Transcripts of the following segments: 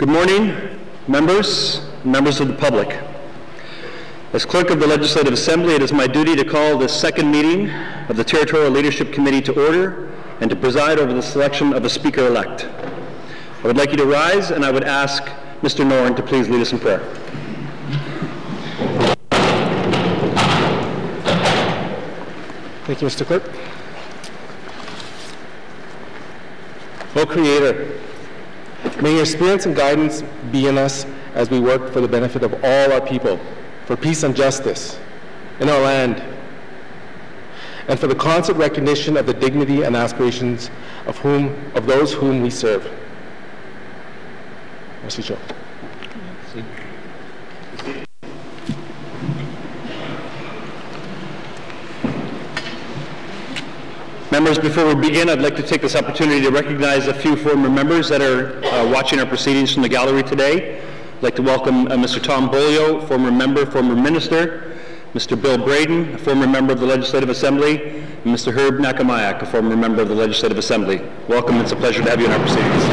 Good morning, members, members of the public. As clerk of the Legislative Assembly, it is my duty to call this second meeting of the Territorial Leadership Committee to order and to preside over the selection of a speaker-elect. I would like you to rise, and I would ask Mr. Norn to please lead us in prayer. Thank you, Mr. Clerk. O Creator, May your experience and guidance be in us as we work for the benefit of all our people, for peace and justice in our land, and for the constant recognition of the dignity and aspirations of whom of those whom we serve. Merci, Joe. Members, before we begin, I'd like to take this opportunity to recognize a few former members that are uh, watching our proceedings from the gallery today. I'd like to welcome uh, Mr. Tom Beaulieu, former member, former minister, Mr. Bill Braden, a former member of the Legislative Assembly, and Mr. Herb Nakimayak, a former member of the Legislative Assembly. Welcome. It's a pleasure to have you in our proceedings.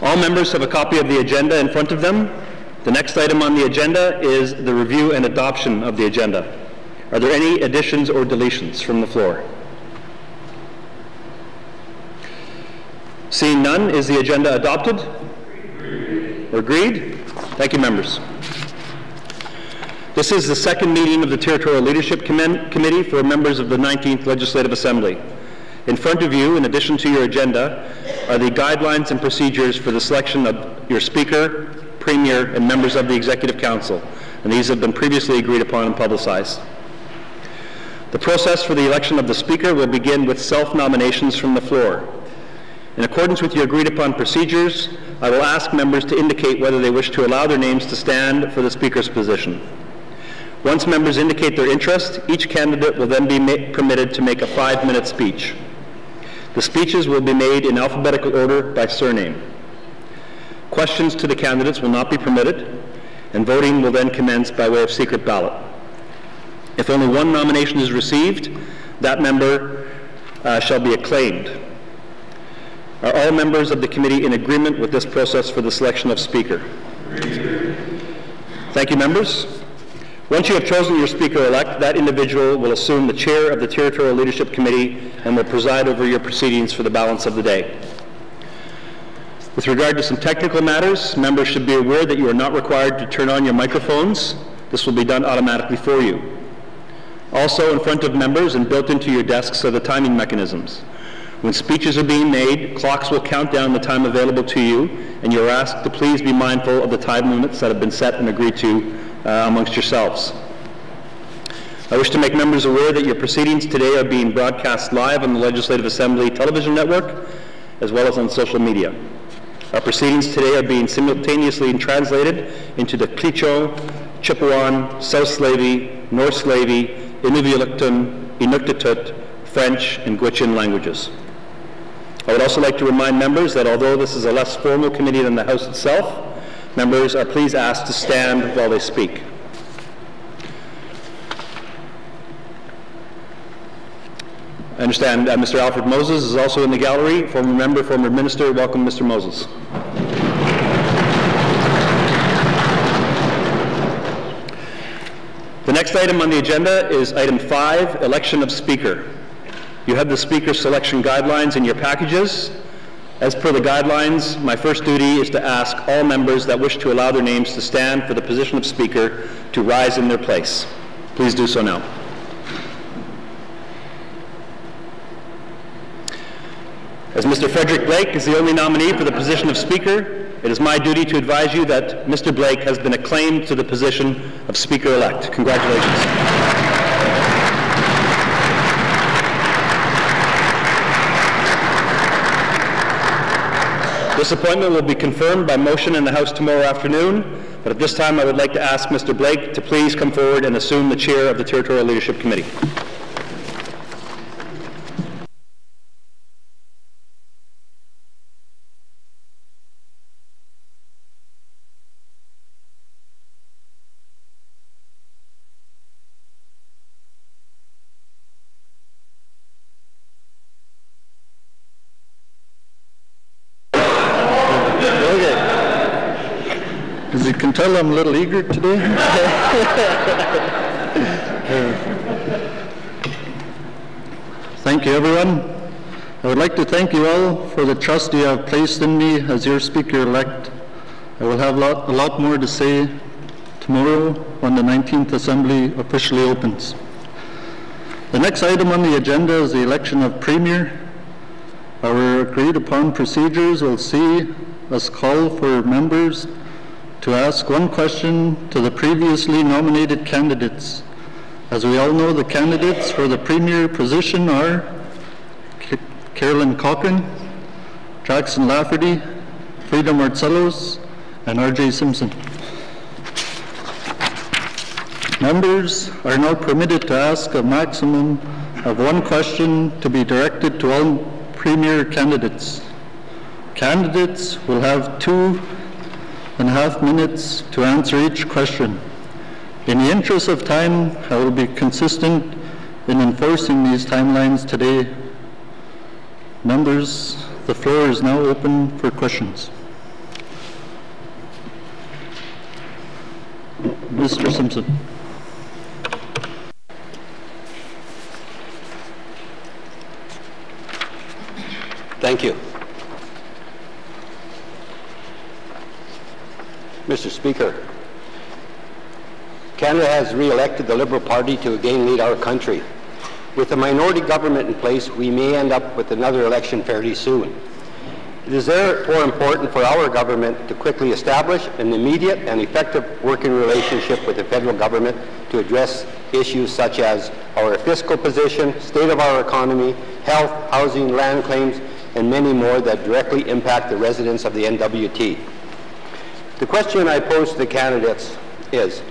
All members have a copy of the agenda in front of them. The next item on the agenda is the review and adoption of the agenda. Are there any additions or deletions from the floor? Seeing none, is the agenda adopted? Agreed? Thank you, members. This is the second meeting of the Territorial Leadership Commen- Committee for members of the 19th Legislative Assembly. In front of you, in addition to your agenda, are the guidelines and procedures for the selection of your speaker, premier, and members of the Executive Council, and these have been previously agreed upon and publicized. The process for the election of the Speaker will begin with self-nominations from the floor. In accordance with your agreed upon procedures, I will ask members to indicate whether they wish to allow their names to stand for the Speaker's position. Once members indicate their interest, each candidate will then be permitted to make a five-minute speech. The speeches will be made in alphabetical order by surname. Questions to the candidates will not be permitted, and voting will then commence by way of secret ballot. If only one nomination is received, that member uh, shall be acclaimed. Are all members of the committee in agreement with this process for the selection of speaker? Thank you, members. Once you have chosen your speaker-elect, that individual will assume the chair of the Territorial Leadership Committee and will preside over your proceedings for the balance of the day. With regard to some technical matters, members should be aware that you are not required to turn on your microphones. This will be done automatically for you. Also in front of members and built into your desks are the timing mechanisms. When speeches are being made, clocks will count down the time available to you, and you're asked to please be mindful of the time limits that have been set and agreed to uh, amongst yourselves. I wish to make members aware that your proceedings today are being broadcast live on the Legislative Assembly television network, as well as on social media. Our proceedings today are being simultaneously translated into the Tłı̨chǫ, Chipewyan, South Slavey, North Slavey, Inuvialuktun, Inuktitut, French, and Gwich'in languages. I would also like to remind members that although this is a less formal committee than the House itself, members are please asked to stand while they speak. I understand uh, Mr. Alfred Moses is also in the gallery, former member, former minister. Welcome, Mr. Moses. The next item on the agenda is item five, election of speaker. You have the speaker selection guidelines in your packages. As per the guidelines, my first duty is to ask all members that wish to allow their names to stand for the position of speaker to rise in their place. Please do so now. As Mr. Frederick Blake is the only nominee for the position of Speaker, it is my duty to advise you that Mr. Blake has been acclaimed to the position of Speaker-elect. Congratulations. This appointment will be confirmed by motion in the House tomorrow afternoon, but at this time I would like to ask Mr. Blake to please come forward and assume the chair of the Territorial Leadership Committee. can tell I'm a little eager today. thank you, everyone. I would like to thank you all for the trust you have placed in me as your speaker-elect. I will have lot, a lot more to say tomorrow when the 19th Assembly officially opens. The next item on the agenda is the election of Premier. Our agreed upon procedures will see us call for members to ask one question to the previously nominated candidates. As we all know, the candidates for the Premier position are Caroline Cochrane, Jackson Lafferty, Frieda Martselos, and R.J. Simpson. Members are now permitted to ask a maximum of one question to be directed to all Premier candidates. Candidates will have two and a half minutes to answer each question. In the interest of time, I will be consistent in enforcing these timelines today. Members, the floor is now open for questions. Mr. Simpson. Thank you. Mr. Speaker, Canada has re-elected the Liberal Party to again lead our country. With a minority government in place, we may end up with another election fairly soon. It is therefore important for our government to quickly establish an immediate and effective working relationship with the federal government to address issues such as our fiscal position, state of our economy, health, housing, land claims, and many more that directly impact the residents of the NWT. The question I pose to the candidates is,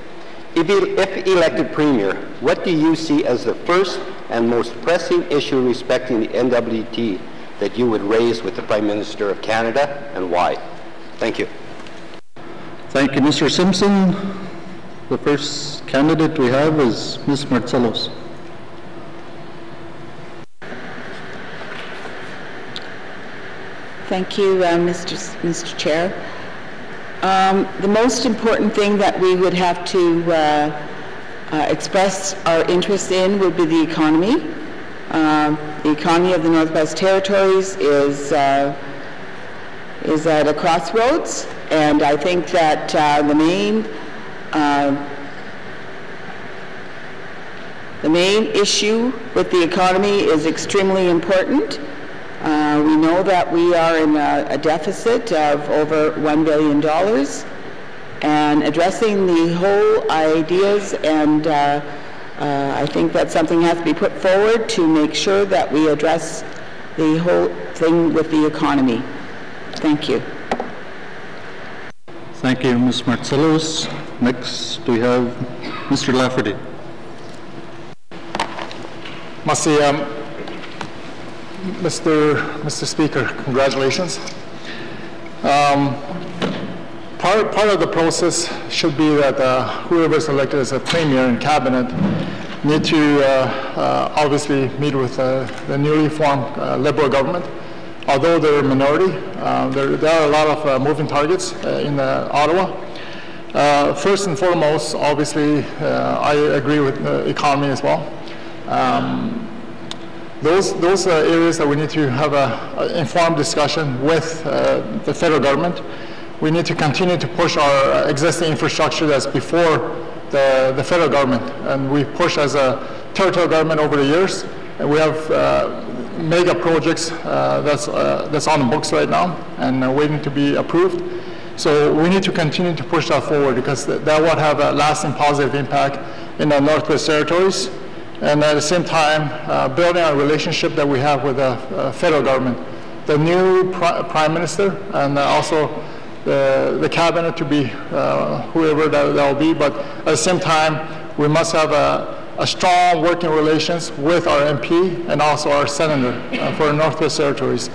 if, if elected Premier, what do you see as the first and most pressing issue respecting the NWT that you would raise with the Prime Minister of Canada and why? Thank you. Thank you, Mr. Simpson. The first candidate we have is Ms. Martselos. Thank you, uh, Mr. S Mr. Chair. Um, the most important thing that we would have to uh, uh, express our interest in would be the economy. Um, the economy of the Northwest Territories is uh, is at a crossroads, and I think that uh, the main uh, the main issue with the economy is extremely important. Uh, we know that we are in a, a, deficit of over $1 billion and addressing the whole ideas and uh, uh, I think that something has to be put forward to make sure that we address the whole thing with the economy. Thank you. Thank you, Ms. Martselos. Next, we have Mr. Lafferty. Merci. Mr. Mr. Speaker, congratulations. Um, part, part of the process should be that uh, whoever is elected as a premier and cabinet need to uh, uh, obviously meet with uh, the newly formed uh, Liberal government. Although they're a minority, uh, there, there, are a lot of moving targets in Ottawa. first and foremost, obviously, I agree with the economy as well. Um, those, those are areas that we need to have an informed discussion with uh, the federal government. We need to continue to push our existing infrastructure that's before the, the federal government. And we push as a territorial government over the years. And we have uh, mega projects uh, that's, uh, that's on the books right now and waiting to be approved. So we need to continue to push that forward because that will have a lasting positive impact in the Northwest Territories and at the same time uh, building a relationship that we have with the uh, federal government. The new pri prime minister and uh, also the, the cabinet to be uh, whoever that, will be, but at the same time we must have a, a strong working relations with our MP and also our senator uh, for Northwest Territories.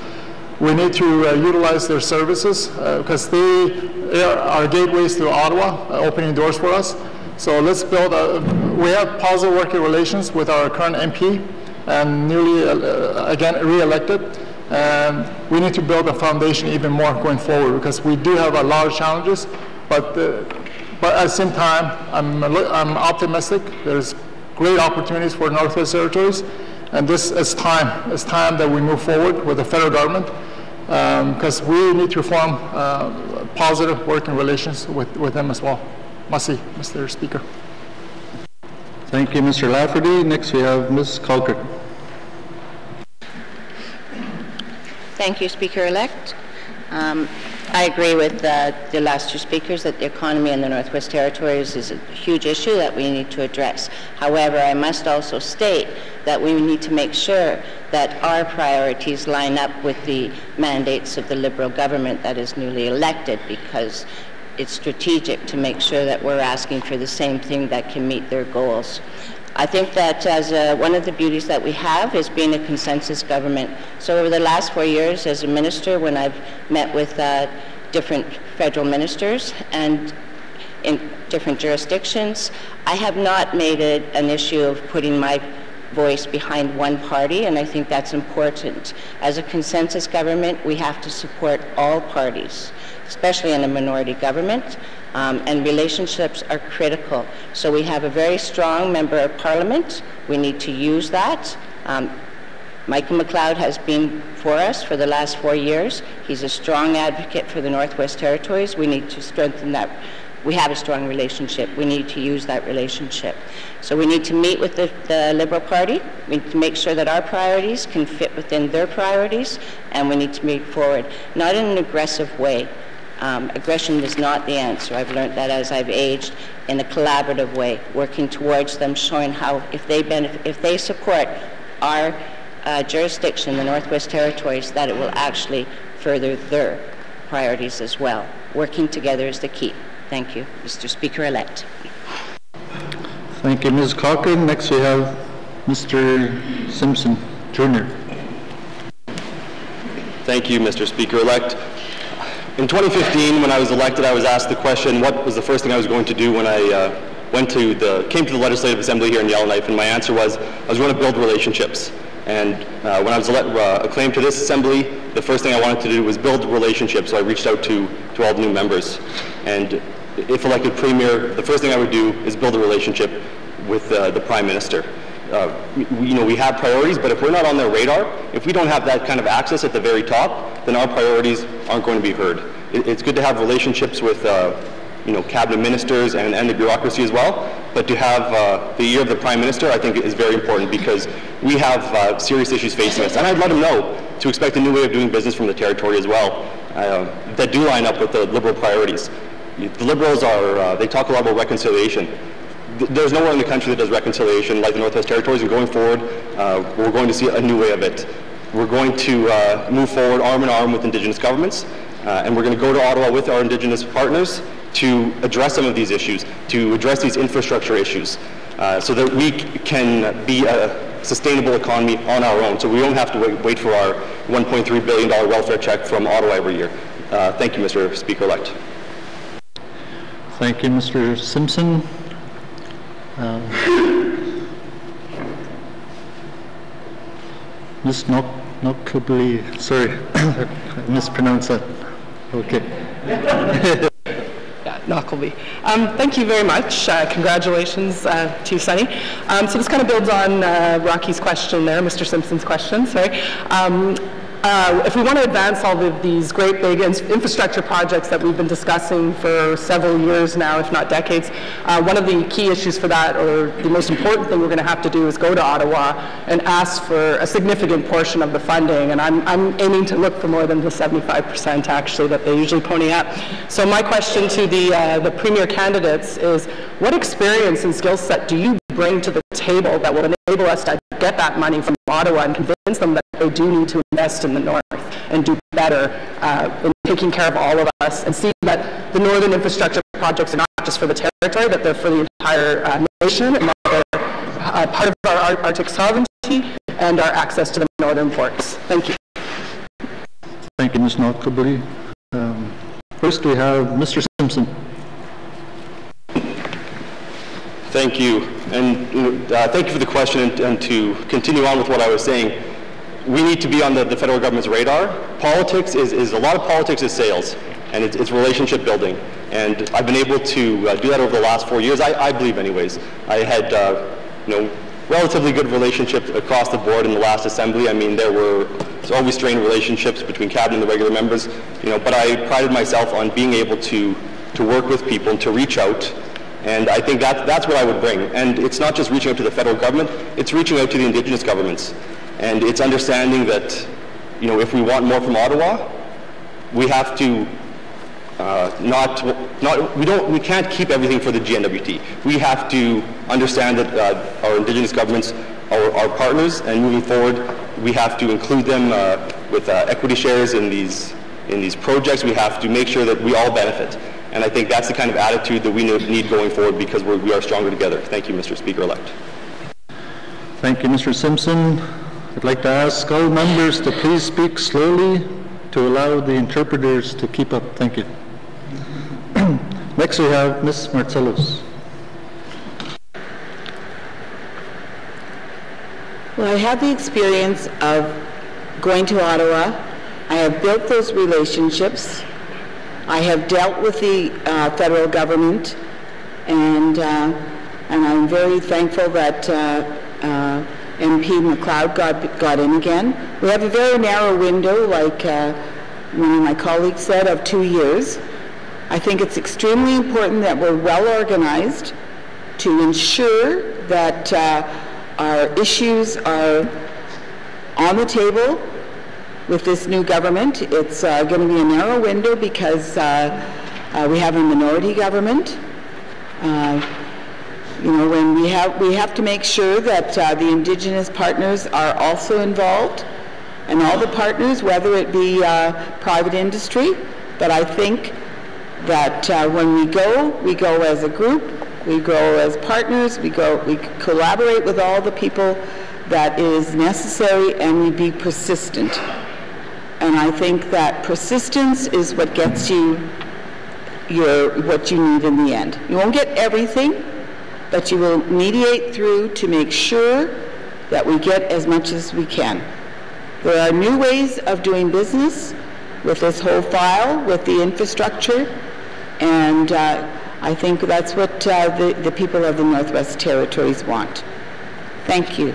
We need to uh, utilize their services because they are gateways to Ottawa, opening doors for us. So let's build a, we have positive working relations with our current MP and newly, uh, again, re-elected. And we need to build a foundation even more going forward because we do have a lot of challenges, but the, But at the same time, I'm, I'm optimistic. There's great opportunities for Northwest Territories, and this is time. It's time that we move forward with the federal government because we need to form uh, positive working relations with, with them as well. Masi, Mr. Speaker. Thank you, Mr. Lafferty. Next, we have Ms. Colquitt. Thank you, Speaker-elect. Um, I agree with uh, the last two speakers that the economy in the Northwest Territories is a huge issue that we need to address. However, I must also state that we need to make sure that our priorities line up with the mandates of the Liberal government that is newly elected because it's strategic to make sure that we're asking for the same thing that can meet their goals. I think that as a, one of the beauties that we have is being a consensus government. So over the last four years as a minister, when I've met with uh, different federal ministers and in different jurisdictions, I have not made it an issue of putting my voice behind one party, and I think that's important. As a consensus government, we have to support all parties, especially in a minority government um, and relationships are critical. So we have a very strong member of parliament. We need to use that. Um, Michael McLeod has been for us for the last four years. He's a strong advocate for the Northwest Territories. We need to strengthen that. We have a strong relationship. We need to use that relationship. So we need to meet with the, the Liberal Party. We need to make sure that our priorities can fit within their priorities, and we need to move forward, not in an aggressive way, um, aggression is not the answer. I've learned that as I've aged in a collaborative way, working towards them, showing how if they benefit, if they support our uh, jurisdiction, the Northwest Territories, that it will actually further their priorities as well. Working together is the key. Thank you, Mr. Speaker-elect. Thank you, Ms. Cochrane. Next, we have Mr. Simpson, Jr. Thank you, Mr. Speaker-elect. In 2015, when I was elected, I was asked the question, what was the first thing I was going to do when I uh, went to the, came to the Legislative Assembly here in Yellowknife, and my answer was, I was going to build relationships. And uh, when I was uh, acclaimed to this assembly, the first thing I wanted to do was build relationships, so I reached out to, to all the new members. And if elected premier, the first thing I would do is build a relationship with uh, the prime minister. Uh, you know, we have priorities, but if we're not on their radar, if we don't have that kind of access at the very top, then our priorities aren't going to be heard. It, it's good to have relationships with, uh, you know, cabinet ministers and, and the bureaucracy as well, but to have uh, the ear of the prime minister, I think is very important because we have uh, serious issues facing us. And I'd let him know to expect a new way of doing business from the territory as well uh, that do line up with the liberal priorities. The liberals are, uh, they talk a lot about reconciliation there's nowhere in the country that does reconciliation like the Northwest Territories, and going forward, uh, we're going to see a new way of it. We're going to uh, move forward arm in arm with Indigenous governments, uh, and we're going to go to Ottawa with our Indigenous partners to address some of these issues, to address these infrastructure issues, uh, so that we can be a sustainable economy on our own, so we don't have to wait, wait for our $1.3 billion welfare check from Ottawa every year. Uh, thank you, Mr. Speaker-elect. Thank you, Mr. Simpson. Um, Ms. Nok Nokubli, sorry, I mispronounced that. Okay. Yeah. Um, thank you very much. Uh, congratulations uh, to Sunny. Um, so this kind of builds on uh, Rocky's question there, Mr. Simpson's question, sorry. Uh, if we want to advance all of these great big infrastructure projects that we've been discussing for several years now, if not decades, uh, one of the key issues for that, or the most important thing we're going to have to do, is go to Ottawa and ask for a significant portion of the funding. And I'm, I'm aiming to look for more than the 75% actually that they usually pony up. So my question to the uh, the premier candidates is, what experience and skill set do you bring to the table that will enable us to get that money from Ottawa and convince them that they do need to invest in the North and do better uh, in taking care of all of us and see that the Northern infrastructure projects are not just for the territory, but they're for the entire uh, nation and that they're uh, part of our Arctic sovereignty and our access to the Northern ports. Thank you. Thank you, Ms. Nokubli. Um, first, we have Mr. Simpson. Thank you. And uh, thank you for the question. And, and, to continue on with what I was saying, we need to be on the, the federal government's radar. Politics is, is, a lot of politics is sales, and it's, it's relationship building. And I've been able to uh, do that over the last four years, I, I believe anyways. I had, uh, you know, relatively good relationships across the board in the last assembly. I mean, there were always strained relationships between cabinet and the regular members, you know, but I prided myself on being able to, to work with people and to reach out. And I think that, that's what I would bring. And it's not just reaching out to the federal government, it's reaching out to the indigenous governments. And it's understanding that, you know, if we want more from Ottawa, we have to uh, not, not, we don't, we can't keep everything for the GNWT. We have to understand that uh, our Indigenous governments are our partners, and moving forward, we have to include them uh, with uh, equity shares in these in these projects. We have to make sure that we all benefit, and I think that's the kind of attitude that we need going forward because we're, we are stronger together. Thank you, Mr. Speaker-elect. Thank you, Mr. Simpson. I'd like to ask all members to please speak slowly to allow the interpreters to keep up. Thank you. Next we have Ms. Martselos. Well, I had the experience of going to Ottawa. I have built those relationships. I have dealt with the uh, federal government, and uh, and I'm very thankful that uh, uh MP McLeod got got in again. We have a very narrow window, like uh, one of my colleagues said, of two years. I think it's extremely important that we're well organized to ensure that uh, our issues are on the table with this new government. It's uh, going to be a narrow window because uh, uh we have a minority government. Uh, you know, when we have we have to make sure that uh, the indigenous partners are also involved, and all the partners, whether it be private industry, but I think that uh, when we go, we go as a group, we go as partners, we go, we collaborate with all the people that is necessary, and we be persistent. And I think that persistence is what gets you your what you need in the end. You won't get everything, but you will mediate through to make sure that we get as much as we can. There are new ways of doing business with this whole file, with the infrastructure, and uh, I think that's what uh, the, the people of the Northwest Territories want. Thank you.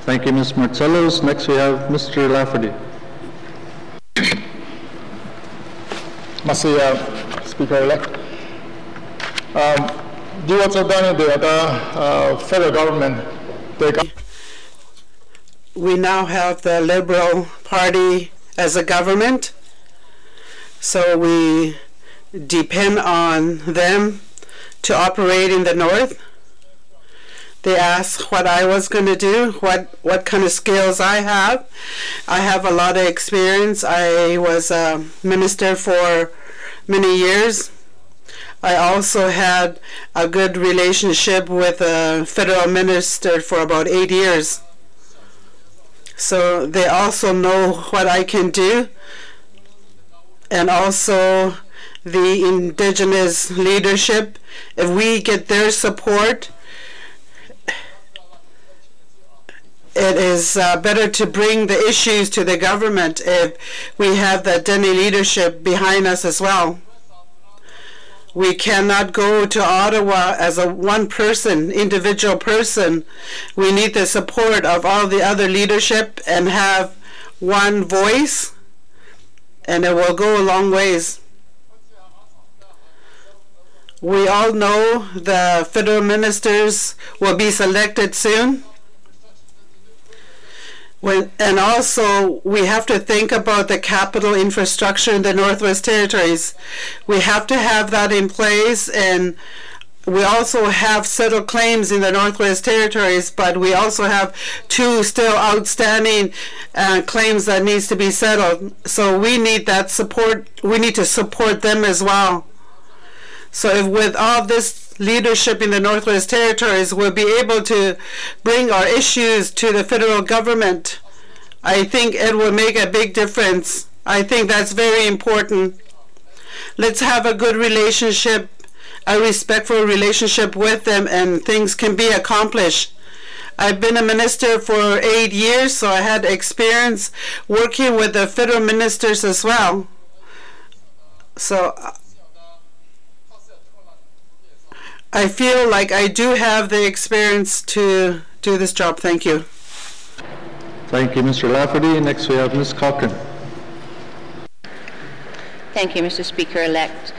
Thank you, Ms. Martselos. Next we have Mr. Lafferty. Merci, uh, Speaker-elect. Um, uh, we now have the Liberal Party as a government so we depend on them to operate in the north. They asked what I was going to do, what, what kind of skills I have. I have a lot of experience. I was a minister for many years. I also had a good relationship with a federal minister for about eight years. So they also know what I can do and also the indigenous leadership, if we get their support, it is uh, better to bring the issues to the government if we have the Dene leadership behind us as well. We cannot go to Ottawa as a one person, individual person. We need the support of all the other leadership and have one voice and it will go a long ways. We all know the federal ministers will be selected soon. When, and also, we have to think about the capital infrastructure in the Northwest Territories. We have to have that in place and we also have settled claims in the Northwest Territories, but we also have two still outstanding uh, claims that needs to be settled. So we need that support. We need to support them as well. So if with all this leadership in the Northwest Territories, we'll be able to bring our issues to the federal government. I think it will make a big difference. I think that's very important. Let's have a good relationship a respectful relationship with them and things can be accomplished. I've been a minister for eight years, so I had experience working with the federal ministers as well. So I feel like I do have the experience to do this job. Thank you. Thank you, Mr. Lafferty. Next we have Ms. Cochrane. Thank you, Mr. Speaker-elect.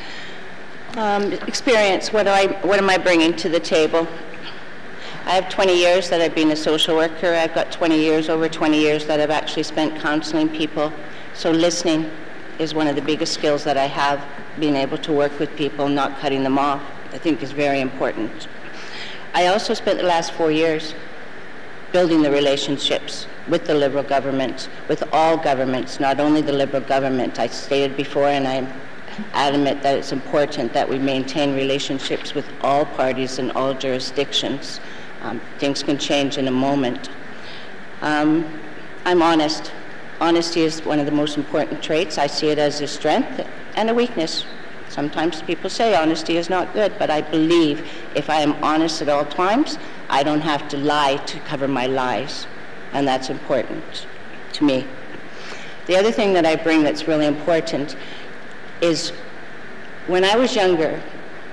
Um, experience, what, do I, what am I bringing to the table? I have 20 years that I've been a social worker. I've got 20 years, over 20 years that I've actually spent counseling people. So listening is one of the biggest skills that I have, being able to work with people, not cutting them off, I think is very important. I also spent the last four years building the relationships with the Liberal government, with all governments, not only the Liberal government. I stated before and I'm adamant that it's important that we maintain relationships with all parties in all jurisdictions. Um, things can change in a moment. Um, I'm honest. Honesty is one of the most important traits. I see it as a strength and a weakness. Sometimes people say honesty is not good, but I believe if I am honest at all times, I don't have to lie to cover my lies, and that's important to me. The other thing that I bring that's really important is when I was younger,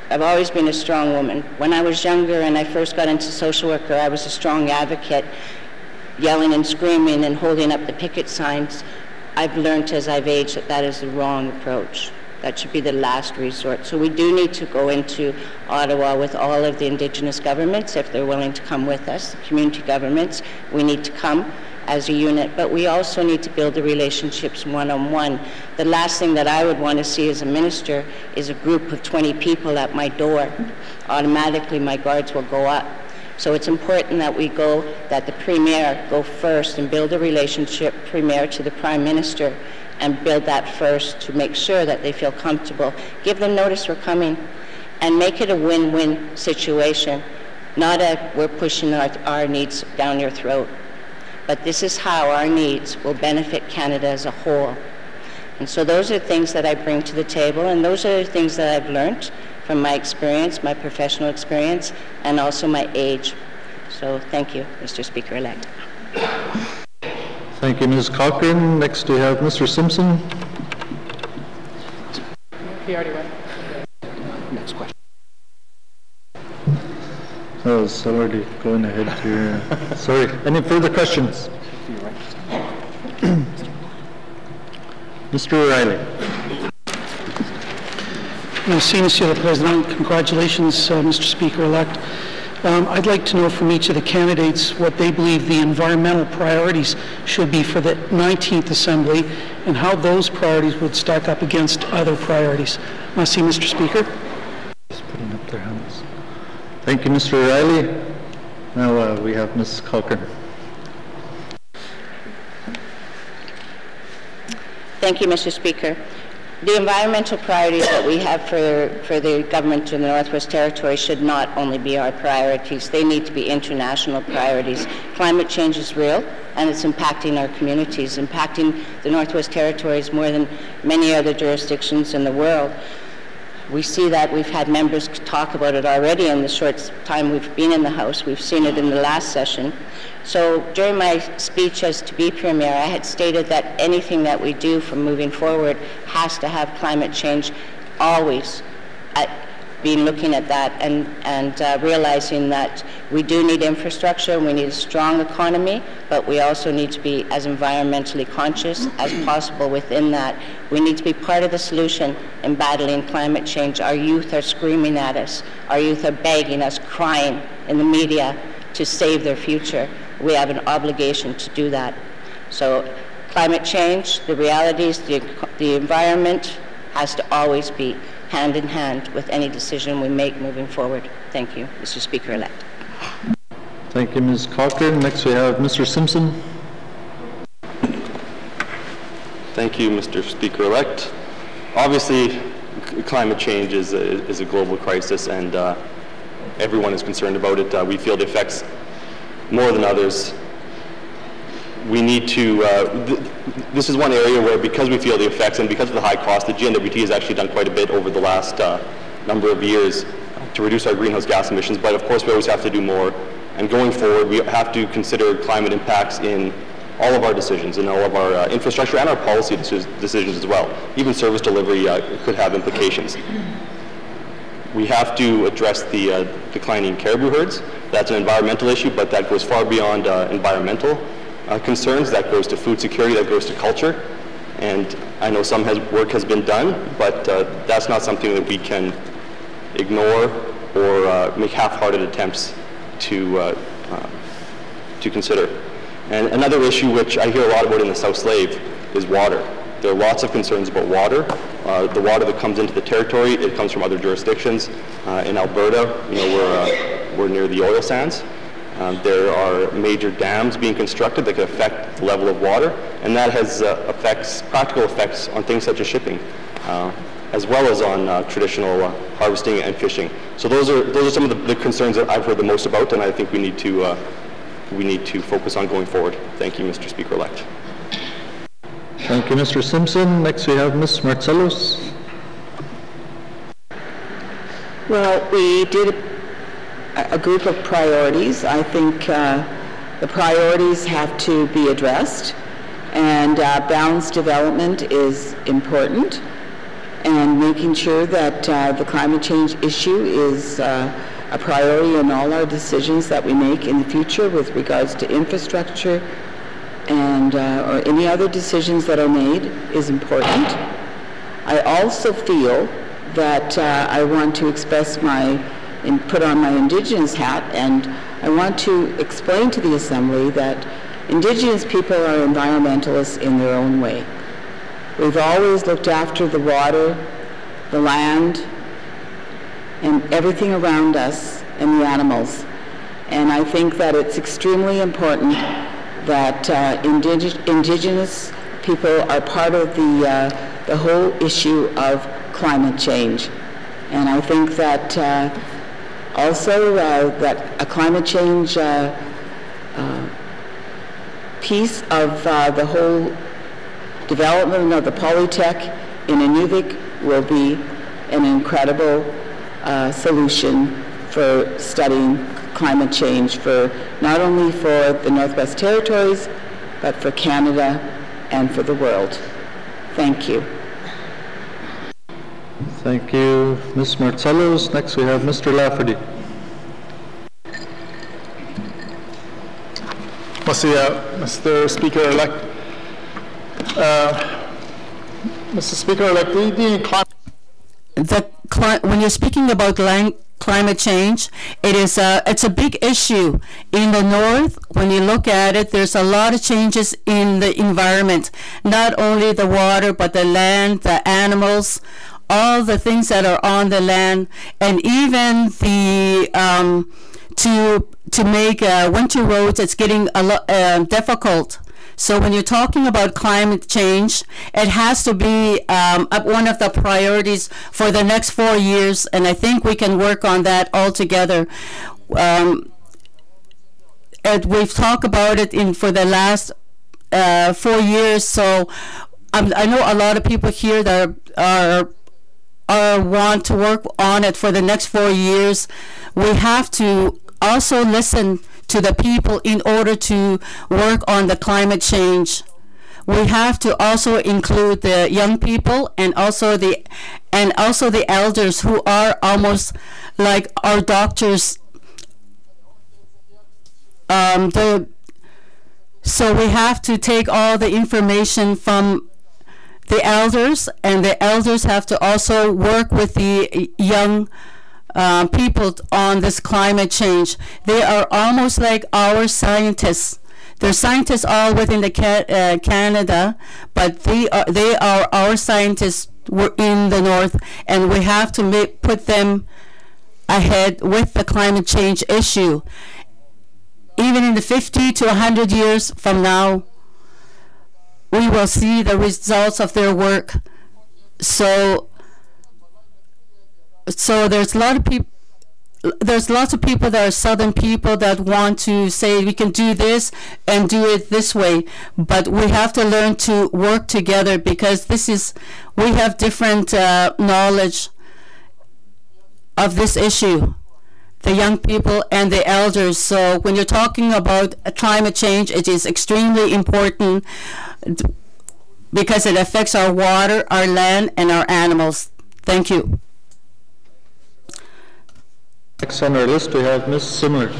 I've always been a strong woman. When I was younger and I first got into social worker, I was a strong advocate, yelling and screaming and holding up the picket signs. I've learned as I've aged that that is the wrong approach. That should be the last resort. So we do need to go into Ottawa with all of the Indigenous governments if they're willing to come with us, the community governments. We need to come as a unit, but we also need to build the relationships one-on-one. The last thing that I would want to see as a minister is a group of 20 people at my door. Automatically, my guards will go up. So it's important that we go, that the Premier go first and build a relationship, Premier to the Prime Minister, and build that first to make sure that they feel comfortable. Give them notice we're coming and make it a win-win situation, not a we're pushing our, our needs down your throat but this is how our needs will benefit Canada as a whole. And so those are things that I bring to the table, and those are the things that I've learned from my experience, my professional experience, and also my age. So thank you, Mr. Speaker-elect. Thank you, Ms. Cochrane. Next we have Mr. Simpson. He already went. Next question. I was already going ahead here. Sorry. Any further questions? Mr. O'Reilly. Merci, Monsieur le Président. Congratulations, uh, Mr. Speaker-elect. Um, I'd like to know from each of the candidates what they believe the environmental priorities should be for the 19th Assembly and how those priorities would stack up against other priorities. Merci, Mr. Speaker. Just putting up their hands. Thank you, Mr. O'Reilly. Now uh, we have Ms. Cochrane. Thank you, Mr. Speaker. The environmental priorities that we have for, for the government in the Northwest Territory should not only be our priorities, they need to be international priorities. Climate change is real and it's impacting our communities, impacting the Northwest Territories more than many other jurisdictions in the world. We see that we've had members talk about it already in the short time we've been in the House. We've seen it in the last session. So during my speech as to be Premier, I had stated that anything that we do from moving forward has to have climate change always at, been looking at that and, and uh, realizing that we do need infrastructure, we need a strong economy, but we also need to be as environmentally conscious as possible within that. We need to be part of the solution in battling climate change. Our youth are screaming at us. Our youth are begging us, crying in the media to save their future. We have an obligation to do that. So climate change, the realities, the, the environment has to always be hand in hand with any decision we make moving forward. Thank you, Mr. Speaker-elect. Thank you, Ms. Cochrane. Next we have Mr. Simpson. Thank you, Mr. Speaker-elect. Obviously, climate change is a, is a global crisis and uh, everyone is concerned about it. Uh, we feel the effects more than others we need to, uh, th this is one area where because we feel the effects and because of the high cost, the GNWT has actually done quite a bit over the last uh, number of years to reduce our greenhouse gas emissions, but of course we always have to do more. And going forward, we have to consider climate impacts in all of our decisions, in all of our uh, infrastructure and our policy decisions as well. Even service delivery uh, could have implications. we have to address the uh, declining caribou herds. That's an environmental issue, but that goes far beyond uh, environmental uh, concerns. That goes to food security, that goes to culture. And I know some has, work has been done, but uh, that's not something that we can ignore or uh, make half-hearted attempts to, uh, to consider. And another issue which I hear a lot about in the South Slave is water. There are lots of concerns about water. Uh, the water that comes into the territory, it comes from other jurisdictions. Uh, in Alberta, you know, we're, uh, we're near the oil sands. Um, there are major dams being constructed that could affect the level of water, and that has uh, effects, practical effects on things such as shipping, uh, as well as on uh, traditional harvesting and fishing. So those are, those are some of the, the, concerns that I've heard the most about, and I think we need to, we need to focus on going forward. Thank you, Mr. Speaker-elect. Thank you, Mr. Simpson. Next we have Ms. Martselos. Well, we did a, group of priorities. I think uh, the priorities have to be addressed and uh, balanced development is important and making sure that uh, the climate change issue is uh, a priority in all our decisions that we make in the future with regards to infrastructure, and uh, or any other decisions that are made is important. I also feel that uh, I want to express my and put on my Indigenous hat, and I want to explain to the Assembly that Indigenous people are environmentalists in their own way. We've always looked after the water, the land, and everything around us and the animals. And I think that it's extremely important that uh, indig indigenous people are part of the, uh, the whole issue of climate change. And I think that uh, also uh, that a climate change uh, uh, piece of the whole development of the Polytech in Inuvik will be an incredible solution for studying climate change for not only for the Northwest Territories, but for Canada and for the world. Thank you. Thank you, Ms. Martselos. Next we have Mr. Lafferty. Mr. Speaker-elect, uh, Mr. Speaker-elect, the, the climate the when you're speaking about land climate change. It is a, it's a big issue in the north. When you look at it, there's a lot of changes in the environment, not only the water, but the land, the animals, all the things that are on the land, and even the um, to to make uh, winter roads. It's getting a uh, difficult so when you're talking about climate change, it has to be um, one of the priorities for the next four years, and I think we can work on that all together. Um, and we've talked about it in for the last uh, four years, so um, I know a lot of people here that are, are want to work on it for the next four years. We have to also listen to the people in order to work on the climate change. We have to also include the young people and also the and also the elders who are almost like our doctors. Um, the so we have to take all the information from the elders, and the elders have to also work with the young uh, people on this climate change. They are almost like our scientists. They're scientists all within the ca uh, Canada, but they are, they are our scientists We're in the north, and we have to put them ahead with the climate change issue. Even in the 50 to 100 years from now, we will see the results of their work. So so there's a lot of people there's lots of people that are southern people that want to say we can do this and do it this way but we have to learn to work together because this is we have different uh, knowledge of this issue the young people and the elders so when you're talking about climate change it is extremely important because it affects our water our land and our animals thank you Next on our list, we have Ms. Semmler.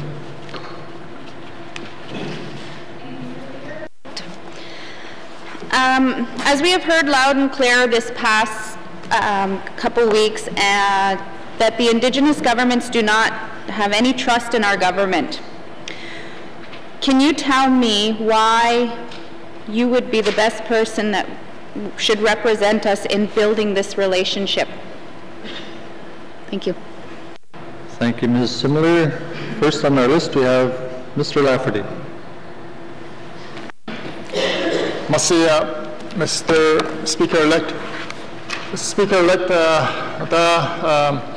Um, as we have heard loud and clear this past um, couple weeks, uh, that the Indigenous governments do not have any trust in our government. Can you tell me why you would be the best person that should represent us in building this relationship? Thank you. Thank you, Ms. Semmler. First on our list, we have Mr. Lafferty. Merci, uh, Mr. Speaker-elect. Speaker-elect, uh,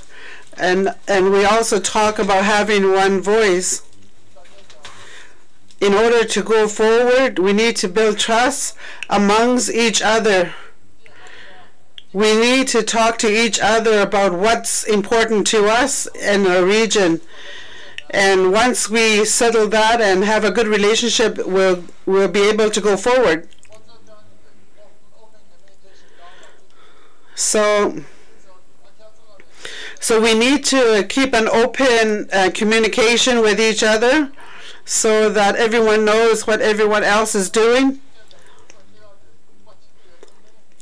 and and we also talk about having one voice. In order to go forward, we need to build trust amongst each other. We need to talk to each other about what's important to us in our region. And once we settle that and have a good relationship, we'll, we'll be able to go forward. So, so we need to keep an open uh, communication with each other so that everyone knows what everyone else is doing.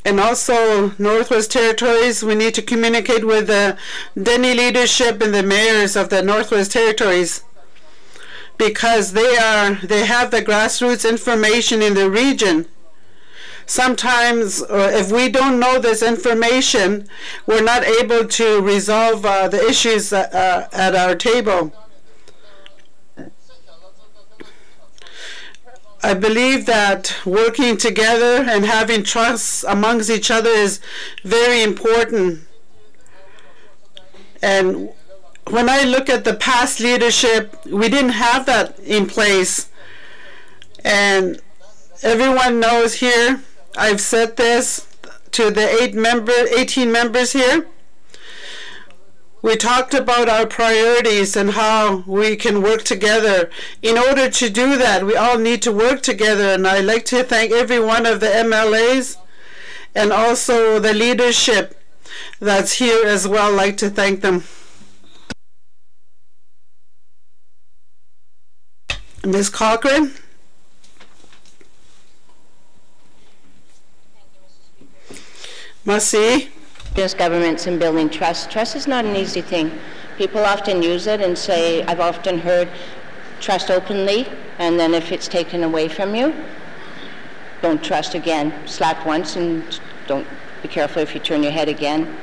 And also, Northwest Territories, we need to communicate with the Dene leadership and the mayors of the Northwest Territories because they are they have the grassroots information in the region sometimes uh, if we don't know this information, we're not able to resolve uh, the issues uh, at our table. I believe that working together and having trust amongst each other is very important. And when I look at the past leadership, we didn't have that in place. And everyone knows here I've said this to the eight member, 18 members here. We talked about our priorities and how we can work together. In order to do that, we all need to work together. And I'd like to thank every one of the MLAs and also the leadership that's here as well. I'd like to thank them. Ms. Cochrane? Merci. Just governments and building trust. Trust is not an easy thing. People often use it and say, I've often heard trust openly, and then if it's taken away from you, don't trust again. Slap once and don't be careful if you turn your head again.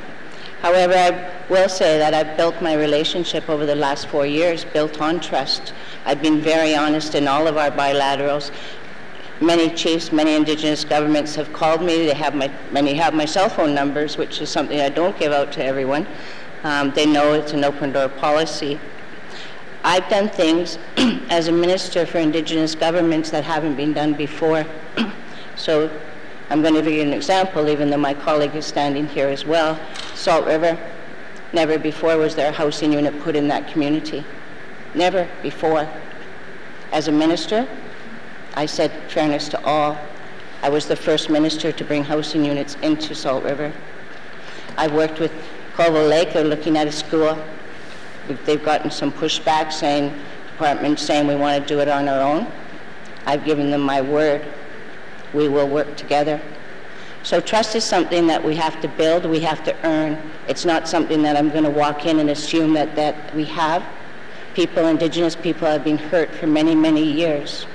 However, I will say that I've built my relationship over the last four years built on trust. I've been very honest in all of our bilaterals many chiefs, many indigenous governments have called me. They have my, many have my cell phone numbers, which is something I don't give out to everyone. Um, they know it's an open door policy. I've done things as a minister for indigenous governments that haven't been done before. so I'm going to give you an example, even though my colleague is standing here as well. Salt River, never before was there a housing unit put in that community. Never before. As a minister, I said fairness to all. I was the first minister to bring housing units into Salt River. I've worked with Colville Lake, they're looking at a school. They've gotten some pushback saying, department saying we want to do it on our own. I've given them my word. We will work together. So trust is something that we have to build, we have to earn. It's not something that I'm going to walk in and assume that, that we have. People, indigenous people, have been hurt for many, many years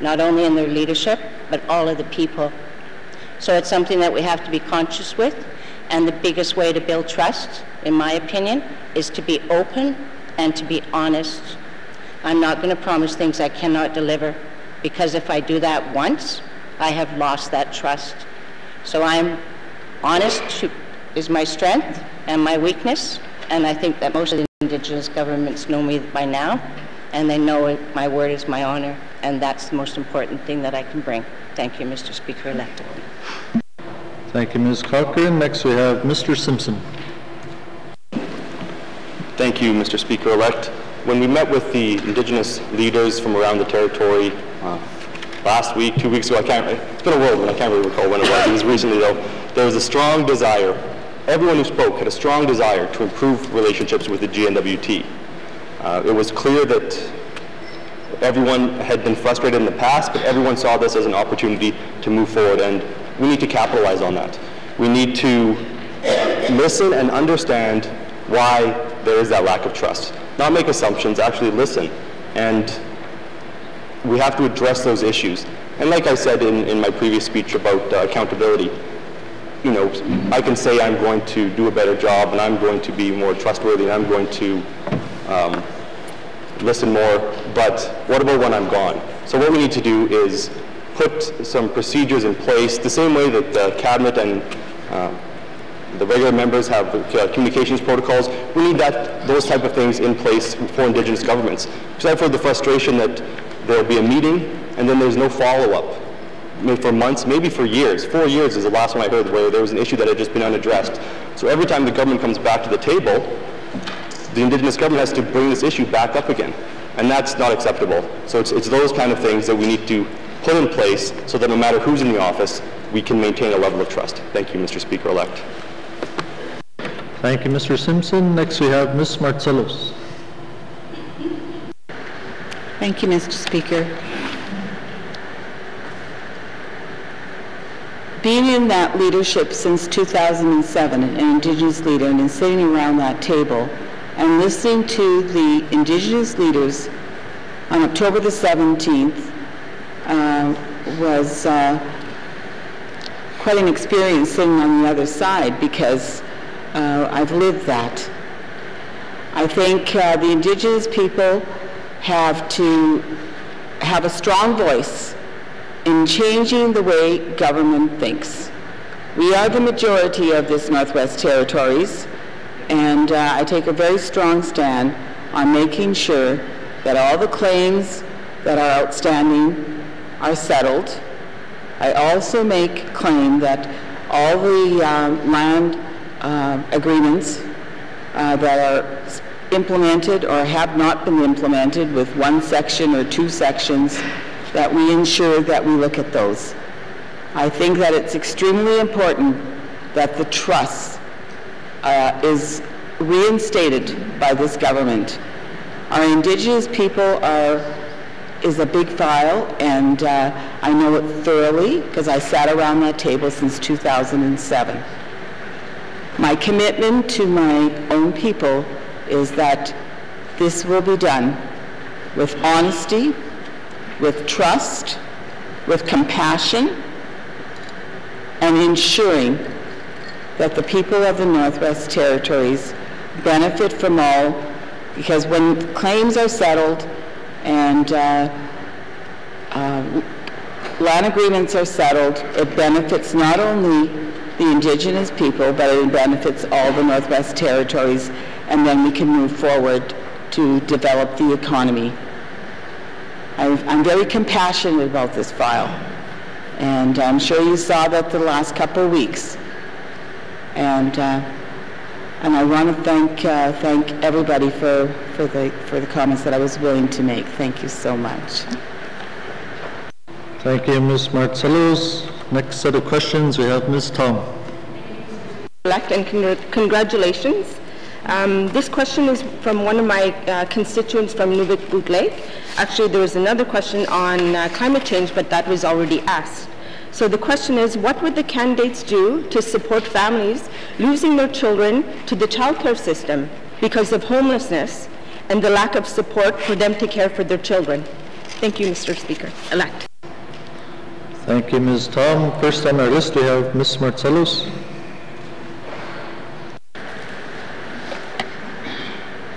not only in their leadership, but all of the people. So it's something that we have to be conscious with. And the biggest way to build trust, in my opinion, is to be open and to be honest. I'm not going to promise things I cannot deliver because if I do that once, I have lost that trust. So I'm honest to, is my strength and my weakness, and I think that most of the indigenous governments know me by now. And they know it, my word is my honor, and that's the most important thing that I can bring. Thank you, Mr. Speaker-elect. Thank you, Ms. Cochrane. Next, we have Mr. Simpson. Thank you, Mr. Speaker-elect. When we met with the Indigenous leaders from around the territory uh, last week, two weeks ago, I can't, it's been a whirlwind, I can't really recall when it was, it was recently though, there was a strong desire, everyone who spoke had a strong desire to improve relationships with the GNWT. Uh, it was clear that everyone had been frustrated in the past, but everyone saw this as an opportunity to move forward, and we need to capitalize on that. We need to listen and understand why there is that lack of trust. Not make assumptions, actually listen. And we have to address those issues. And like I said in, in my previous speech about uh, accountability, you know, I can say I'm going to do a better job and I'm going to be more trustworthy and I'm going to um, listen more, but what about when I'm gone? So what we need to do is put some procedures in place, the same way that the cabinet and uh, the regular members have uh, communications protocols. We need that, those type of things in place for Indigenous governments. Because I've heard the frustration that there'll be a meeting and then there's no follow-up for months, maybe for years. Four years is the last one I heard where there was an issue that had just been unaddressed. So every time the government comes back to the table, the Indigenous government has to bring this issue back up again. And that's not acceptable. So it's, it's those kind of things that we need to put in place so that no matter who's in the office, we can maintain a level of trust. Thank you, Mr. Speaker-elect. Thank you, Mr. Simpson. Next we have Ms. Martselos. Thank you, Mr. Speaker. Being in that leadership since 2007, an Indigenous leader, and sitting around that table and listening to the Indigenous leaders on October the 17th uh, was uh, quite an experience sitting on the other side because uh, I've lived that. I think uh, the indigenous people have to have a strong voice in changing the way government thinks. We are the majority of this Northwest Territories, and uh, I take a very strong stand on making sure that all the claims that are outstanding are settled. I also make claim that all the um, land uh, agreements uh, that are implemented or have not been implemented with one section or two sections, that we ensure that we look at those. I think that it's extremely important that the trust uh, is reinstated by this government. Our Indigenous people are is a big file, and uh, I know it thoroughly because I sat around that table since 2007. My commitment to my own people is that this will be done with honesty, with trust, with compassion, and ensuring that the people of the Northwest Territories benefit from all, because when claims are settled and uh, uh, land agreements are settled, it benefits not only the indigenous people, but it benefits all the Northwest Territories, and then we can move forward to develop the economy. I'm very compassionate about this file, and I'm sure you saw that the last couple of weeks. And uh, and I want to thank uh, thank everybody for for the for the comments that I was willing to make. Thank you so much. Thank you, Ms. Martselos. Next set of questions, we have Ms. Thom. Elect and congratulations. Um, this question is from one of my uh, constituents from Inuvik Boot Lake. Actually, there was another question on uh, climate change, but that was already asked. So the question is, what would the candidates do to support families losing their children to the childcare system because of homelessness and the lack of support for them to care for their children? Thank you, Mr. Speaker. Elect. Thank you, Ms. Thom. First on our list, we have Ms. Martselos.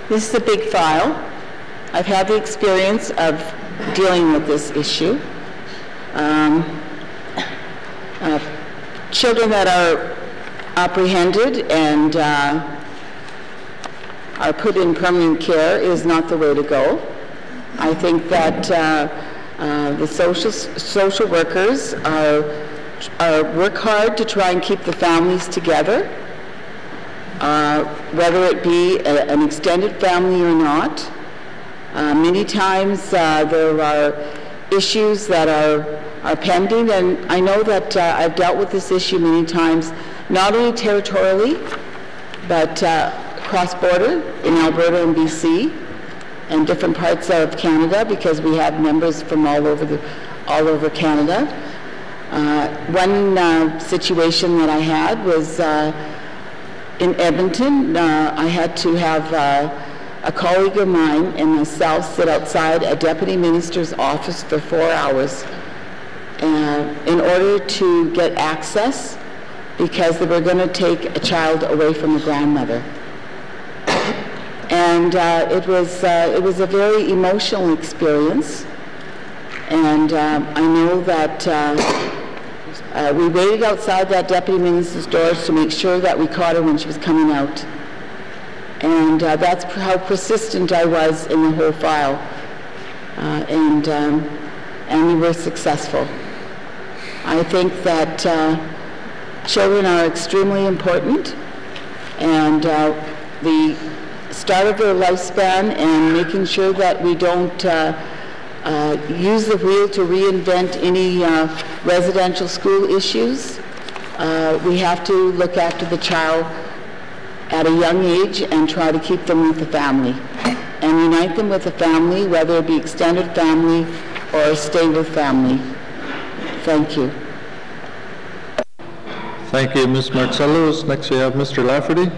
This is a big file. I've had the experience of dealing with this issue. Um, uh, children that are apprehended and uh, are put in permanent care is not the way to go. I think that uh, uh, the social, social workers are, are work hard to try and keep the families together, uh, whether it be a, an extended family or not. Uh, many times uh, there are issues that are, are pending, and I know that uh, I've dealt with this issue many times, not only territorially, but cross-border in Alberta and BC and different parts of Canada because we have members from all over the, all over Canada. Uh, one uh, situation that I had was uh, in Edmonton. Uh, I had to have uh, a colleague of mine and myself sit outside a deputy minister's office for four hours uh, in order to get access because they were going to take a child away from a grandmother and uh, it was uh, it was a very emotional experience. And um, I know that uh, uh, we waited outside that deputy minister's doors to make sure that we caught her when she was coming out. And uh, that's how persistent I was in the whole file. Uh, and um, and we were successful. I think that children are extremely important, and the start of their lifespan and making sure that we don't uh, use the wheel to reinvent any uh, residential school issues. Uh, we have to look after the child at a young age and try to keep them with the family and unite them with the family, whether it be extended family or stay with family. Thank you. Thank you, Ms. Martselos. Next we have Mr. Lafferty.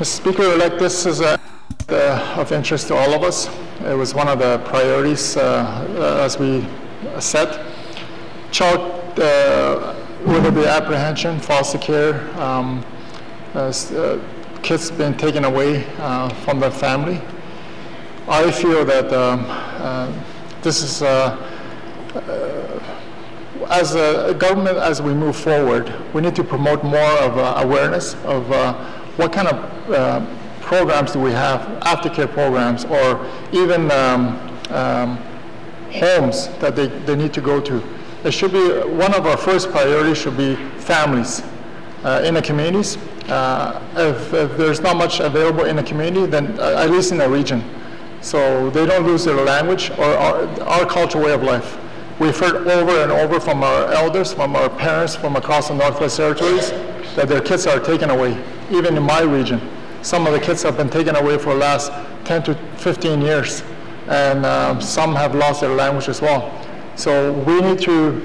Mr. Speaker, like this is uh, of interest to all of us. It was one of the priorities uh, uh as we set. Child, uh, whether the apprehension, foster care, um, uh, kids being taken away from their family. I feel that um, this is as a government, as we move forward, we need to promote more of uh, awareness of uh, what kind of uh, programs do we have, aftercare programs, or even um, um, homes that they, they need to go to. It should be, one of our first priorities should be families uh, in the communities. Uh, if, if, there's not much available in the community, then uh, at least in the region. So they don't lose their language or our, our cultural way of life. We've heard over and over from our elders, from our parents from across the Northwest Territories, that their kids are taken away even in my region. Some of the kids have been taken away for the last 10 to 15 years, and um, some have lost their language as well. So we need to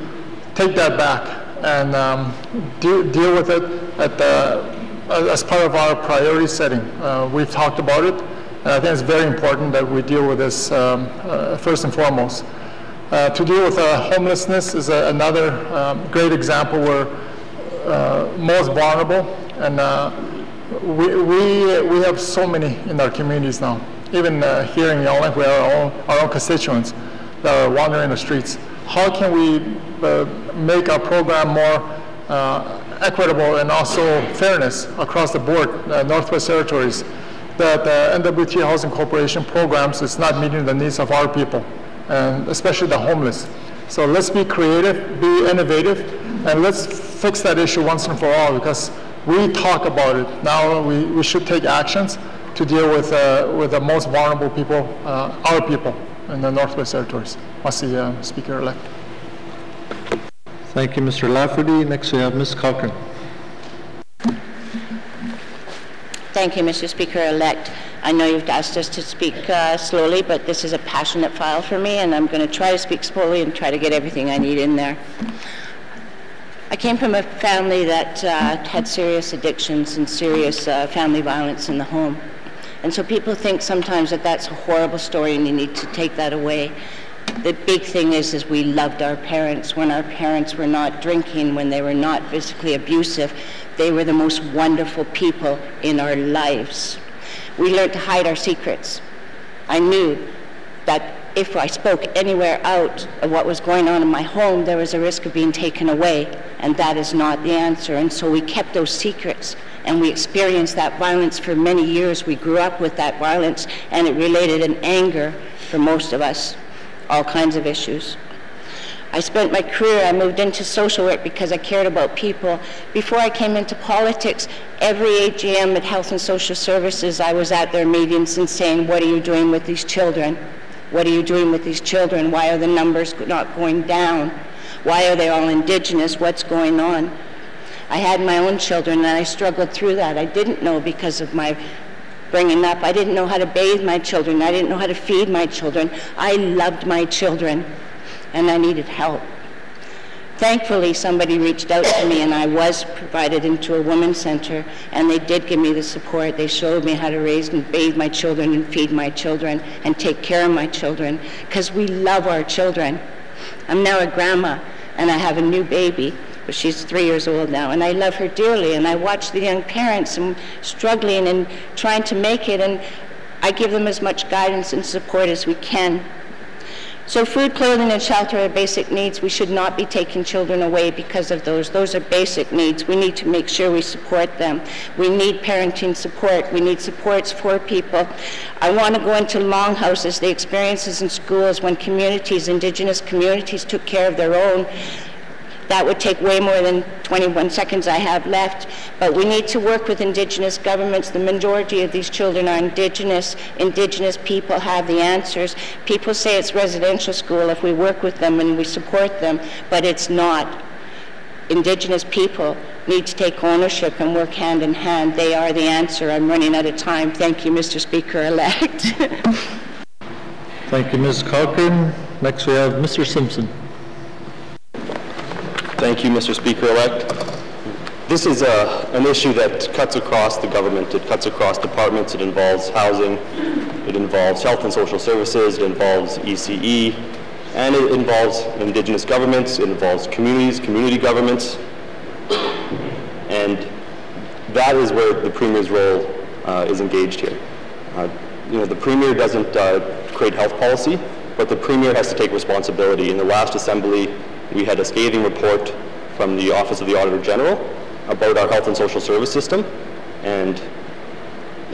take that back and um, deal, deal with it at the, as part of our priority setting. Uh, we've talked about it, and I think it's very important that we deal with this um, uh, first and foremost. Uh, to deal with uh, homelessness is a, another um, great example where uh, most vulnerable and uh, we, we, we have so many in our communities now. Even uh, here in Yellowknife, we have our own, our own constituents that are wandering the streets. How can we uh, make our program more uh, equitable and also fairness across the board, uh, Northwest Territories, that uh, NWT Housing Corporation programs is not meeting the needs of our people, and especially the homeless. So let's be creative, be innovative, and let's fix that issue once and for all because we talk about it. Now we, we should take actions to deal with, uh, with the most vulnerable people, uh, our people in the Northwest Territories. Must the uh, Speaker-elect. Thank you, Mr. Lafferty. Next we have Ms. Cochrane. Thank you, Mr. Speaker-elect. I know you've asked us to speak uh, slowly, but this is a passionate file for me, and I'm going to try to speak slowly and try to get everything I need in there. I came from a family that uh, had serious addictions and serious uh, family violence in the home. And so people think sometimes that that's a horrible story and you need to take that away. The big thing is, is we loved our parents. When our parents were not drinking, when they were not physically abusive, they were the most wonderful people in our lives. We learned to hide our secrets. I knew that if I spoke anywhere out of what was going on in my home, there was a risk of being taken away, and that is not the answer. And so we kept those secrets and we experienced that violence for many years. We grew up with that violence, and it related in anger for most of us, all kinds of issues. I spent my career, I moved into social work because I cared about people. Before I came into politics, every AGM at Health and Social Services, I was at their meetings and saying, what are you doing with these children? What are you doing with these children? Why are the numbers not going down? Why are they all indigenous? What's going on? I had my own children and I struggled through that. I didn't know because of my bringing up. I didn't know how to bathe my children. I didn't know how to feed my children. I loved my children and I needed help. Thankfully, somebody reached out to me and I was provided into a women's center and they did give me the support. They showed me how to raise and bathe my children and feed my children and take care of my children because we love our children. I'm now a grandma and I have a new baby, but she's three years old now and I love her dearly and I watch the young parents and struggling and trying to make it and I give them as much guidance and support as we can. So food, clothing, and shelter are basic needs. We should not be taking children away because of those. Those are basic needs. We need to make sure we support them. We need parenting support. We need supports for people. I want to go into longhouses, the experiences in schools when communities, indigenous communities took care of their own that would take way more than 21 seconds I have left. But we need to work with Indigenous governments. The majority of these children are Indigenous. Indigenous people have the answers. People say it's residential school if we work with them and we support them, but it's not. Indigenous people need to take ownership and work hand in hand. They are the answer. I'm running out of time. Thank you, Mr. Speaker-elect. Thank you, Ms. Cochrane. Next we have Mr. Simpson. Thank you, Mr. Speaker-elect. This is a, an issue that cuts across the government. It cuts across departments. It involves housing. It involves health and social services. It involves ECE. And it involves indigenous governments. It involves communities, community governments. And that is where the Premier's role uh, is engaged here. Uh, you know, the Premier doesn't uh, create health policy, but the Premier has to take responsibility. In the last Assembly, we had a scathing report from the Office of the Auditor General about our health and social service system. And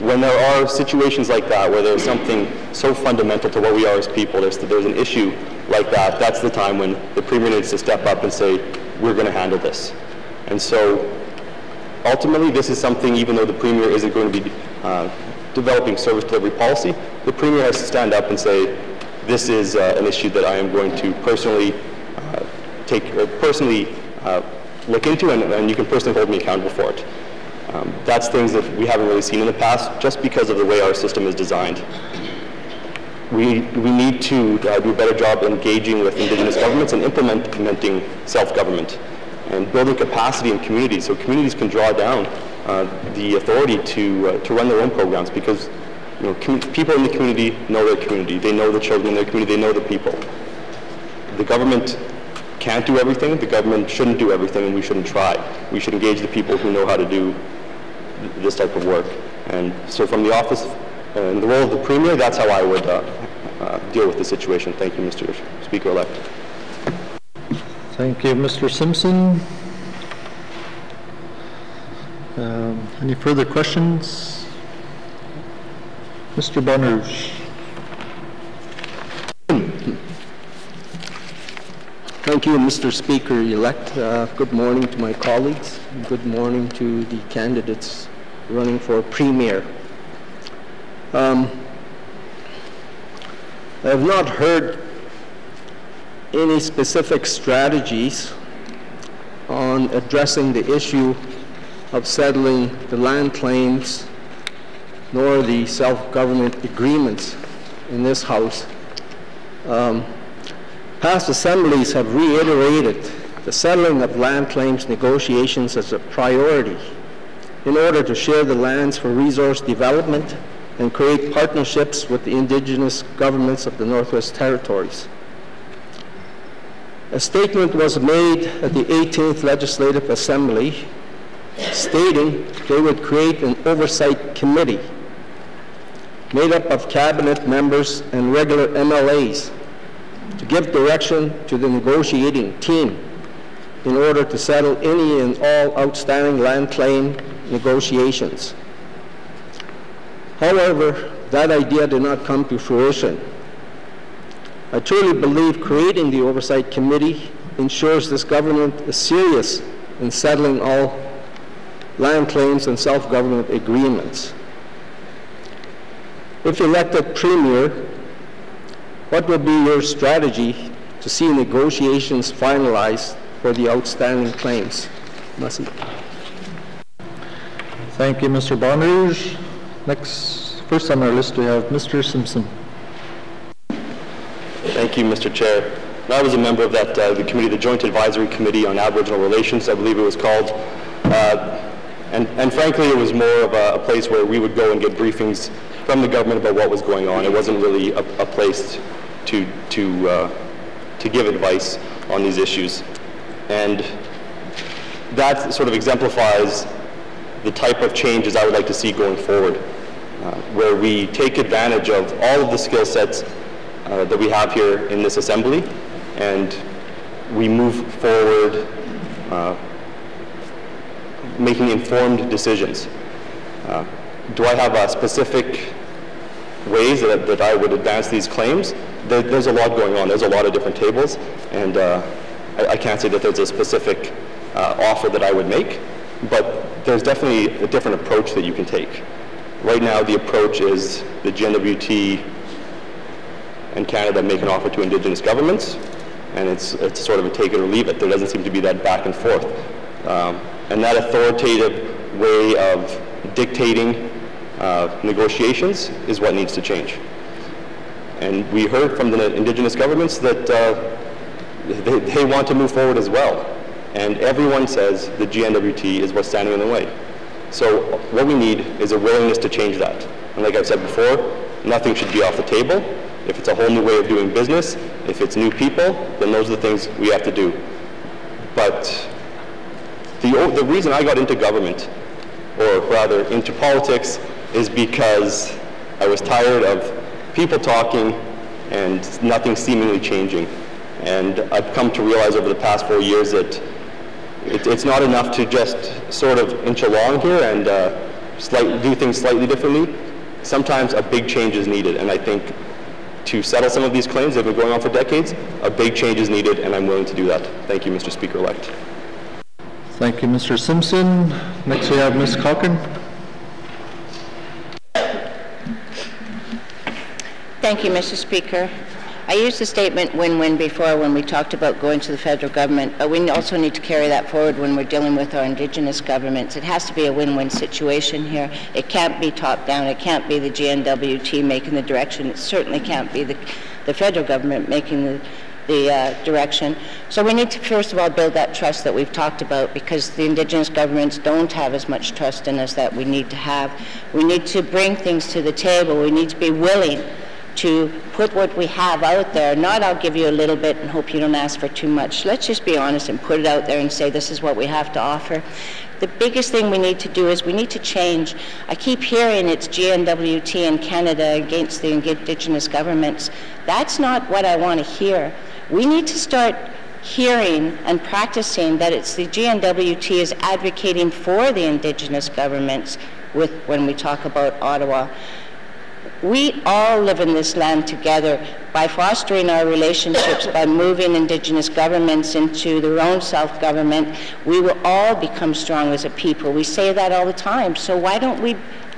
when there are situations like that, where there's something so fundamental to what we are as people, there's, there's an issue like that, that's the time when the Premier needs to step up and say, we're going to handle this. And so ultimately, this is something, even though the Premier isn't going to be uh, developing service delivery policy, the Premier has to stand up and say, this is uh, an issue that I am going to personally take uh, personally uh, look into, and, and, you can personally hold me accountable for it. Um, that's things that we haven't really seen in the past, just because of the way our system is designed. We, we need to uh, do a better job engaging with Indigenous governments and implementing self-government and building capacity in communities so communities can draw down uh, the authority to, uh, to run their own programs because you know, people in the community know their community. They know the children in their community. They know the people. The government can't do everything, the government shouldn't do everything, and we shouldn't try. We should engage the people who know how to do this type of work. And so from the office, uh, in the role of the Premier, that's how I would uh, uh, deal with the situation. Thank you, Mr. Speaker-elect. Thank you, Mr. Simpson. Um, any further questions? Mr. Bonnetrouge. Thank you, Mr. Speaker-elect. Uh, good morning to my colleagues. Good morning to the candidates running for Premier. Um, I have not heard any specific strategies on addressing the issue of settling the land claims nor the self-government agreements in this House. Um, Past assemblies have reiterated the settling of land claims negotiations as a priority in order to share the lands for resource development and create partnerships with the indigenous governments of the Northwest Territories. A statement was made at the 18th Legislative Assembly stating they would create an oversight committee made up of cabinet members and regular MLAs to give direction to the negotiating team in order to settle any and all outstanding land claim negotiations. However, that idea did not come to fruition. I truly believe creating the Oversight Committee ensures this government is serious in settling all land claims and self-government agreements. If elected Premier, what will be your strategy to see negotiations finalized for the outstanding claims? Merci. Thank you, Mr. Bonnetrouge. Next, first on our list, we have Mr. Simpson. Thank you, Mr. Chair. I was a member of that, uh, the committee, the Joint Advisory Committee on Aboriginal Relations, I believe it was called. Uh, and, and frankly, it was more of a, a, place where we would go and get briefings from the government about what was going on. It wasn't really a, a place to, to, uh, to give advice on these issues. And that sort of exemplifies the type of changes I would like to see going forward, uh, where we take advantage of all of the skill sets uh, that we have here in this assembly, and we move forward uh, making informed decisions. Uh, do I have a specific ways that, that I would advance these claims? There, there's a lot going on. There's a lot of different tables, and uh, I, I, can't say that there's a specific uh, offer that I would make, but there's definitely a different approach that you can take. Right now, the approach is the GNWT and Canada make an offer to Indigenous governments, and it's, it's sort of a take it or leave it. There doesn't seem to be that back and forth. Um, and that authoritative way of dictating uh, negotiations is what needs to change. And we heard from the Indigenous governments that uh, they, they want to move forward as well. And everyone says the GNWT is what's standing in the way. So what we need is a willingness to change that. And like I've said before, nothing should be off the table. If it's a whole new way of doing business, if it's new people, then those are the things we have to do. But the, the reason I got into government, or rather into politics, is because I was tired of people talking and nothing seemingly changing. And I've come to realize over the past four years that it, it's not enough to just sort of inch along here and uh, slight, do things slightly differently. Sometimes a big change is needed, and I think to settle some of these claims that have been going on for decades, a big change is needed, and I'm willing to do that. Thank you, Mr. Speaker-elect. Thank you, Mr. Simpson. Next we have Ms. Cochrane. Thank you, Mr. Speaker. I used the statement win-win before when we talked about going to the federal government, but we also need to carry that forward when we're dealing with our indigenous governments. It has to be a win-win situation here. It can't be top-down. It can't be the GNWT making the direction. It certainly can't be the, the federal government making the, the uh, direction. So we need to first of all build that trust that we've talked about because the indigenous governments don't have as much trust in us that we need to have. We need to bring things to the table. We need to be willing to put what we have out there. Not I'll give you a little bit and hope you don't ask for too much. Let's just be honest and put it out there and say this is what we have to offer. The biggest thing we need to do is we need to change. I keep hearing it's GNWT in Canada against the Indigenous governments. That's not what I want to hear. We need to start hearing and practicing that it's the GNWT is advocating for the Indigenous governments with when we talk about Ottawa. We all live in this land together by fostering our relationships, by moving Indigenous governments into their own self-government. We will all become strong as a people. We say that all the time. So why don't we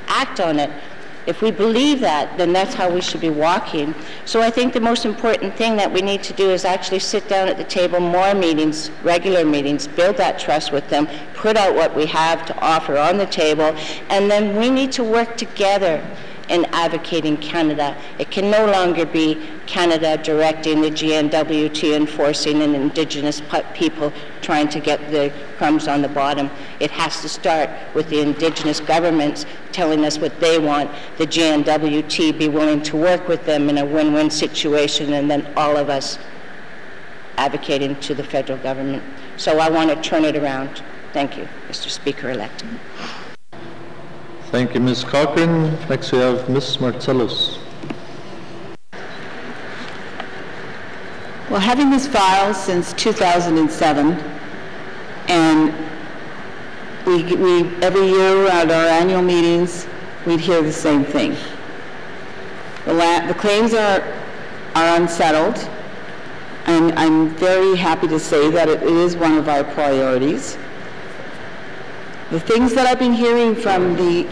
act on it? If we believe that, then that's how we should be walking. So I think the most important thing that we need to do is actually sit down at the table, more meetings, regular meetings, build that trust with them, put out what we have to offer on the table, and then we need to work together in advocating Canada. It can no longer be Canada directing the GNWT enforcing an Indigenous people trying to get the crumbs on the bottom. It has to start with the Indigenous governments telling us what they want, the GNWT be willing to work with them in a win-win situation, and then all of us advocating to the federal government. So I want to turn it around. Thank you, Mr. Speaker-elect. Thank you, Ms. Cochrane. Next we have Ms. Martselos. Well, having this file since 2007, and we we, we, every year at our annual meetings, we'd hear the same thing. The, la- the claims are, are unsettled, and I'm very happy to say that it is one of our priorities. The things that I've been hearing from the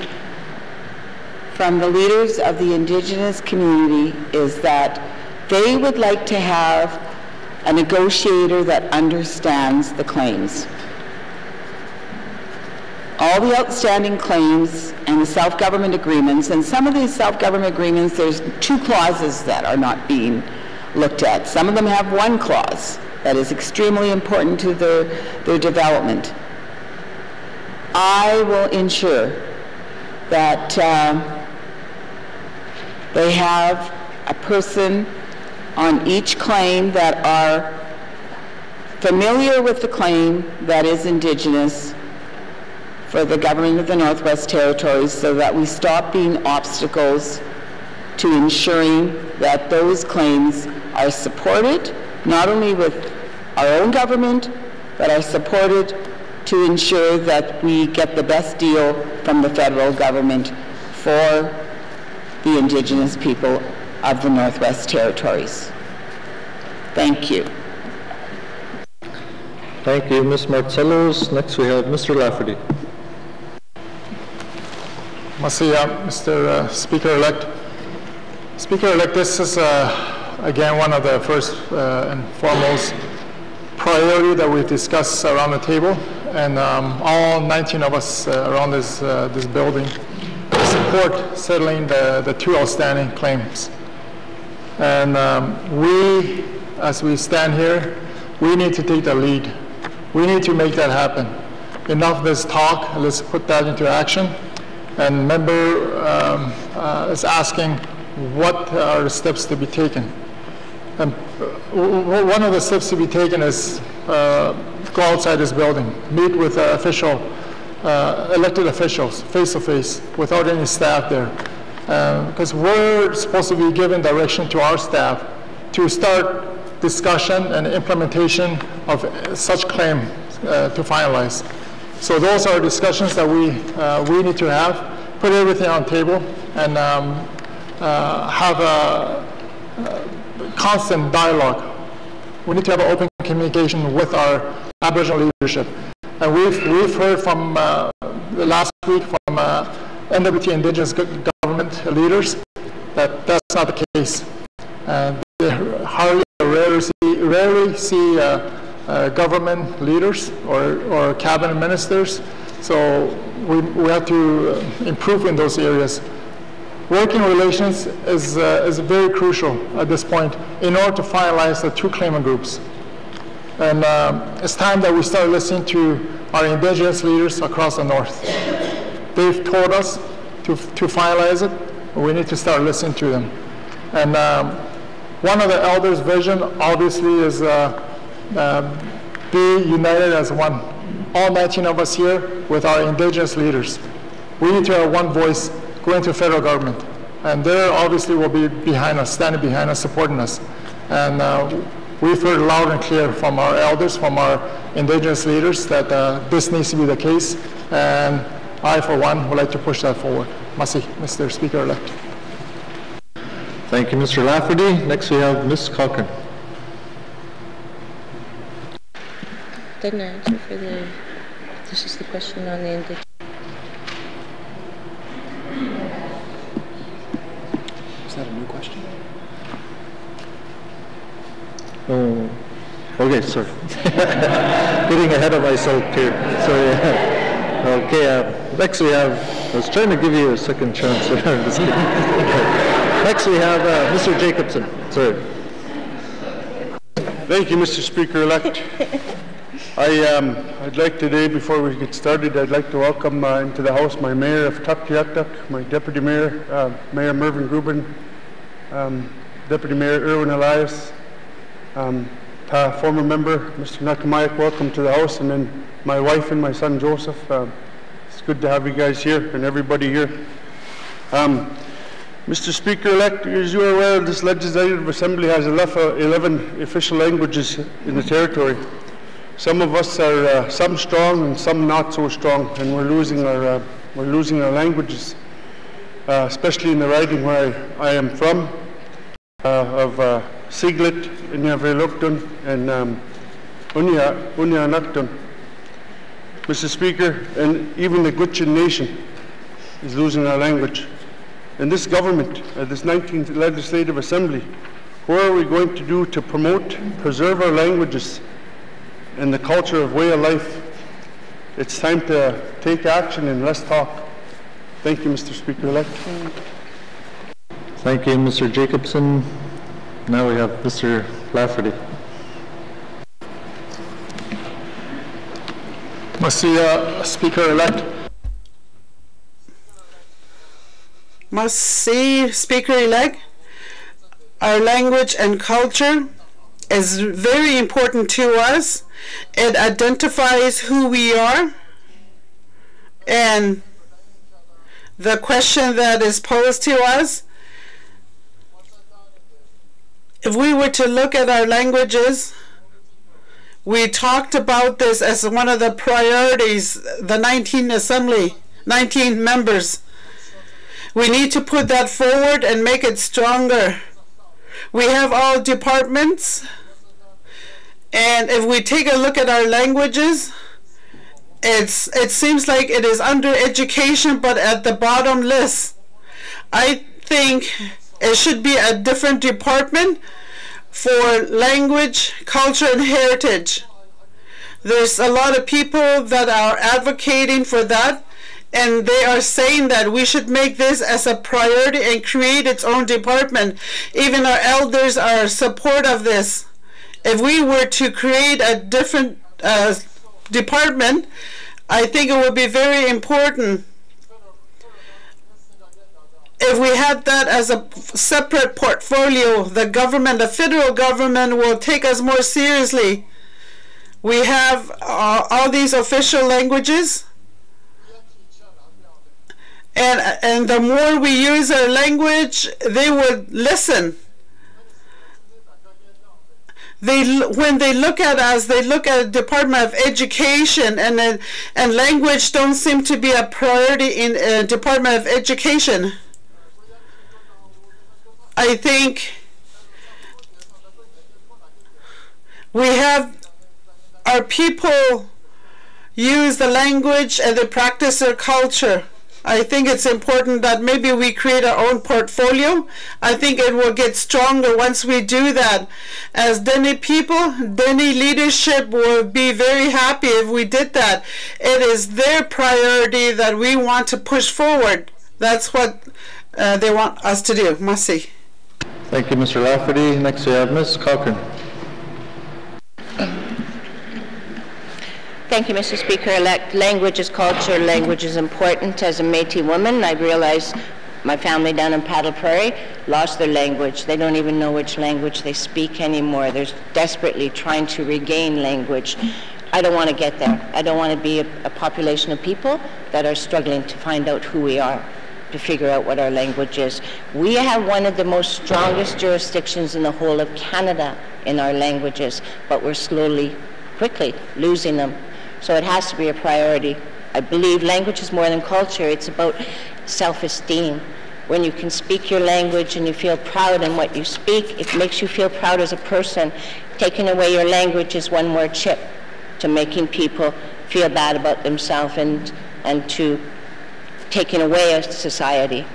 from the leaders of the indigenous community is that they would like to have a negotiator that understands the claims. All the outstanding claims and the self-government agreements, and some of these self-government agreements, there's two clauses that are not being looked at. Some of them have one clause that is extremely important to their, their development. I will ensure that uh, they have a person on each claim that are familiar with the claim that is Indigenous for the government of the Northwest Territories so that we stop being obstacles to ensuring that those claims are supported, not only with our own government, but are supported to ensure that we get the best deal from the federal government for the Indigenous people of the Northwest Territories. Thank you. Thank you, Ms. Martselos. Next we have Mr. Lafferty. Masia, Mr. Uh, Speaker-elect. Speaker-elect, this is uh, again one of the first uh, and foremost priority that we've discussed around the table, and um, all 19 of us uh, around this, uh, this building support settling the, the two outstanding claims. And um, we, as we stand here, we need to take the lead. We need to make that happen. Enough of this talk, let's put that into action. And member um, uh, is asking what are the steps to be taken. And uh, one of the steps to be taken is uh, go outside this building, meet with uh, official, uh, elected officials, face to face, without any staff there. Because uh, we're supposed to be giving direction to our staff to start discussion and implementation of such claim uh, to finalize. So those are discussions that we, we need to have, put everything on table, and um, have a, constant dialogue. We need to have open communication with our Aboriginal leadership. And we've, we've heard from uh, last week from uh, NWT Indigenous government leaders that that's not the case. Uh, they hardly rarely see, rarely see uh, uh, government leaders or, or cabinet ministers. So we, we have to improve in those areas working relations is, uh, is very crucial at this point in order to finalize the two claimant groups. And uh, it's time that we start listening to our indigenous leaders across the north. They've told us to, to finalize it, we need to start listening to them. And um, one of the elders' vision, obviously, is uh, uh, be united as one. All 19 of us here with our indigenous leaders. We need to have one voice going to federal government. And they obviously will be behind us, standing behind us, supporting us. And uh, we've heard loud and clear from our elders, from our indigenous leaders, that uh, this needs to be the case. And I, for one, would like to push that forward. Masi, Mr. Speaker-elect. Thank you, Mr. Lafferty. Next we have Ms. Cochrane. Didn't answer for the, this is the question on the indigenous. Oh, okay, sorry. Getting ahead of myself here. Sorry. okay, uh, next we have, I was trying to give you a second chance. next we have uh, Mr. Jacobson. Sorry. Thank you, Mr. Speaker-elect. I, um, I'd like today, before we get started, I'd like to welcome uh, into the House my Mayor of Tuktoyaktuk, my Deputy Mayor, uh, Mayor Merven Gruben, um, Deputy Mayor Irwin Elias, um, former member, Mr. Nakimayak, welcome to the House, and then my wife and my son Joseph. Uh, it's good to have you guys here and everybody here. Um, Mr. Speaker-elect, as you are aware, this Legislative Assembly has 11 official languages in the territory. some of us are uh, some strong and some not so strong, and we're losing our uh, we're losing our languages, uh, especially in the riding where I, I am from, uh, of Siglet, Inuvialuktun, and um, Unya Inuinnaqtun. Mr. Speaker, and even the Gwich'in Nation is losing our language. And this government, uh, this 19th Legislative Assembly, what are we going to do to promote, preserve our languages and the culture of way of life? It's time to take action and less talk. Thank you, Mr. Speaker-elect. Thank you, Mr. Jacobson. Now we have Mr. Lafferty. Mr. Uh, speaker-elect, must see speaker-elect our language and culture is very important to us it identifies who we are and the question that is posed to us if we were to look at our languages we talked about this as one of the priorities the 19 assembly 19 members we need to put that forward and make it stronger. We have all departments, and if we take a look at our languages, it's it seems like it is under education, but at the bottom list. I think it should be a different department for language, culture, and heritage. There's a lot of people that are advocating for that and they are saying that we should make this as a priority and create its own department. Even our elders are support of this. If we were to create a different uh, department, I think it would be very important. If we had that as a separate portfolio, the government, the federal government will take us more seriously. We have uh, all these official languages and and the more we use our language, they would listen. They when they look at us, they look at the Department of Education, and and language don't seem to be a priority in uh, Department of Education. I think we have our people use the language and they practice their culture. I think it's important that maybe we create our own portfolio. I think it will get stronger once we do that. As Dene people, Dene leadership will be very happy if we did that. It is their priority that we want to push forward. That's what uh, they want us to do. Masi. Thank you, Mr. Lafferty. Next we have Ms. Cochrane. Thank you, Mr. Speaker-elect. Language is culture. Language is important. As a Métis woman, I realize my family down in Paddle Prairie lost their language. They don't even know which language they speak anymore. They're desperately trying to regain language. I don't want to get there. I don't want to be a, a population of people that are struggling to find out who we are to figure out what our language is. We have one of the most strongest jurisdictions in the whole of Canada in our languages, but we're slowly, quickly losing them so it has to be a priority. I believe language is more than culture. It's about self-esteem. When you can speak your language and you feel proud in what you speak, it makes you feel proud as a person. Taking away your language is one more chip to making people feel bad about themselves and, and to taking away a society.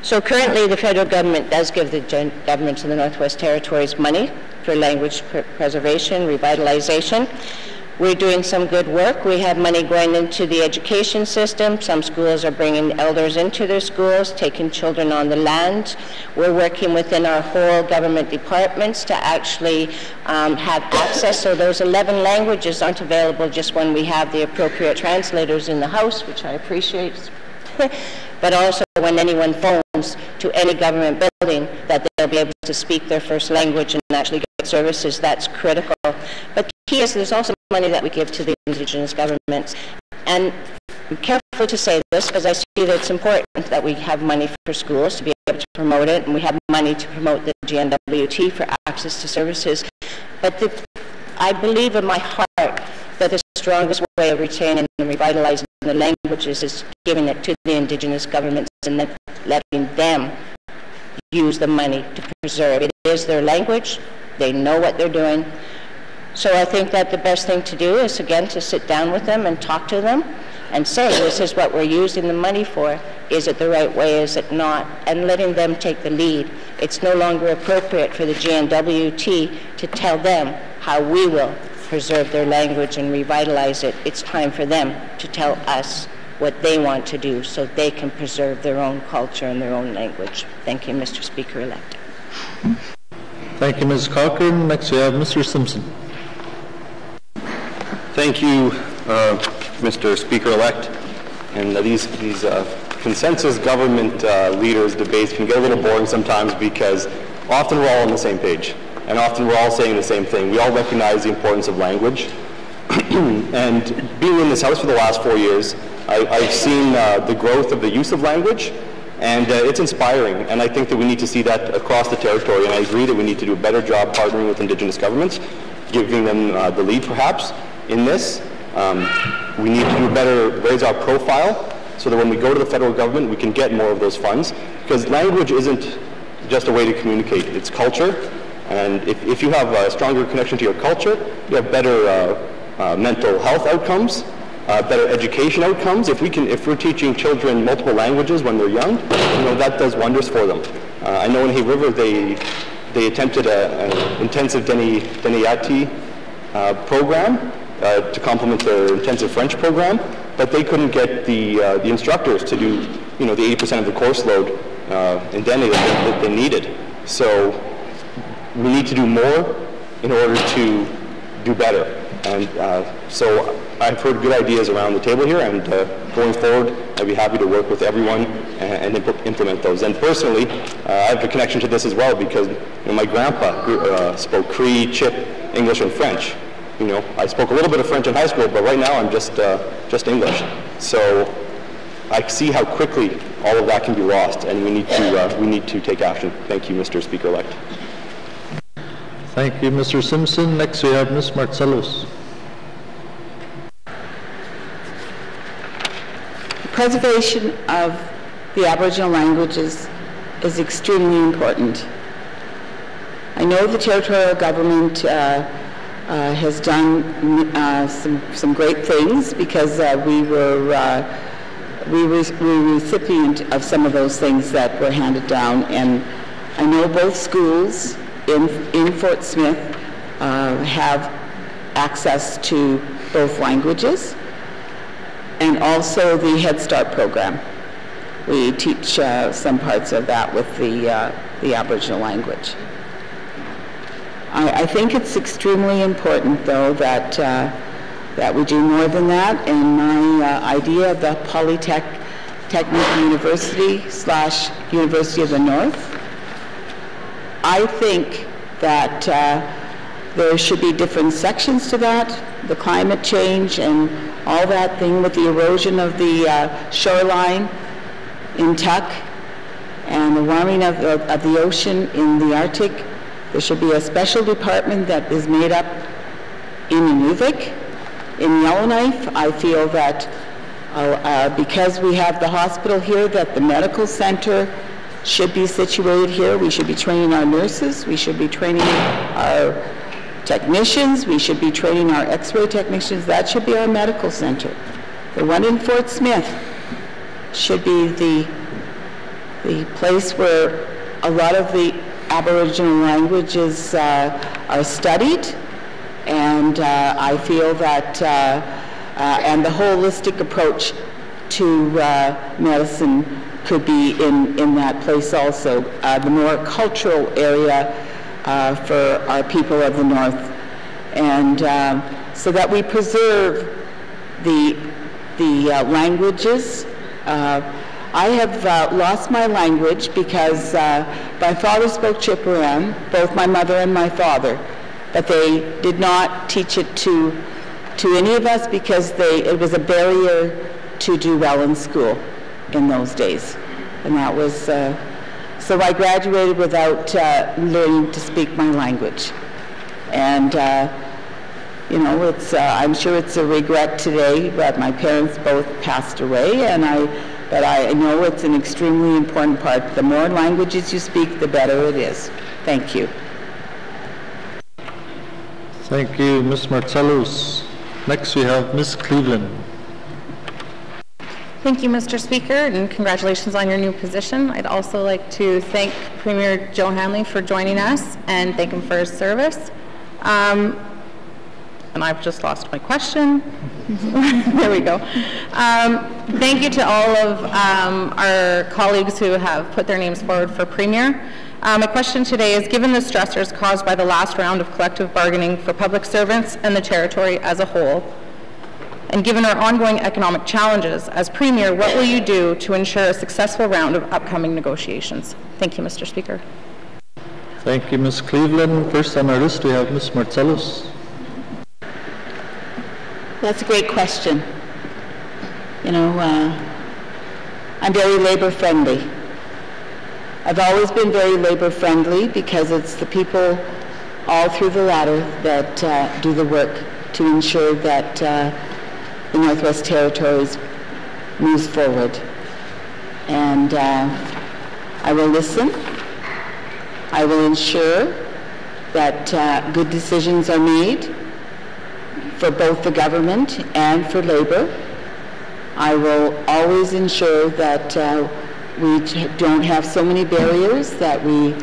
So currently the federal government does give the governments of the Northwest Territories money for language pr preservation, revitalization. We're doing some good work. We have money going into the education system. Some schools are bringing elders into their schools, taking children on the land. We're working within our whole government departments to actually um, have access. So those 11 languages aren't available just when we have the appropriate translators in the house, which I appreciate. but also when anyone phones to any government building that they'll be able to speak their first language and actually get services. That's critical. But the key is there's also money that we give to the Indigenous governments. And I'm careful to say this because I see that it's important that we have money for schools to be able to promote it, and we have money to promote the GNWT for access to services. But the, I believe in my heart strongest way of retaining and revitalizing the languages is giving it to the indigenous governments and then letting them use the money to preserve. It is their language. They know what they're doing. So I think that the best thing to do is, again, to sit down with them and talk to them and say, this is what we're using the money for. Is it the right way? Is it not? And letting them take the lead. It's no longer appropriate for the GNWT to tell them how we will preserve their language and revitalize it. It's time for them to tell us what they want to do so they can preserve their own culture and their own language. Thank you, Mr. Speaker-elect. Thank you, Ms. Cochrane. Next we have Mr. Simpson. Thank you, uh, Mr. Speaker-elect. And uh, these, these uh, consensus government uh, leaders debates can get a little boring sometimes because often we're all on the same page. And often we're all saying the same thing. We all recognize the importance of language. and being in this House for the last four years, I, have seen uh, the growth of the use of language, and uh, it's inspiring. And I think that we need to see that across the territory. And I agree that we need to do a better job partnering with Indigenous governments, giving them uh, the lead perhaps, in this. Um, we need to do better, raise our profile so that when we go to the federal government, we can get more of those funds. Because language isn't just a way to communicate, it's culture. And if, if you have a stronger connection to your culture, you have better uh, uh, mental health outcomes, uh, better education outcomes. If we can, if we're teaching children multiple languages when they're young, you know that does wonders for them. Uh, I know in Hay River they they attempted an intensive Deni Deniati uh, program, uh, to complement their intensive French program, but they couldn't get the, the instructors to do, you know, the 80% of the course load in Dene that they, that they needed. So we need to do more in order to do better. And uh, so I've heard good ideas around the table here, and uh, going forward, I'd be happy to work with everyone and, and imp implement those. And personally, uh, I have a connection to this as well because you know, my grandpa grew, uh, spoke Cree, Chip, English, and French you know, I spoke a little bit of French in high school, but right now I'm just, uh, just English. So I see how quickly all of that can be lost, and we need to, uh, we need to take action. Thank you, Mr. Speaker-elect. Thank you, Mr. Simpson. Next we have Ms. Martselos. preservation of the Aboriginal languages is extremely important. I know the territorial government uh, uh, has done uh, some, some great things because uh, we were uh, we were, we recipient of some of those things that were handed down and I know both schools in, in Fort Smith uh, have access to both languages and also the Head Start program. We teach uh, some parts of that with the, the Aboriginal language. I, I think it's extremely important, though, that uh, that we do more than that. And my uh, idea of the Polytech Technical University slash University of the North, I think that uh, there should be different sections to that. The climate change and all that thing with the erosion of the uh, shoreline in Tuk and the warming of, of, of the ocean in the Arctic there should be a special department that is made up in Inuvik. In Yellowknife, I feel that uh, uh, because we have the hospital here, that the medical center should be situated here. We should be training our nurses. We should be training our technicians. We should be training our x-ray technicians. That should be our medical center. The one in Fort Smith should be the, the place where a lot of the Aboriginal languages uh, are studied, and uh, I feel that, uh, and the holistic approach to medicine could be in, in that place also. Uh, the more cultural area uh, for our people of the North, and um, so that we preserve the, the uh, languages. I have uh, lost my language because uh, my father spoke Chipewyan, both my mother and my father, but they did not teach it to, to any of us because they, it was a barrier to do well in school in those days. And that was, uh, so I graduated without uh, learning to speak my language. And uh, you know, it's, uh, I'm sure it's a regret today, but my parents both passed away, and I, but I know it's an extremely important part. The more languages you speak, the better it is. Thank you. Thank you, Ms. Martselos. Next, we have Ms. Cleveland. Thank you, Mr. Speaker, and congratulations on your new position. I'd also like to thank Premier Joe Hanley for joining us and thank him for his service. Um, and I've just lost my question. there we go. Um, thank you to all of um, our colleagues who have put their names forward for Premier. Uh, my question today is, given the stressors caused by the last round of collective bargaining for public servants and the territory as a whole, and given our ongoing economic challenges, as Premier, what will you do to ensure a successful round of upcoming negotiations? Thank you, Mr. Speaker. Thank you, Ms. Cleveland. First on our list, we have Ms. Martselos. That's a great question. You know, uh, I'm very labor friendly. I've always been very labor friendly because it's the people all through the ladder that uh, do the work to ensure that uh, the Northwest Territories moves forward. And uh, I will listen. I will ensure that uh, good decisions are made for both the government and for labor. I will always ensure that uh, we don't have so many barriers that we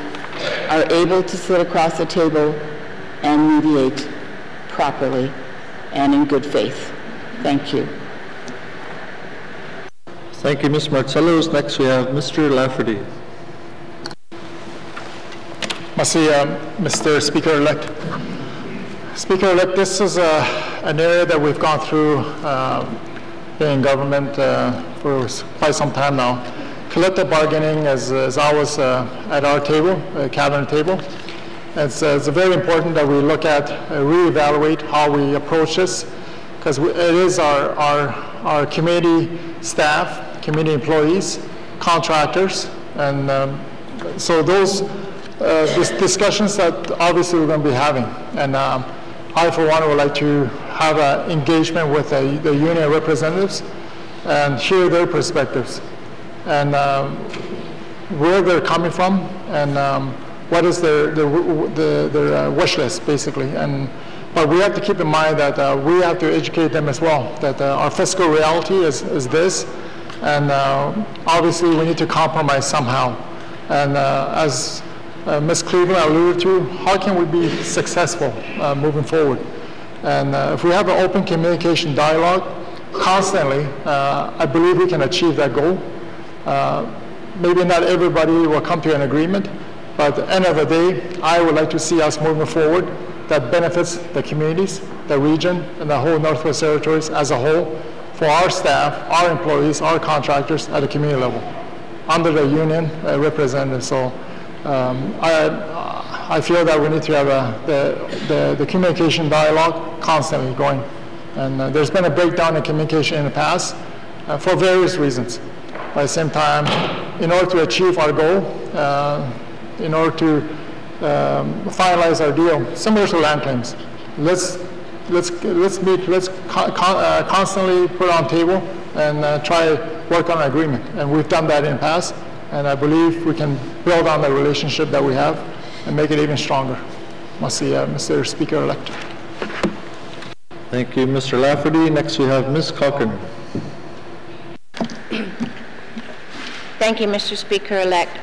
are able to sit across the table and mediate properly and in good faith. Thank you. Thank you, Ms. Martselos. Next, we have Mr. Lafferty. Merci, uh, Mr. Speaker-elect. Speaker-elect, this is uh, an area that we've gone through uh, in government uh, for quite some time now. Collective bargaining is, is always uh, at our table, uh, cabinet table. It's, uh, it's very important that we look at, uh, reevaluate how we approach this, because it is our, our, our committee staff, committee employees, contractors, and um, so those uh, dis discussions that obviously we're going to be having. And um, I, for one, would like to have an engagement with the, the union representatives and hear their perspectives and um, where they're coming from and um, what is their, their, their, their uh, wish list, basically. And, but we have to keep in mind that uh, we have to educate them as well, that uh, our fiscal reality is, is this, and uh, obviously we need to compromise somehow. And uh, as uh, Ms. Cleveland alluded to, how can we be successful uh, moving forward? And uh, if we have an open communication dialogue constantly, I believe we can achieve that goal. Maybe not everybody will come to an agreement, but at the end of the day, I would like to see us moving forward that benefits the communities, the region, and the whole Northwest Territories as a whole for our staff, our employees, our contractors at the community level under the union uh, representative. So um, I, I feel that we need to have a, the, the, the communication dialogue constantly going. And uh, there's been a breakdown in communication in the past uh, for various reasons. But at the same time, in order to achieve our goal, uh, in order to um, finalize our deal, similar to land claims, let's let's let's meet, let's con uh, constantly put on table and uh, try work on an agreement. And we've done that in the past. And I believe we can build on the relationship that we have and make it even stronger. Merci, uh, Mr. Speaker-elect. Thank you, Mr. Lafferty. Next, we have Ms. Cochrane. Thank you, Mr. Speaker-elect.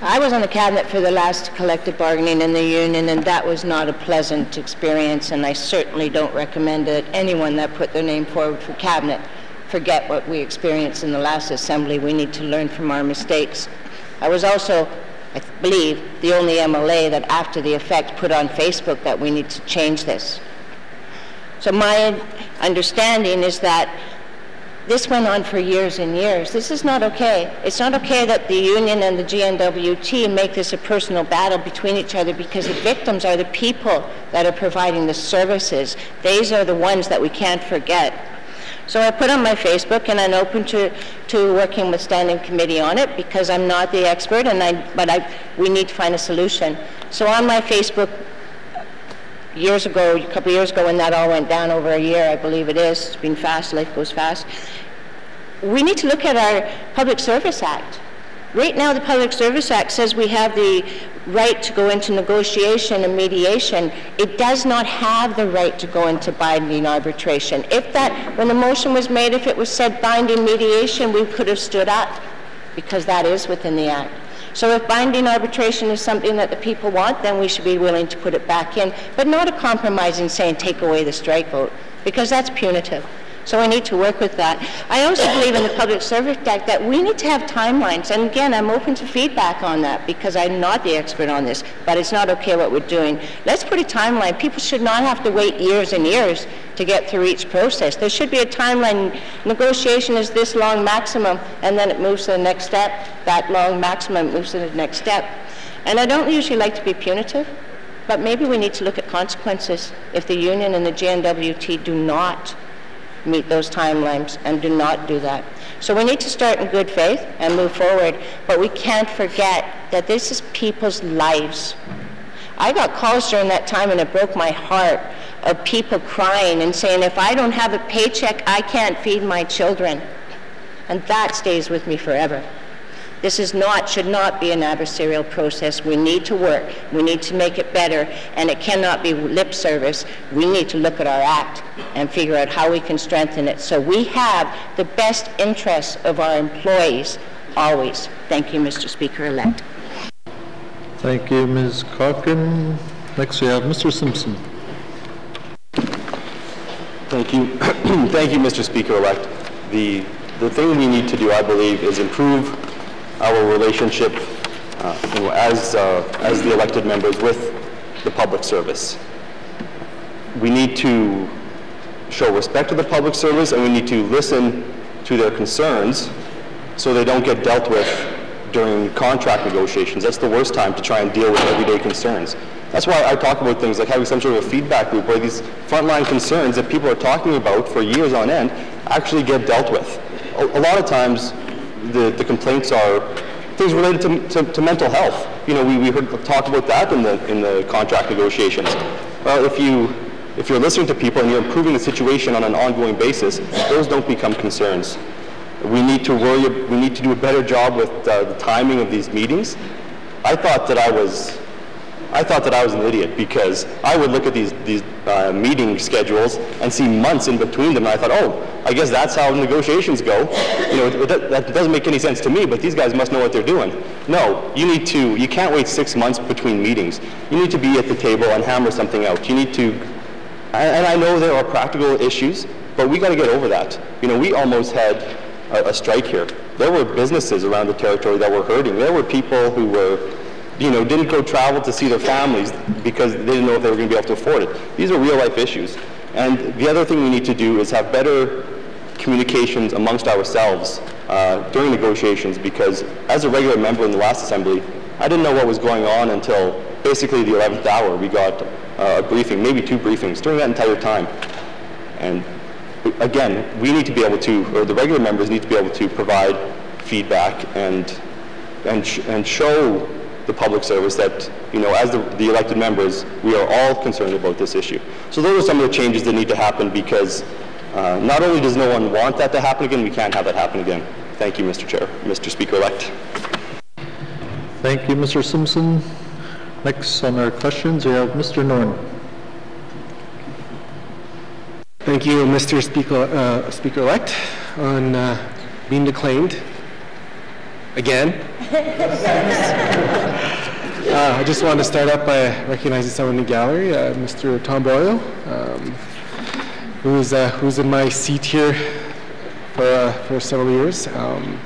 I was on the cabinet for the last collective bargaining in the union, and that was not a pleasant experience, and I certainly don't recommend that anyone that put their name forward for cabinet forget what we experienced in the last assembly. We need to learn from our mistakes. I was also, I believe, the only MLA that after the effect put on Facebook that we need to change this. So my understanding is that this went on for years and years. This is not okay. It's not okay that the union and the GNWT make this a personal battle between each other because the victims are the people that are providing the services. These are the ones that we can't forget. So I put on my Facebook, and I'm open to, to working with standing committee on it because I'm not the expert, and I, but I, we need to find a solution. So on my Facebook years ago, a couple of years ago when that all went down over a year, I believe it is, it's been fast, life goes fast. We need to look at our Public Service Act. Right now, the Public Service Act says we have the right to go into negotiation and mediation. It does not have the right to go into binding arbitration. If that, when the motion was made, if it was said binding mediation, we could have stood up because that is within the Act. So if binding arbitration is something that the people want, then we should be willing to put it back in, but not a compromise in saying take away the strike vote, because that's punitive. So we need to work with that. I also believe in the Public Service Act that we need to have timelines. And again, I'm open to feedback on that because I'm not the expert on this, but it's not okay what we're doing. Let's put a timeline. People should not have to wait years and years to get through each process. There should be a timeline. Negotiation is this long maximum, and then it moves to the next step. That long maximum moves to the next step. And I don't usually like to be punitive, but maybe we need to look at consequences if the union and the GNWT do not meet those timelines and do not do that. So we need to start in good faith and move forward, but we can't forget that this is people's lives. I got calls during that time and it broke my heart of people crying and saying, if I don't have a paycheck, I can't feed my children. And that stays with me forever. This is not, should not be an adversarial process. We need to work. We need to make it better, and it cannot be lip service. We need to look at our act and figure out how we can strengthen it so we have the best interests of our employees always. Thank you, Mr. Speaker-elect. Thank you, Ms. Cochrane. Next we have Mr. Simpson. Thank you. Thank you, Mr. Speaker-elect. The, the thing we need to do, I believe, is improve our relationship uh, you know, as, uh, as the elected members with the public service. We need to show respect to the public service and we need to listen to their concerns so they don't get dealt with during contract negotiations. That's the worst time to try and deal with everyday concerns. That's why I talk about things like having some sort of a feedback loop where these frontline concerns that people are talking about for years on end actually get dealt with. A, a lot of times the, the complaints are things related to, to, to, mental health. You know, we, we heard talk about that in the, in the contract negotiations. Well, if, you, if you're listening to people and you're improving the situation on an ongoing basis, those don't become concerns. We need to worry, we need to do a better job with uh, the timing of these meetings. I thought that I was I thought that I was an idiot because I would look at these, these uh, meeting schedules and see months in between them, and I thought, oh, I guess that's how negotiations go. You know, that doesn't make any sense to me, but these guys must know what they're doing. No, you need to, you can't wait six months between meetings. You need to be at the table and hammer something out. You need to, and I know there are practical issues, but we got to get over that. You know, we almost had a, a strike here. There were businesses around the territory that were hurting. There were people who were you know, didn't go travel to see their families because they didn't know if they were going to be able to afford it. These are real life issues. And the other thing we need to do is have better communications amongst ourselves uh, during negotiations because as a regular member in the last assembly, I didn't know what was going on until basically the 11th hour. We got uh, a briefing, maybe two briefings during that entire time. And again, we need to be able to, or the regular members need to be able to provide feedback and, and, sh and show the public service that, you know, as the, the, elected members, we are all concerned about this issue. So those are some of the changes that need to happen because uh, not only does no one want that to happen again, we can't have that happen again. Thank you, Mr. Chair, Mr. Speaker-elect. Thank you, Mr. Simpson. Next on our questions, we have Mr. Norn. Thank you, Mr. Speaker, uh, Speaker-elect, on uh, being declaimed again. uh, I just wanted to start up by recognizing someone in the gallery, uh, Mr. Tom Beaulieu, um, who's, uh, who's in my seat here for, uh, for several years. Um,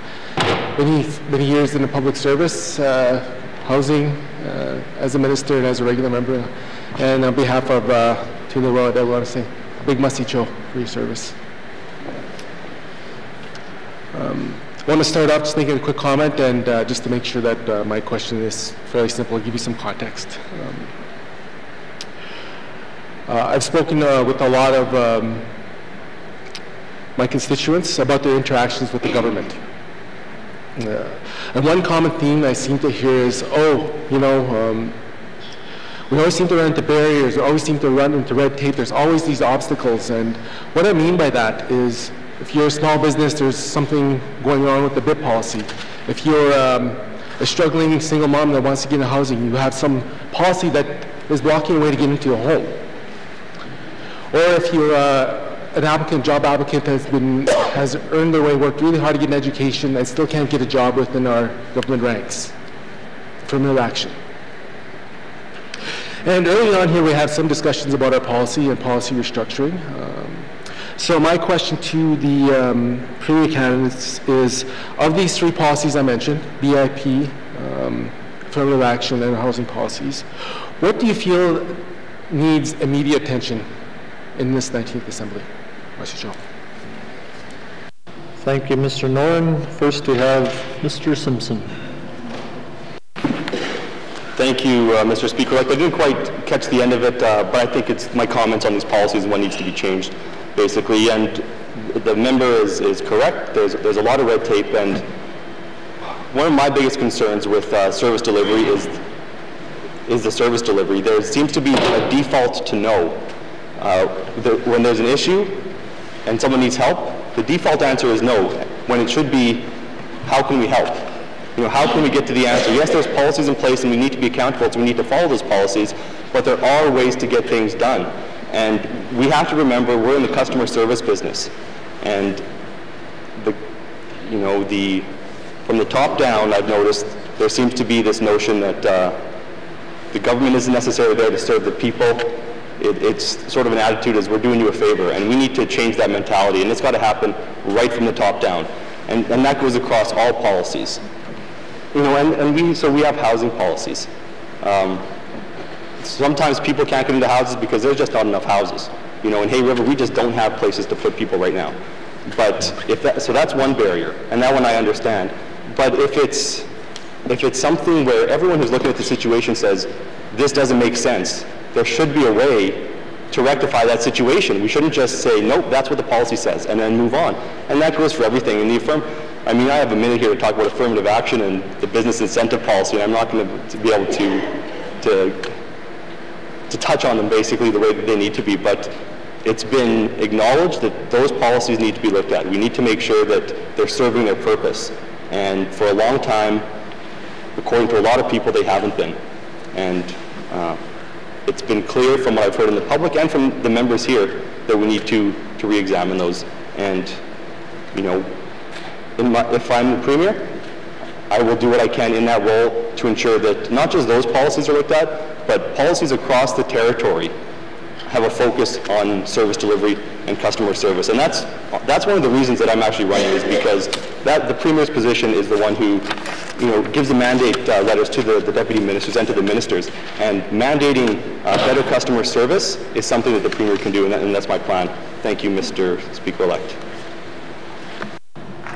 many, many years in the public service, uh, housing, uh, as a minister and as a regular member. And on behalf of uh, Tu Nedhe, I want to say a big masicho for your service. Um, want to start off just making a quick comment and uh, just to make sure that uh, my question is fairly simple, I'll give you some context. Um, uh, I've spoken uh, with a lot of um, my constituents about their interactions with the government. And one common theme I seem to hear is, oh, you know, um, We always seem to run into barriers, we always seem to run into red tape. There's always these obstacles. And what I mean by that is if you're a small business, there's something going on with the BIP policy. If you're um, a struggling single mom that wants to get into housing, you have some policy that is blocking your way to get into a home. Or if you're uh, an applicant, job applicant has been has earned their way, worked really hard to get an education, and still can't get a job within our government ranks. Affirmative action. And early on here, we have some discussions about our policy and policy restructuring. Um, so my question to the um, premier candidates is, of these three policies I mentioned, BIP, um, affirmative action, and housing policies, what do you feel needs immediate attention in this 19th Assembly? Vice Thank you, Mr. Norn. First we have Mr. Simpson. Thank you, uh, Mr. Speaker. Like, I didn't quite catch the end of it, uh, but I think it's my comments on these policies and what needs to be changed, basically. And the member is, is correct. There's, there's a lot of red tape, and one of my biggest concerns with uh, service delivery is, is the service delivery. There seems to be a default to no. Uh, the, when there's an issue and someone needs help, the default answer is no, when it should be, how can we help? You know, how can we get to the answer? Yes, there's policies in place and we need to be accountable, so we need to follow those policies, but there are ways to get things done. And we have to remember we're in the customer service business. And the, you know, the, from the top down, I've noticed there seems to be this notion that uh, the government isn't necessarily there to serve the people. It, it's sort of an attitude as we're doing you a favor, and we need to change that mentality, and it's got to happen right from the top down. And, and that goes across all policies. You know, and, and we, so we have housing policies. Um, sometimes people can't get into houses because there's just not enough houses. You know, in Hay River, we just don't have places to put people right now. But if that, so that's one barrier, and that one I understand. But if it's, if it's something where everyone who's looking at the situation says, this doesn't make sense, there should be a way to rectify that situation. We shouldn't just say, nope, that's what the policy says, and then move on. And that goes for everything. In the affirm I mean, I have a minute here to talk about affirmative action and the business incentive policy, and I'm not going to be able to, to, to touch on them basically the way that they need to be, but it's been acknowledged that those policies need to be looked at. We need to make sure that they're serving their purpose. And for a long time, according to a lot of people, they haven't been. And uh, it's been clear from what I've heard in the public and from the members here that we need to, to re-examine those. And, you know, my, if I'm the Premier, I will do what I can in that role to ensure that not just those policies are looked at, but policies across the territory have a focus on service delivery and customer service. And that's, that's one of the reasons that I'm actually running is because that, the Premier's position is the one who you know, gives the mandate uh, letters to the, the, deputy ministers and to the ministers. And mandating uh, better customer service is something that the Premier can do, and, that, and that's my plan. Thank you, Mr. Speaker-elect.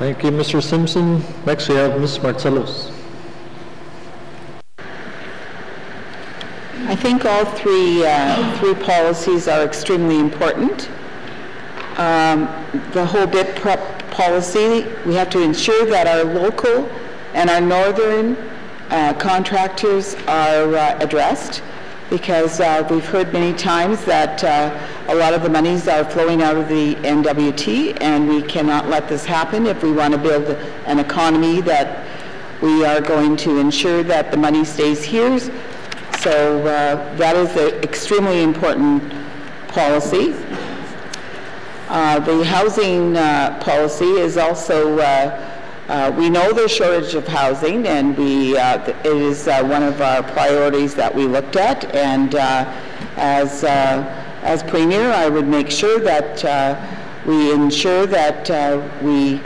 Thank you, Mr. Simpson. Next we have Ms. Martselos. I think all three, uh, three policies are extremely important. Um, the whole BIP prep policy, we have to ensure that our local and our northern uh, contractors are uh, addressed because uh, we've heard many times that uh, a lot of the monies are flowing out of the NWT and we cannot let this happen if we want to build an economy that we are going to ensure that the money stays here. So uh, that is an extremely important policy. Uh, the housing uh, policy is also uh, uh, we know there's shortage of housing, and we uh, it is uh, one of our priorities that we looked at. And uh, as uh, as premier, I would make sure that uh, we ensure that we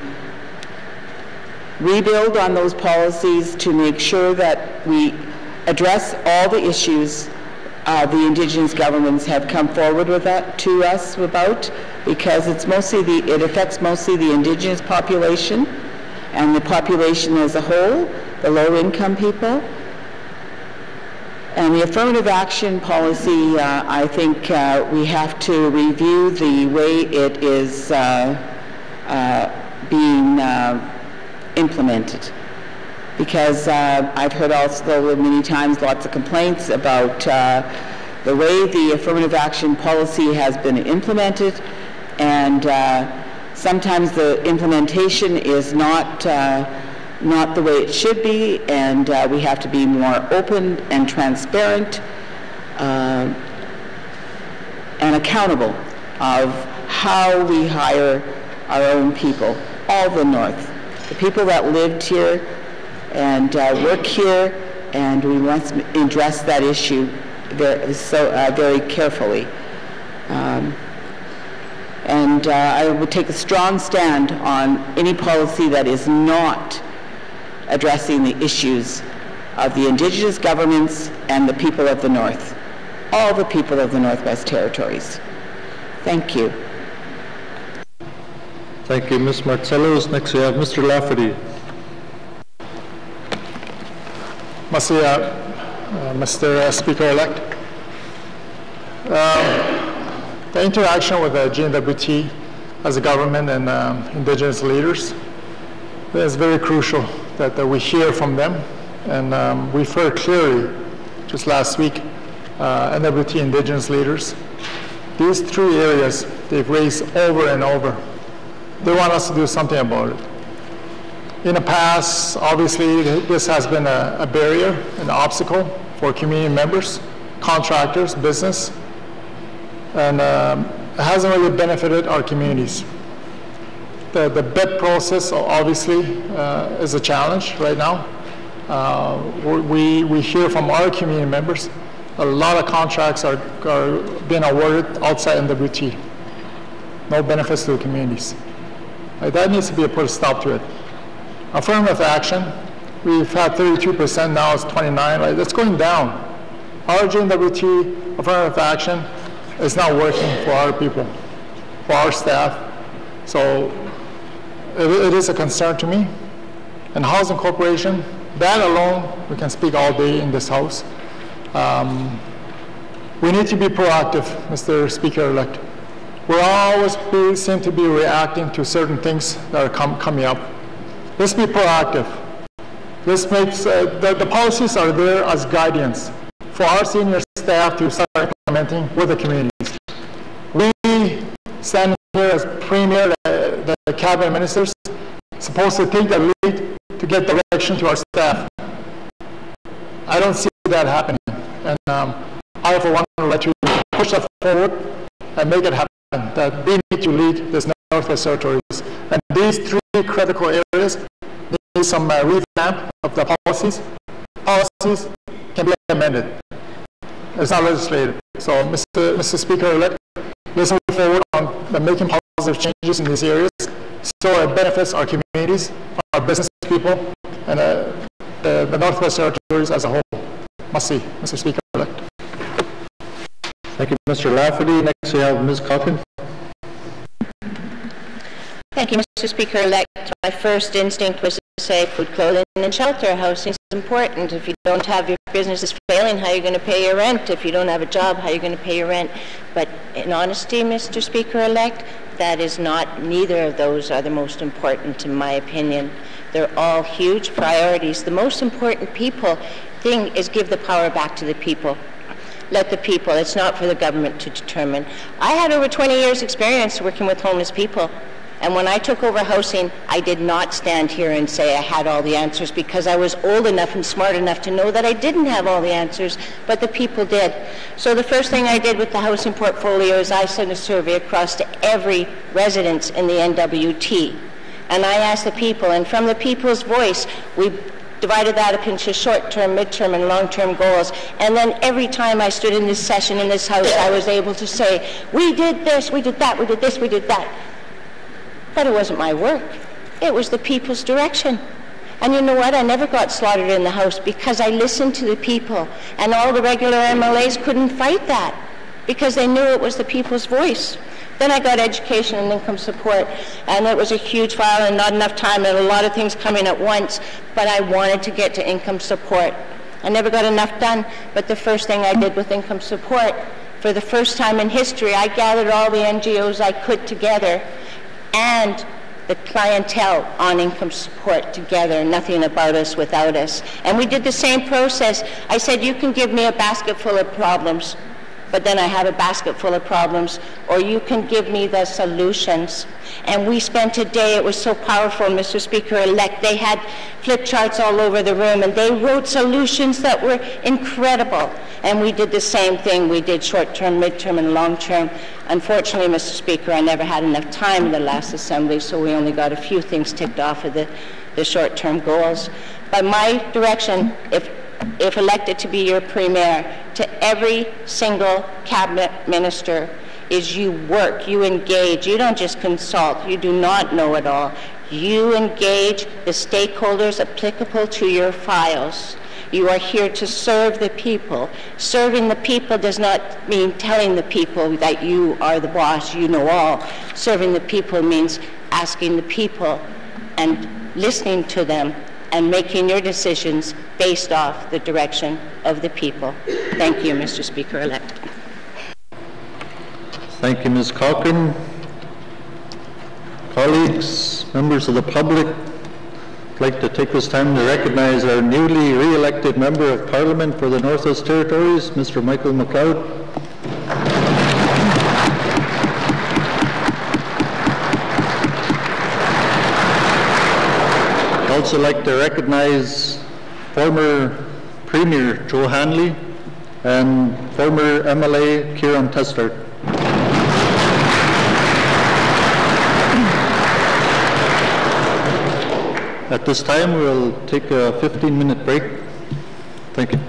rebuild on those policies to make sure that we address all the issues the Indigenous governments have come forward with that to us about, because it's mostly the it affects mostly the Indigenous population and the population as a whole, the low-income people. And the affirmative action policy, uh, I think uh, we have to review the way it is uh, uh being uh, implemented. because uh, I've heard also many times lots of complaints about uh, the way the affirmative action policy has been implemented, and uh, sometimes the implementation is not uh, not the way it should be, and uh, we have to be more open and transparent uh, and accountable of how we hire our own people, all the North. The people that lived here and uh, work here, and we must address that issue very, so, uh, very carefully. Um, and uh, I would take a strong stand on any policy that is not addressing the issues of the indigenous governments and the people of the North, all the people of the Northwest Territories. Thank you. Thank you, Ms. Martselos. Next we have Mr. Lafferty. Uh, Mr. Speaker-elect. Uh, the interaction with the GNWT as a government and um, indigenous leaders is very crucial that, that we hear from them. And um, we've heard clearly just last week, uh, NWT indigenous leaders, these three areas they've raised over and over. They want us to do something about it. In the past, obviously, this has been a, a barrier, an obstacle for community members, contractors, business, and um, it hasn't really benefited our communities. The, the bid process, obviously, uh, is a challenge right now. Uh, we, we hear from our community members, a lot of contracts are, are being awarded outside NWT. No benefits to the communities. Like, that needs to be a put a stop to it. Affirmative action, we've had 32%, now it's 29, right? That's going down. Our GNWT affirmative action is not working for our people, for our staff. So it, it is a concern to me. And Housing Corporation, that alone, we can speak all day in this house. Um, we need to be proactive, Mr. Speaker-elect. We always be, seem to be reacting to certain things that are com coming up. Let's be proactive. Let's make, uh, the, the policies are there as guidance for our senior staff to start implementing with the communities. We stand here as premier, the, the cabinet ministers, supposed to take the lead to get direction to our staff. I don't see that happening. And um, I, for one, would like to push that forward and make it happen, that they need to lead this Northwest Territories. And these three critical areas need some uh, revamp of the policies. Policies can be amended. It's not legislated. So, Mr. Mr. Speaker, let, let's move forward on making positive changes in these areas so it benefits our communities, our business people, and uh, the, the Northwest Territories as a whole. Masi, Mr. Speaker. Thank you, Mr. Lafferty. Next we have Ms. Cochrane. Thank you, Mr. Speaker-elect. My first instinct was to say food, clothing, and shelter. Housing is important. If you don't have your businesses failing, how are you going to pay your rent? If you don't have a job, how are you going to pay your rent? But in honesty, Mr. Speaker-elect, that is not, neither of those are the most important in my opinion. They're all huge priorities. The most important people thing is give the power back to the people let the people. It's not for the government to determine. I had over 20 years experience working with homeless people. And when I took over housing, I did not stand here and say I had all the answers because I was old enough and smart enough to know that I didn't have all the answers, but the people did. So the first thing I did with the housing portfolio is I sent a survey across to every residence in the NWT. And I asked the people, and from the people's voice, we divided that up into short-term, mid-term, and long-term goals. And then every time I stood in this session in this house, I was able to say, we did this, we did that, we did this, we did that. But it wasn't my work. It was the people's direction. And you know what? I never got slaughtered in the House because I listened to the people. And all the regular MLAs couldn't fight that because they knew it was the people's voice. Then I got education and income support, and it was a huge file and not enough time and a lot of things coming at once, but I wanted to get to income support. I never got enough done, but the first thing I did with income support, for the first time in history, I gathered all the NGOs I could together and the clientele on income support together, nothing about us without us. And we did the same process. I said, you can give me a basket full of problems, but then I have a basket full of problems, or you can give me the solutions. And we spent a day, it was so powerful, Mr. Speaker-elect, they had flip charts all over the room, and they wrote solutions that were incredible. And we did the same thing. We did short-term, mid-term, and long-term. Unfortunately, Mr. Speaker, I never had enough time in the last assembly, so we only got a few things ticked off of the, the short-term goals. But my direction, if if elected to be your premier, to every single cabinet minister is you work, you engage, you don't just consult, you do not know it all. You engage the stakeholders applicable to your files. You are here to serve the people. Serving the people does not mean telling the people that you are the boss, you know all. Serving the people means asking the people and listening to them and making your decisions based off the direction of the people. Thank you, Mr. Speaker-elect. Thank you, Ms. Cochrane. Colleagues, members of the public, I'd like to take this time to recognize our newly re-elected Member of Parliament for the Northwest Territories, Mr. Michael McLeod. Also like to recognize former Premier Joe Handley and former MLA Kieron Testart. At this time, we'll take a 15-minute break. Thank you.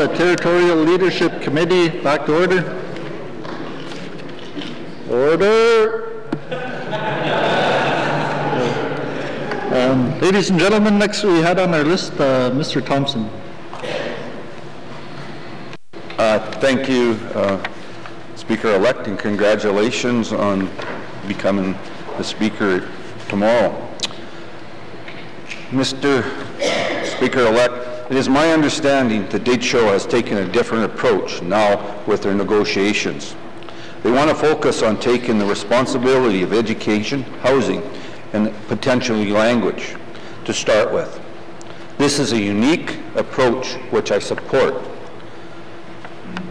The Territorial Leadership Committee back to order. Order. Um, ladies and gentlemen, next we had on our list uh, Mr. Thompson. Uh, thank you, uh, Speaker-elect, and congratulations on becoming the Speaker tomorrow. Mr. Speaker-elect, it is my understanding that Dehcho has taken a different approach now with their negotiations. They want to focus on taking the responsibility of education, housing, and potentially language to start with. This is a unique approach which I support.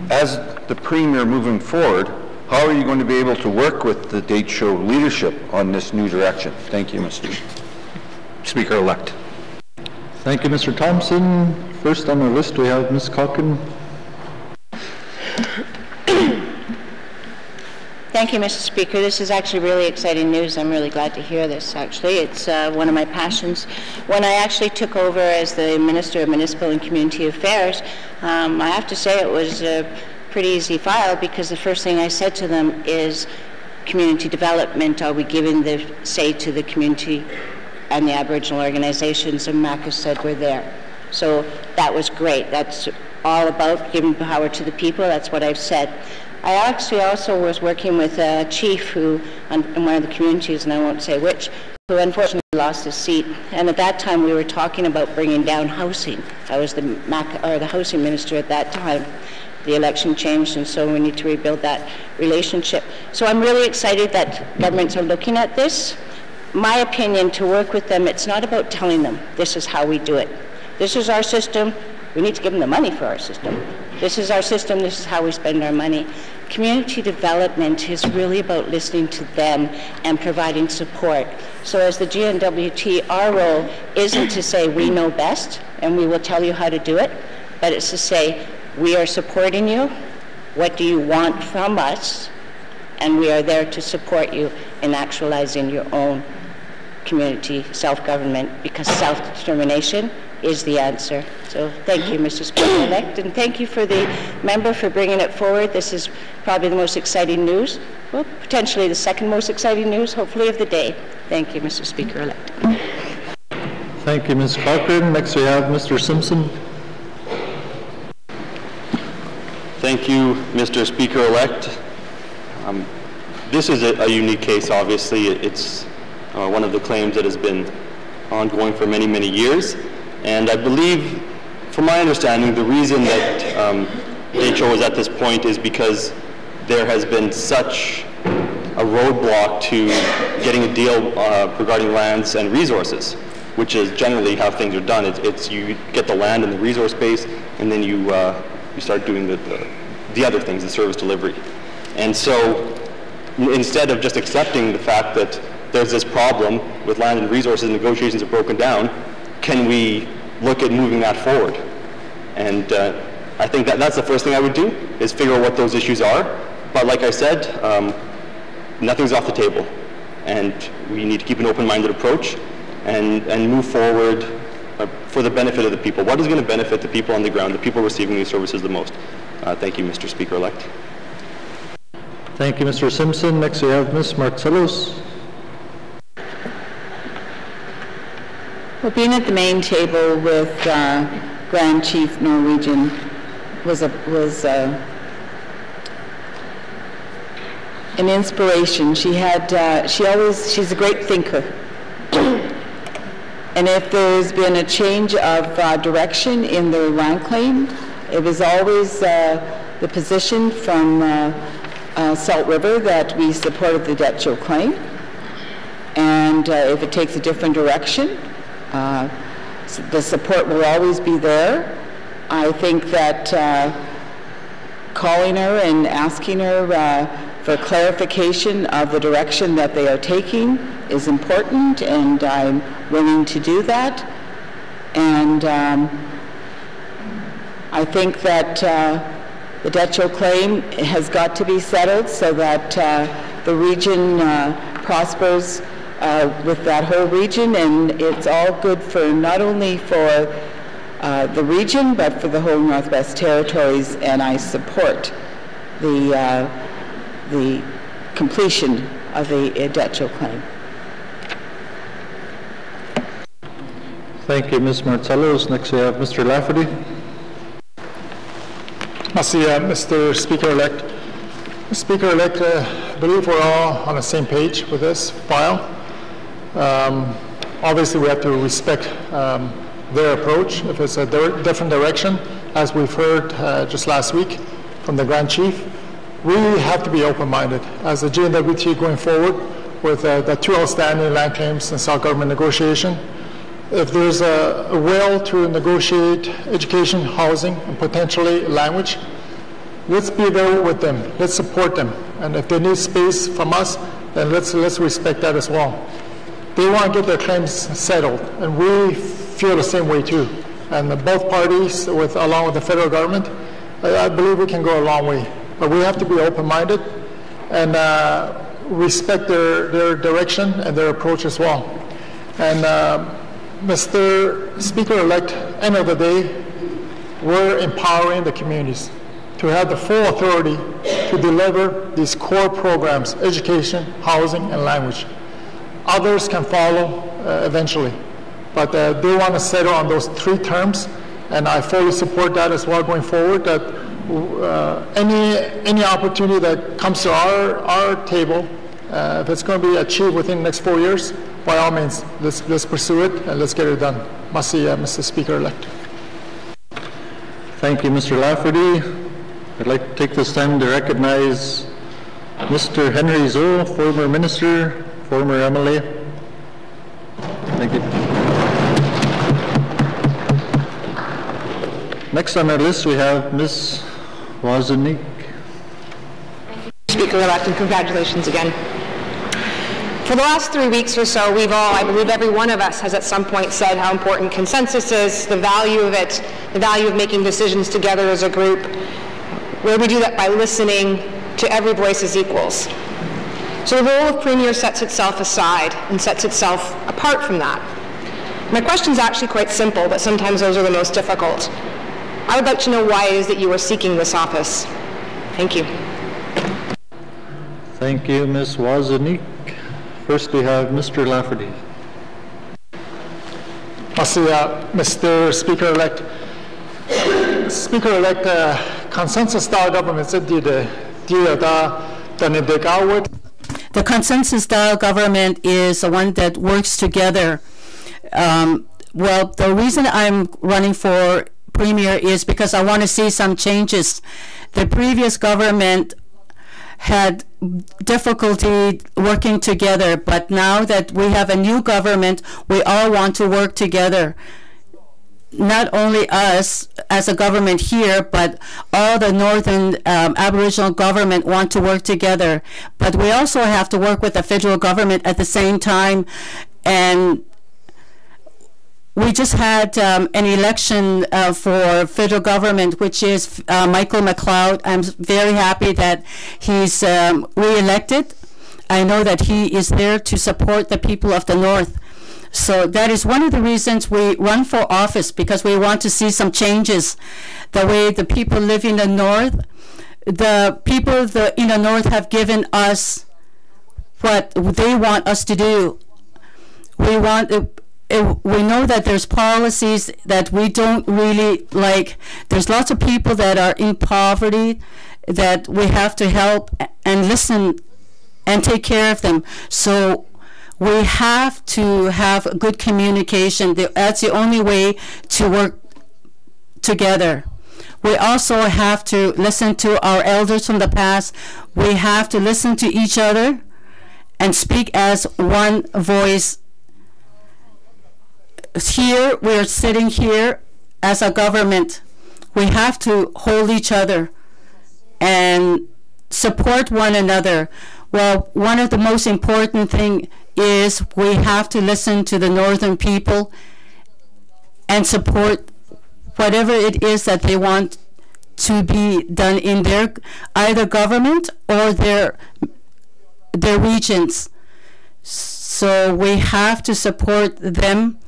As the Premier moving forward, how are you going to be able to work with the Dehcho leadership on this new direction? Thank you, Mr. Speaker-elect. Thank you, Mr. Thompson. First on our list, we have Ms. Cochrane. Thank you, Mr. Speaker. This is actually really exciting news. I'm really glad to hear this, actually. It's uh, one of my passions. When I actually took over as the Minister of Municipal and Community Affairs, um, I have to say it was a pretty easy file because the first thing I said to them is community development. Are we giving the say to the community and the Aboriginal organizations? And MACA said we're there. So that was great. That's all about giving power to the people. That's what I've said. I actually also was working with a chief who, in one of the communities, and I won't say which, who unfortunately lost his seat. And at that time, we were talking about bringing down housing. I was the, Mac, or the housing minister at that time. The election changed, and so we need to rebuild that relationship. So I'm really excited that governments are looking at this. My opinion, to work with them, it's not about telling them this is how we do it. This is our system. We need to give them the money for our system. This is our system, this is how we spend our money. Community development is really about listening to them and providing support. So as the GNWT, our role isn't to say we know best and we will tell you how to do it, but it's to say we are supporting you, what do you want from us, and we are there to support you in actualizing your own community self-government because self-determination is the answer. So thank you, Mr. Speaker-elect, and thank you for the member for bringing it forward. This is probably the most exciting news, well, potentially the second most exciting news, hopefully, of the day. Thank you, Mr. Speaker-elect. Thank you, Ms. Cochrane. Next we have Mr. Simpson. Thank you, Mr. Speaker-elect. Um, this is a, a, unique case, obviously. It's uh, one of the claims that has been ongoing for many, many years. And I believe, from my understanding, the reason that um, is at this point is because there has been such a roadblock to getting a deal uh, regarding lands and resources, which is generally how things are done. It's, it's you get the land and the resource base, and then you, uh, you start doing the, the, the other things, the service delivery. And so instead of just accepting the fact that there's this problem with land and resources, negotiations are broken down, can we look at moving that forward? And uh, I think that that's the first thing I would do, is figure out what those issues are. But like I said, um, nothing's off the table. And we need to keep an open-minded approach and, and move forward uh, for the benefit of the people. What is going to benefit the people on the ground, the people receiving these services the most? Uh, thank you, Mr. Speaker-elect. Thank you, Mr. Simpson. Next we have Ms. Martselos. Well, being at the main table with uh, Grand Chief Norwegian was a was a, an inspiration. She had uh, she always she's a great thinker, and if there's been a change of uh, direction in the land claim, it was always uh, the position from uh, uh, Salt River that we supported the Dehcho claim, and if it takes a different direction uh, the support will always be there. I think that uh, calling her and asking her uh, for clarification of the direction that they are taking is important, and I'm willing to do that. And um, I think that uh, the Dehcho claim has got to be settled so that uh, the region uh, prospers uh, with that whole region, and it's all good for not only for uh, the region, but for the whole Northwest Territories, and I support the, uh, the completion of the Adetro claim. Thank you, Ms. Martselos. Next we have Mr. Lafferty. I see, uh, Mr. Speaker-elect. Speaker-elect, uh, I believe we're all on the same page with this file. Um, obviously, we have to respect um, their approach. If it's a di different direction, as we've heard uh, just last week from the Grand Chief, we have to be open-minded. As the GNWT going forward with uh, the two outstanding land claims and South government negotiation, if there's a, a, will to negotiate education, housing, and potentially language, let's be there with them. Let's support them. And if they need space from us, then let's, let's respect that as well. They want to get their claims settled, and we feel the same way too. And both parties, with, along with the federal government, I, I believe we can go a long way. But we have to be open-minded and uh, respect their, their direction and their approach as well. And uh, Mr. Speaker-elect, end of the day, we're empowering the communities to have the full authority to deliver these core programs, education, housing, and language. Others can follow uh, eventually, but uh, they want to settle on those three terms, and I fully support that as well going forward, that uh, any, any opportunity that comes to our, our table, uh, if it's going to be achieved within the next four years, by all means, let's, let's pursue it and let's get it done. Masi, uh, Mr. Speaker-elect. Thank you, Mr. Lafferty. I'd like to take this time to recognize Mr. Henry Zoe, former minister, former MLA. Thank you. Next on our list, we have Ms. Wozniak. Speaker-elect, and congratulations again. For the last three weeks or so, we've all, I believe every one of us has at some point said how important consensus is, the value of it, the value of making decisions together as a group, where we do that by listening to every voice as equals. So the role of Premier sets itself aside and sets itself apart from that. My question is actually quite simple, but sometimes those are the most difficult. I would like to know why it is that you are seeking this office. Thank you. Thank you, Ms. Wozniak. First, we have Mr. Lafferty. uh, Mr. Speaker-elect. Speaker-elect, uh, consensus-style government the The consensus-style government is the one that works together. Um, well, the reason I'm running for premier is because I want to see some changes. The previous government had difficulty working together, but now that we have a new government, we all want to work together. Not only us as a government here, but all the northern um, Aboriginal government want to work together. But we also have to work with the federal government at the same time and we just had um, an election uh, for federal government, which is uh, Michael McLeod. I'm very happy that he's um, re-elected. I know that he is there to support the people of the North. So that is one of the reasons we run for office, because we want to see some changes. The way the people live in the North, the people the, in the North have given us what they want us to do. We want, uh, it, we know that there's policies that we don't really like. There's lots of people that are in poverty that we have to help and listen and take care of them. So we have to have good communication. That's the only way to work together. We also have to listen to our elders from the past. We have to listen to each other and speak as one voice here, we're sitting here as a government. We have to hold each other and support one another. Well, one of the most important thing is we have to listen to the northern people and support whatever it is that they want to be done in their either government or their their regions. So we have to support them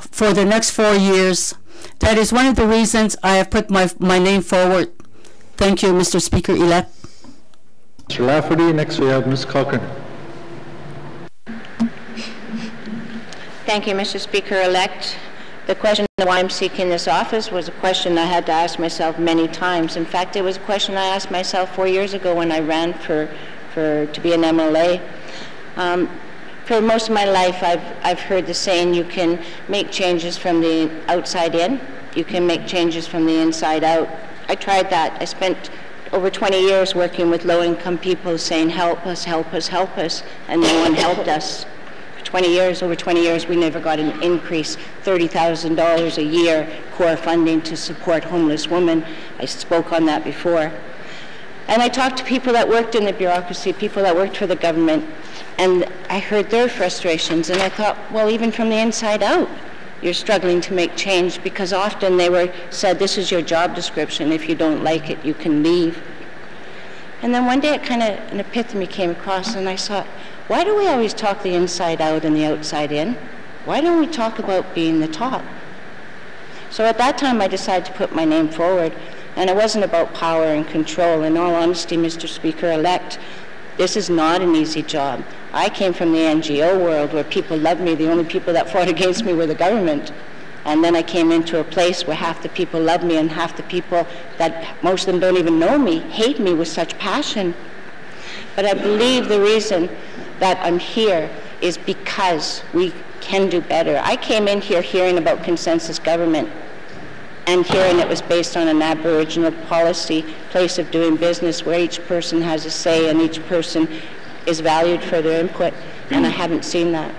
for the next four years. That is one of the reasons I have put my, my name forward. Thank you, Mr. Speaker-elect. Mr. Lafferty, next we have Ms. Cochrane. Thank you, Mr. Speaker-elect. The question why I'm seeking this office was a question I had to ask myself many times. In fact, it was a question I asked myself four years ago when I ran for, for to be an MLA. Um, for most of my life, I've, I've heard the saying, you can make changes from the outside in, you can make changes from the inside out. I tried that. I spent over 20 years working with low-income people saying, help us, help us, help us, and no one helped us. 20 years, over 20 years, we never got an increase, $30,000 a year core funding to support homeless women. I spoke on that before. And I talked to people that worked in the bureaucracy, people that worked for the government, and I heard their frustrations, and I thought, well, even from the inside out, you're struggling to make change because often they were said, this is your job description. If you don't like it, you can leave. And then one day it kind of, an epiphany came across, and I thought, why do we always talk the inside out and the outside in? Why don't we talk about being the top? So at that time, I decided to put my name forward, and it wasn't about power and control. In all honesty, Mr. Speaker-elect, this is not an easy job. I came from the NGO world where people loved me. The only people that fought against me were the government. And then I came into a place where half the people love me and half the people that most of them don't even know me hate me with such passion. But I believe the reason that I'm here is because we can do better. I came in here hearing about consensus government and hearing it was based on an Aboriginal policy, place of doing business where each person has a say and each person is valued for their input, and I haven't seen that.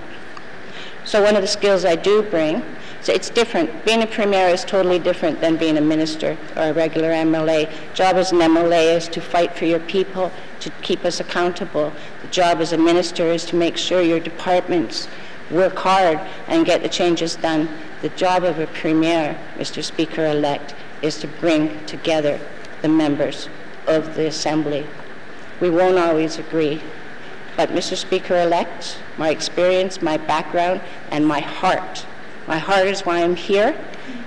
So one of the skills I do bring, so it's different. Being a premier is totally different than being a minister or a regular MLA. Job as an MLA is to fight for your people, to keep us accountable. Job as a minister is to make sure your departments work hard and get the changes done. The job of a premier, Mr. Speaker-elect, is to bring together the members of the Assembly. We won't always agree, but Mr. Speaker-elect, my experience, my background, and my heart, my heart is why I'm here,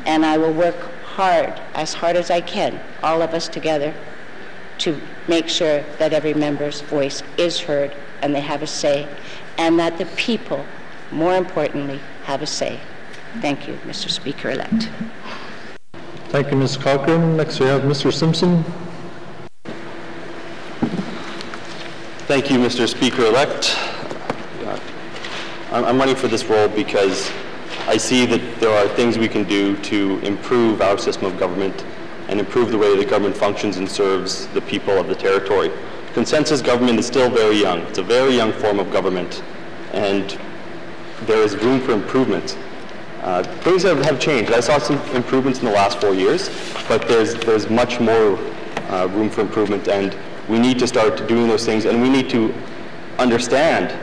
and I will work hard, as hard as I can, all of us together, to make sure that every member's voice is heard and they have a say, and that the people, more importantly, have a say. Thank you, Mr. Speaker-elect. Thank you, Ms. Cochrane. Next we have Mr. Simpson. Thank you, Mr. Speaker-elect. Uh, I'm running for this role because I see that there are things we can do to improve our system of government and improve the way the government functions and serves the people of the territory. Consensus government is still very young. It's a very young form of government, and there is room for improvement. Uh, things have, have changed. I saw some improvements in the last four years, but there's, there's much more uh, room for improvement, and we need to start doing those things, and we need to understand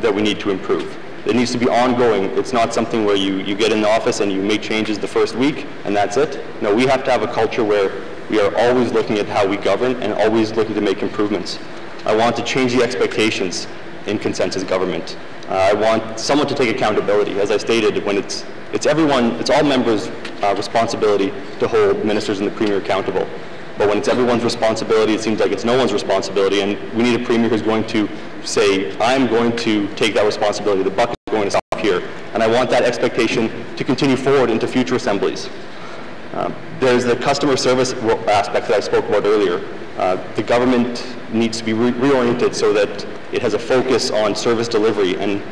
that we need to improve. It needs to be ongoing. It's not something where you, you get in the office and you make changes the first week and that's it. No, we have to have a culture where we are always looking at how we govern and always looking to make improvements. I want to change the expectations in consensus government. Uh, I want someone to take accountability. As I stated, when it's, it's everyone, it's all members' uh, responsibility to hold ministers and the premier accountable. But when it's everyone's responsibility, it seems like it's no one's responsibility, and we need a premier who's going to say, I'm going to take that responsibility. The buck is going to stop here. And I want that expectation to continue forward into future assemblies. Uh, there's the customer service aspect that I spoke about earlier. Uh, the government needs to be re reoriented so that it has a focus on service delivery and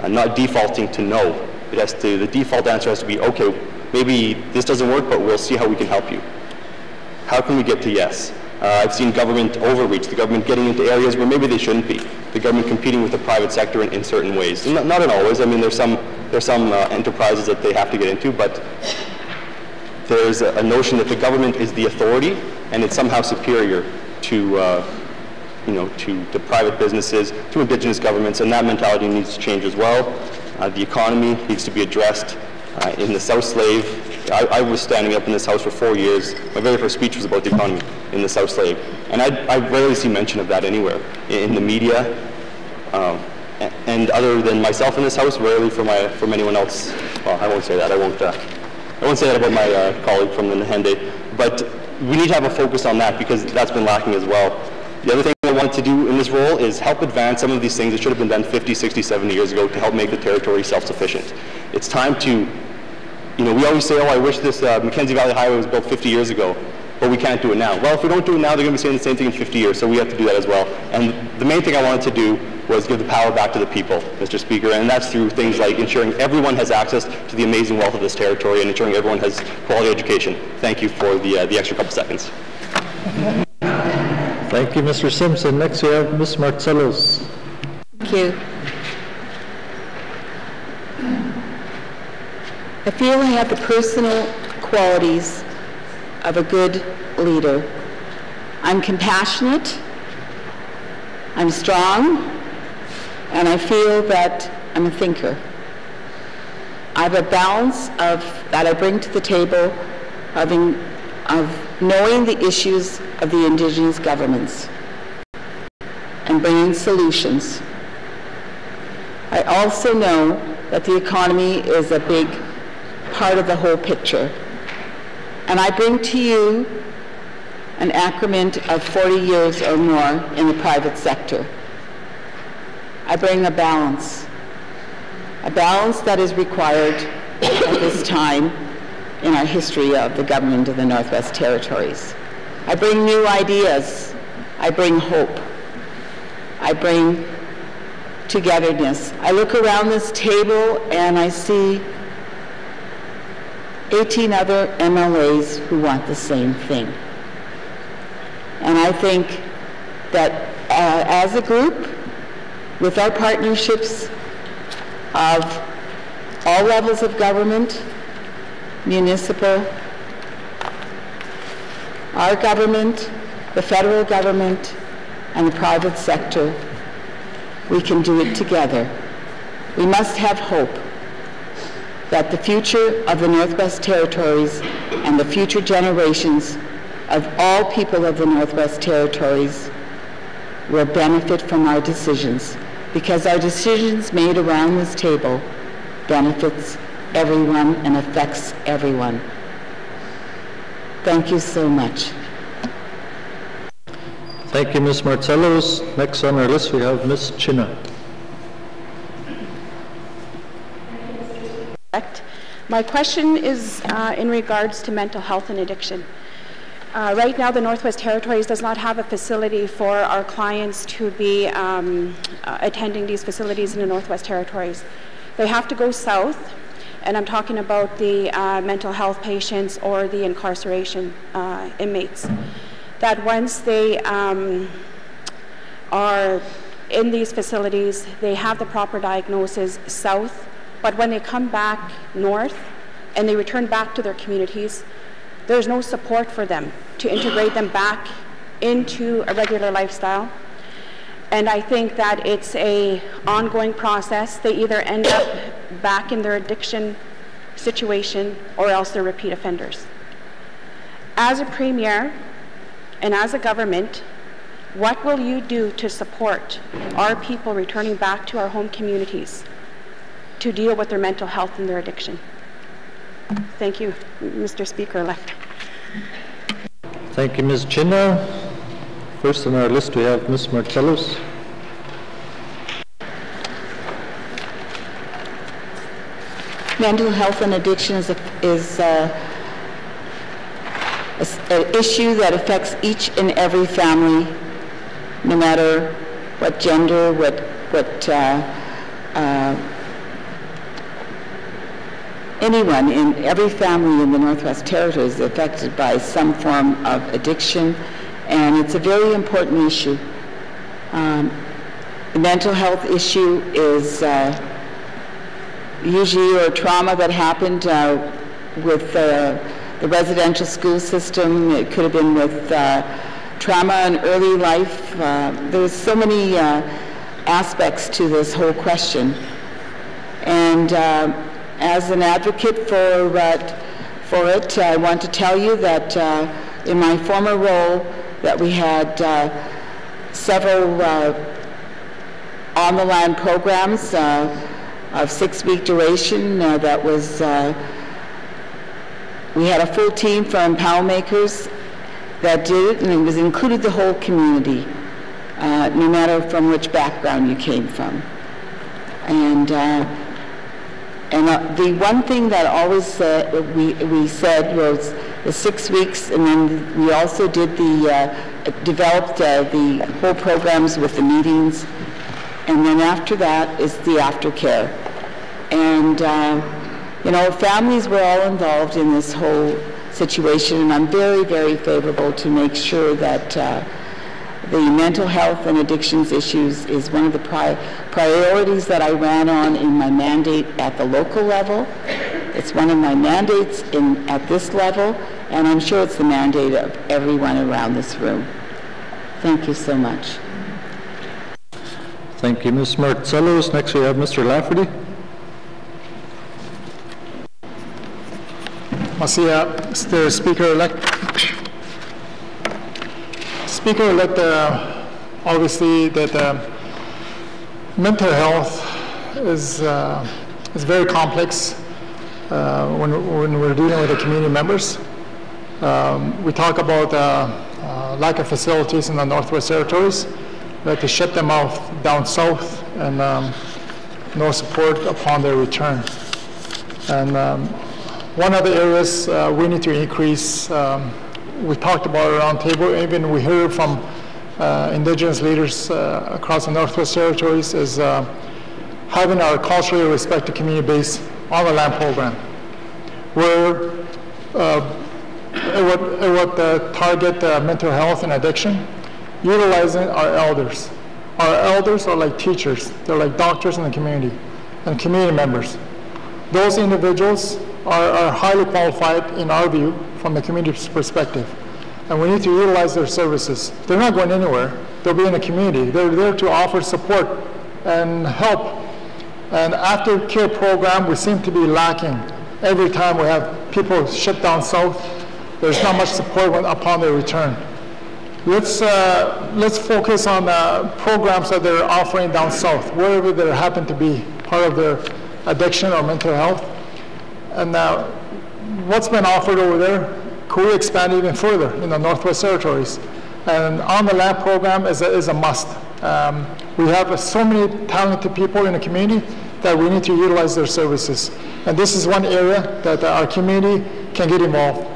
uh, not defaulting to no. It has to, the default answer has to be, okay, maybe this doesn't work, but we'll see how we can help you. How can we get to yes? Uh, I've seen government overreach, the government getting into areas where maybe they shouldn't be, the government competing with the private sector in, in certain ways. Not, not in always. I mean, there's some, there's some uh, enterprises that they have to get into, but there's a, a, notion that the government is the authority and it's somehow superior to, uh, you know, to, to private businesses, to indigenous governments, and that mentality needs to change as well. Uh, the economy needs to be addressed. Uh, in the South Slave, I, I, was standing up in this house for four years. My very first speech was about the economy in the South Slave. And I, I rarely see mention of that anywhere in, the media. Um, and other than myself in this house, rarely from, my, from anyone else. Well, I won't say that. I won't, uh, I won't say that about my uh, colleague from the Nahende, but we need to have a focus on that because that's been lacking as well. The other thing I want to do in this role is help advance some of these things that should have been done 50, 60, 70 years ago to help make the territory self-sufficient. It's time to, you know, we always say, oh, I wish this uh, Mackenzie Valley Highway was built 50 years ago but we can't do it now. Well, if we don't do it now, they're going to be saying the same thing in 50 years, so we have to do that as well. And the main thing I wanted to do was give the power back to the people, Mr. Speaker, and that's through things like ensuring everyone has access to the amazing wealth of this territory and ensuring everyone has quality education. Thank you for the, uh, the extra couple seconds. Thank you, Mr. Simpson. Next we have Ms. Martselos. Thank you. I feel I have the personal qualities of a good leader. I'm compassionate, I'm strong, and I feel that I'm a thinker. I have a balance of that I bring to the table having, of knowing the issues of the indigenous governments and bringing solutions. I also know that the economy is a big part of the whole picture and I bring to you an accrement of 40 years or more in the private sector. I bring a balance, a balance that is required at this time in our history of the government of the Northwest Territories. I bring new ideas. I bring hope. I bring togetherness. I look around this table and I see 18 other MLAs who want the same thing. And I think that uh, as a group, with our partnerships of all levels of government, municipal, our government, the federal government, and the private sector, we can do it together. We must have hope that the future of the Northwest Territories and the future generations of all people of the Northwest Territories will benefit from our decisions because our decisions made around this table benefits everyone and affects everyone. Thank you so much. Thank you, Ms. Martselos. Next on our list, we have Ms. Chinna. My question is uh, in regards to mental health and addiction. Uh, right now, the Northwest Territories does not have a facility for our clients to be um, uh, attending these facilities in the Northwest Territories. They have to go south, and I'm talking about the uh, mental health patients or the incarceration uh, inmates. That once they um, are in these facilities, they have the proper diagnosis south but when they come back north and they return back to their communities, there's no support for them to integrate them back into a regular lifestyle. And I think that it's a ongoing process. They either end up back in their addiction situation or else they're repeat offenders. As a premier and as a government, what will you do to support our people returning back to our home communities? To deal with their mental health and their addiction. Thank you, Mr. Speaker-elect. Thank you, Ms. Chinna. First on our list, we have Ms. Martselos. Mental health and addiction is, a, is uh, a, an issue that affects each and every family, no matter what gender, what, what uh, uh, anyone in every family in the Northwest Territories is affected by some form of addiction, and it's a very important issue. Um, the mental health issue is uh, usually a trauma that happened uh, with uh, the residential school system. It could have been with uh, trauma in early life. Uh, there's so many uh, aspects to this whole question. And as an advocate for, uh, for it, I want to tell you that uh, in my former role that we had uh, several uh, on-the-land programs uh, of six-week duration that was we had a full team from Poundmakers that did it, and it was included the whole community, uh, no matter from which background you came from. And uh, and uh, the one thing that always uh, we, we said was the six weeks, and then we also did the, uh, developed uh, the whole programs with the meetings, and then after that is the aftercare. And, uh, you know, families were all involved in this whole situation, and I'm very, very favorable to make sure that uh, the mental health and addictions issues is one of the pri priorities that I ran on in my mandate at the local level. It's one of my mandates in, at this level, and I'm sure it's the mandate of everyone around this room. Thank you so much. Thank you, Ms. Martselos. Next we have Mr. Lafferty. Masia, Mr. Speaker-elect, Speaker, uh, obviously that mental health is uh, is very complex uh, when when we're dealing with the community members. Um, we talk about uh, uh, lack of facilities in the Northwest Territories. We have to shut them off down south and um, no support upon their return. And um, one of the areas we need to increase um, we talked about it around table, even we heard from uh, indigenous leaders uh, across the Northwest Territories is uh, having our culturally respected community base on the land program. Where it would, it would target uh, mental health and addiction, utilizing our elders. Our elders are like teachers. They're like doctors in the community and community members. Those individuals are, are highly qualified, in our view, from the community's perspective. And we need to utilize their services. They're not going anywhere. They'll be in the community. They're there to offer support and help. And aftercare program, we seem to be lacking. Every time we have people shipped down south, there's not much support upon their return. Let's, uh, let's focus on uh, programs that they're offering down south, wherever they happen to be, part of their addiction or mental health. And now, what's been offered over there, could we expand even further in the Northwest Territories? And on the land program is a, is a must. Um, we have so many talented people in the community that we need to utilize their services. And this is one area that our community can get involved.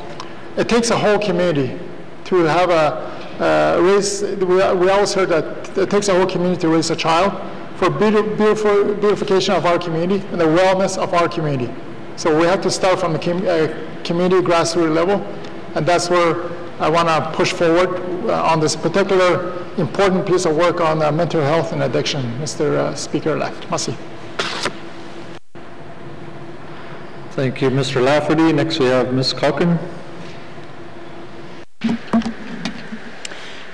It takes a whole community to have a, uh, raise, we, we always heard that it takes a whole community to raise a child for beautiful, beautification of our community and the wellness of our community. So we have to start from the com uh, community grassroots level, and that's where I want to push forward uh, on this particular important piece of work on uh, mental health and addiction, Mr. Uh, Speaker-elect. Masi. Thank you, Mr. Lafferty. Next we have Ms. Cochrane.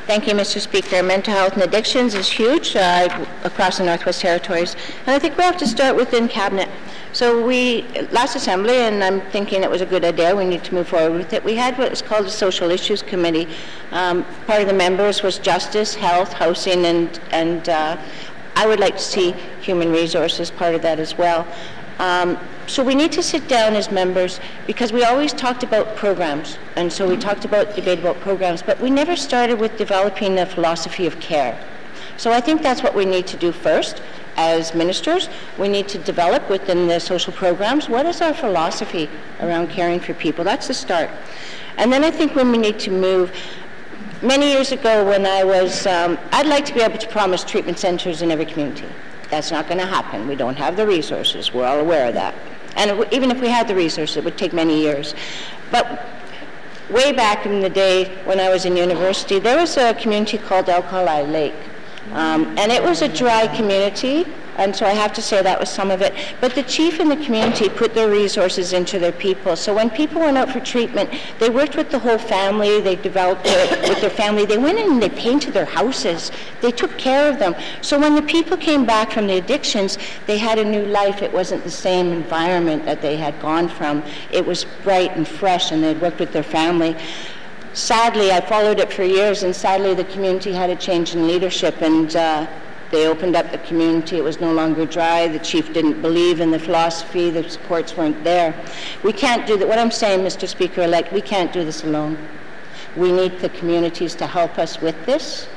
Thank you, Mr. Speaker. Mental health and addictions is huge uh, across the Northwest Territories, and I think we have to start within Cabinet. So we, last assembly, and I'm thinking it was a good idea, we need to move forward with it, we had what was called the Social Issues Committee. Um, part of the members was justice, health, housing, and, and uh, I would like to see human resources part of that as well. Um, so we need to sit down as members because we always talked about programs, and so we talked about debate about programs, but we never started with developing a philosophy of care. So I think that's what we need to do first as ministers, we need to develop within the social programs what is our philosophy around caring for people. That's the start. And then I think when we need to move, many years ago when I was, um, I'd like to be able to promise treatment centers in every community. That's not going to happen. We don't have the resources. We're all aware of that. And even if we had the resources, it would take many years. But way back in the day when I was in university, there was a community called Alkali Lake. Um, and it was a dry community, and so I have to say that was some of it. But the chief and the community put their resources into their people. So when people went out for treatment, they worked with the whole family, they developed it with their family. They went in and they painted their houses. They took care of them. So when the people came back from the addictions, they had a new life. It wasn't the same environment that they had gone from. It was bright and fresh, and they'd worked with their family sadly, I followed it for years, and sadly, the community had a change in leadership, and uh, They opened up the community. It was no longer dry. The chief didn't believe in the philosophy. The supports weren't there. We can't do that. What I'm saying, Mr. Speaker-elect, we can't do this alone. We need the communities to help us with this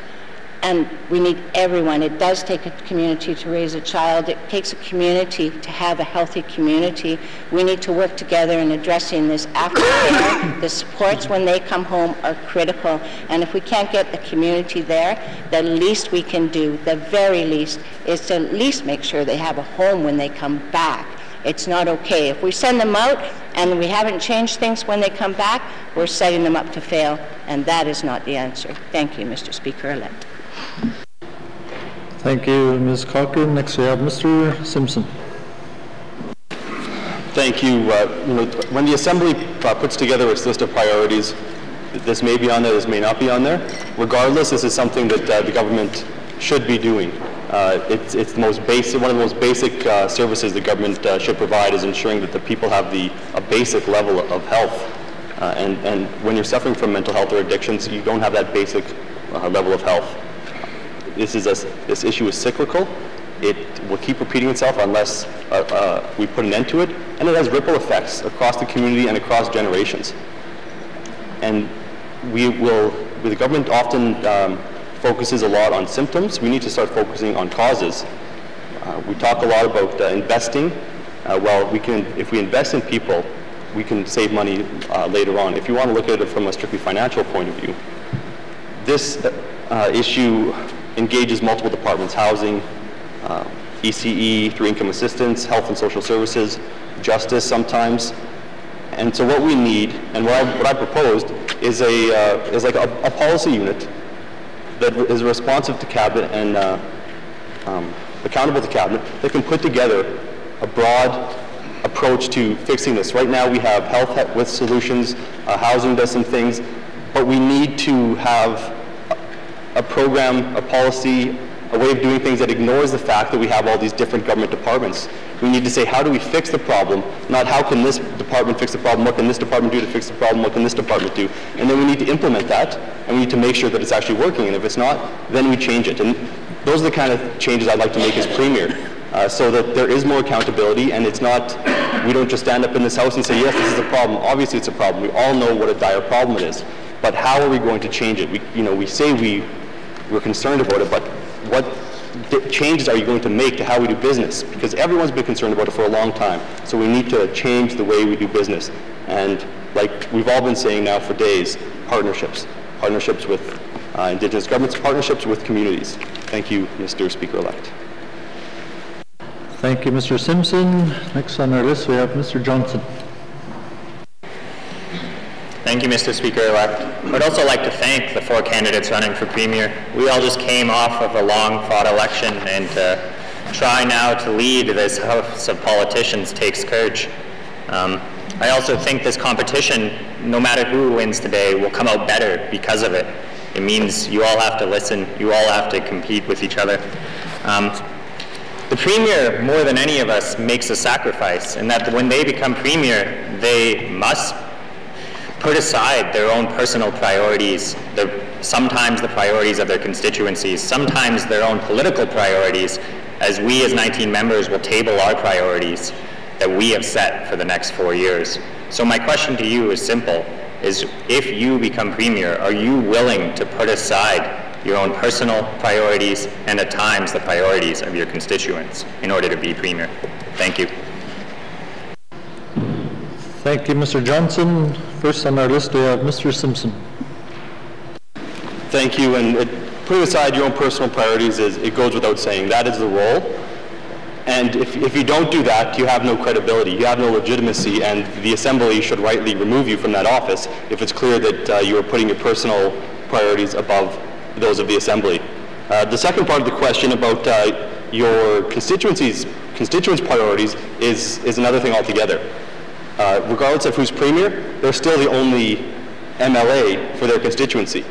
and we need everyone. It does take a community to raise a child. It takes a community to have a healthy community. We need to work together in addressing this aftercare. the supports when they come home are critical. And if we can't get the community there, the least we can do, the very least, is to at least make sure they have a home when they come back. It's not okay. If we send them out and we haven't changed things when they come back, we're setting them up to fail, and that is not the answer. Thank you, Mr. Speaker-elect. Thank you, Ms. Cochrane. Next we have Mr. Simpson. Thank you. Uh, you know, when the Assembly uh, puts together its list of priorities, this may be on there, this may not be on there. Regardless, this is something that uh, the government should be doing. Uh, it's, it's the most basic, one of the most basic uh, services the government uh, should provide is ensuring that the people have the a basic level of health. and, and when you're suffering from mental health or addictions, you don't have that basic level of health this is a, this issue is cyclical. It will keep repeating itself unless uh, uh, we put an end to it, and it has ripple effects across the community and across generations. And we will, the government often um, focuses a lot on symptoms. We need to start focusing on causes. Uh, we talk a lot about uh, investing. Uh, well, we can, if we invest in people, we can save money uh, later on. If you want to look at it from a strictly financial point of view, this issue engages multiple departments, housing, ECE, through income assistance, health and social services, justice sometimes. And so what we need, and what I, what I proposed, is, a, uh, is like a, a, policy unit that is responsive to cabinet and uh, um, accountable to cabinet that can put together a broad approach to fixing this. Right now we have health with solutions, uh, housing does some things, but we need to have a program, a policy, a way of doing things that ignores the fact that we have all these different government departments. We need to say, how do we fix the problem, not how can this department fix the problem, what can this department do to fix the problem, what can this department do? And then we need to implement that, and we need to make sure that it's actually working, and if it's not, then we change it. And those are the kind of changes I'd like to make as Premier, uh, so that there is more accountability, and it's not, we don't just stand up in this House and say, yes, this is a problem. Obviously it's a problem. We all know what a dire problem it is. But how are we going to change it? We, you know, we say we we're concerned about it, but what changes are you going to make to how we do business? Because everyone's been concerned about it for a long time. So we need to change the way we do business. And like we've all been saying now for days, partnerships. Partnerships with uh, Indigenous governments, partnerships with communities. Thank you, Mr. Speaker-elect. Thank you, Mr. Simpson. Next on our list, we have Mr. Johnson. Thank you, Mr. Speaker-elect. I'd also like to thank the four candidates running for Premier. We all just came off of a long-fought election, and to try now to lead this House of Politicians takes courage. Um, I also think this competition, no matter who wins today, will come out better because of it. It means you all have to listen, you all have to compete with each other. Um, the Premier, more than any of us, makes a sacrifice, and that when they become Premier, they must put aside their own personal priorities, sometimes the priorities of their constituencies, sometimes their own political priorities, as we as 19 members will table our priorities that we have set for the next four years. So my question to you is simple, is if you become Premier, are you willing to put aside your own personal priorities and at times the priorities of your constituents in order to be Premier? Thank you. Thank you, Mr. Johnson. First on our list, we have Mr. Simpson. Thank you. And it, putting aside your own personal priorities, is, it goes without saying. That is the role. And if, if you don't do that, you have no credibility, you have no legitimacy, and the Assembly should rightly remove you from that office if it's clear that uh, you are putting your personal priorities above those of the Assembly. Uh, the second part of the question about uh, your constituencies, constituents' priorities is, is another thing altogether. Uh, regardless of who's premier, they're still the only MLA for their constituency.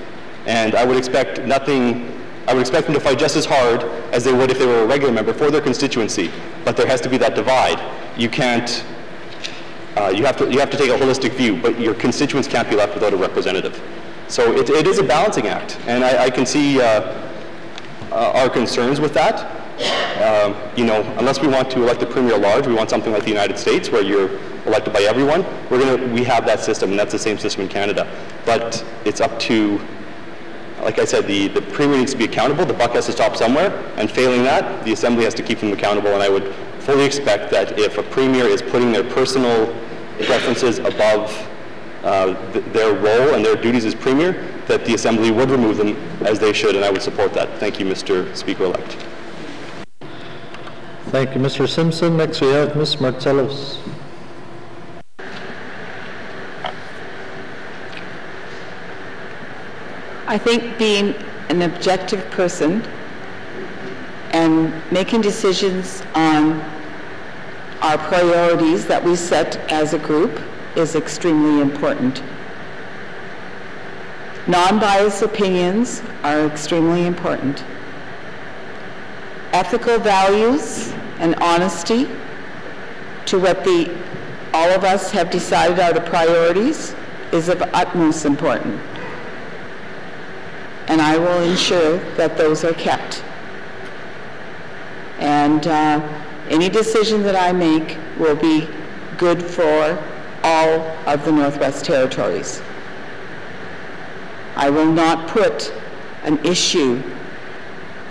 And I would expect nothing, I would expect them to fight just as hard as they would if they were a regular member for their constituency. But there has to be that divide. You can't, uh, you, have to, you have to take a holistic view, but your constituents can't be left without a representative. So it, it is a balancing act. And I, I can see uh, uh, our concerns with that. Um, you know, unless we want to elect a premier large, we want something like the United States where you're elected by everyone. We're gonna, we have that system, and that's the same system in Canada. But it's up to, like I said, the, the premier needs to be accountable. The buck has to stop somewhere, and failing that, the assembly has to keep them accountable. And I would fully expect that if a premier is putting their personal preferences above uh, th their role and their duties as premier, that the assembly would remove them as they should, and I would support that. Thank you, Mr. Speaker-elect. Thank you, Mr. Simpson. Next we have Ms. Martselos. I think being an objective person and making decisions on our priorities that we set as a group is extremely important. Non-biased opinions are extremely important. Ethical values and honesty to what the all of us have decided are the priorities is of utmost importance and I will ensure that those are kept. And uh, any decision that I make will be good for all of the Northwest Territories. I will not put an issue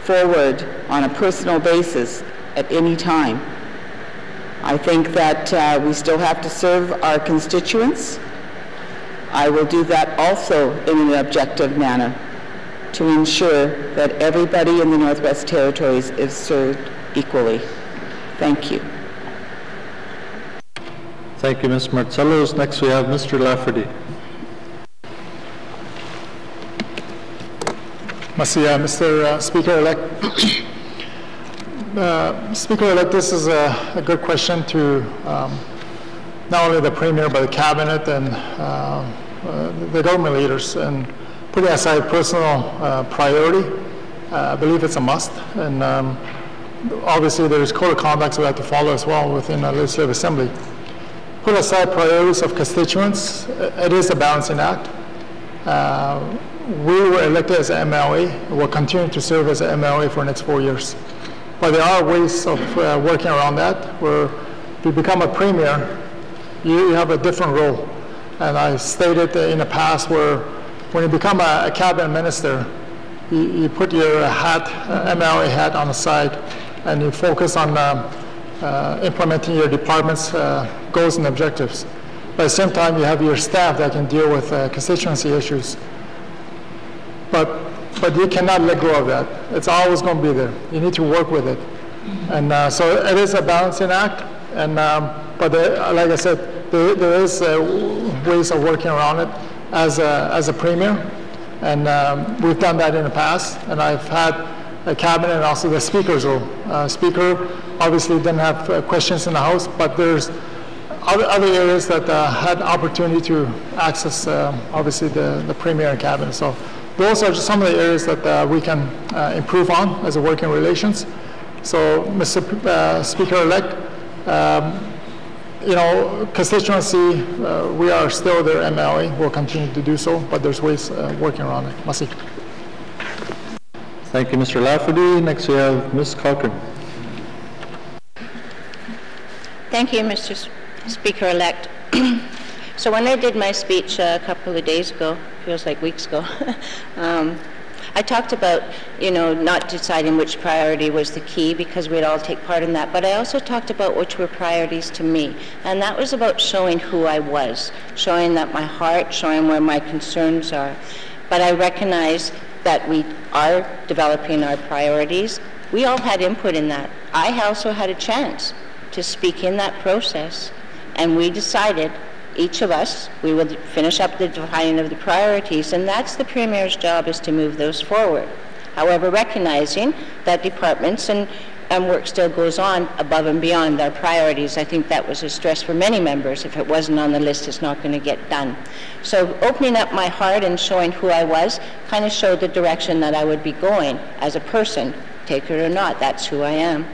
forward on a personal basis at any time. I think that uh, we still have to serve our constituents. I will do that also in an objective manner to ensure that everybody in the Northwest Territories is served equally. Thank you. Thank you, Ms. Martselos. Next we have Mr. Lafferty. Masia, Mr. Uh, Speaker-elect. Uh, Speaker-elect, this is a, a, good question to um, not only the Premier, but the Cabinet and uh, uh the government leaders. And putting aside personal uh, priority, uh, I believe it's a must. And um, obviously there's code of conduct we have to follow as well within the Legislative Assembly. Put aside priorities of constituents, it is a balancing act. Uh, we were elected as MLA, we'll continue to serve as MLA for the next four years. But there are ways of uh, working around that, where if you become a premier, you, you have a different role. And I stated in the past where when you become a, a cabinet minister, you, you, put your hat, uh, MLA hat on the side, and you focus on uh, uh, implementing your department's uh, goals and objectives. But at the same time, you have your staff that can deal with uh, constituency issues. But, but you cannot let go of that. It's always going to be there. You need to work with it. And uh, so it is a balancing act. And, um, but like I said, there, there is ways of working around it as a, as a premier. And um, we've done that in the past. And I've had a cabinet and also the speaker's room. Uh, speaker obviously didn't have uh, questions in the House, but there's other, other areas that uh, had opportunity to access uh, obviously the, the premier and cabinet. So those are some of the areas that uh, we can uh, improve on as a working relations. So Mr. Speaker-elect, um, you know, constituency, uh, we are still their MLA. We'll continue to do so, but there's ways uh, working around it. Masi. Thank you, Mr. Lafferty. Next we have Ms. Cochrane. Thank you, Mr. Speaker-elect. so when I did my speech a couple of days ago, feels like weeks ago, um, I talked about, you know, not deciding which priority was the key because we'd all take part in that, but I also talked about which were priorities to me. And that was about showing who I was, showing that my heart, showing where my concerns are. But I recognize that we are developing our priorities. We all had input in that. I also had a chance to speak in that process. And we decided each of us, we will finish up the defining of the priorities, and that's the Premier's job is to move those forward. However, recognizing that departments and, and work still goes on above and beyond their priorities, I think that was a stress for many members. If it wasn't on the list, it's not going to get done. So opening up my heart and showing who I was kind of showed the direction that I would be going as a person, take it or not, that's who I am.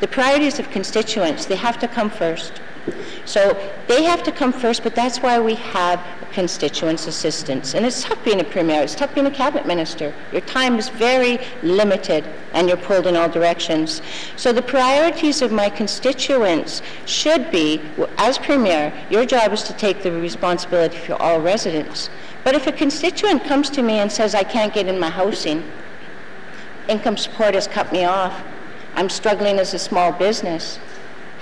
The priorities of constituents, they have to come first. So they have to come first, but that's why we have constituents' assistants. And it's tough being a premier, it's tough being a cabinet minister. Your time is very limited and you're pulled in all directions. So the priorities of my constituents should be, as premier, your job is to take the responsibility for all residents. But if a constituent comes to me and says, I can't get in my housing, income support has cut me off, I'm struggling as a small business,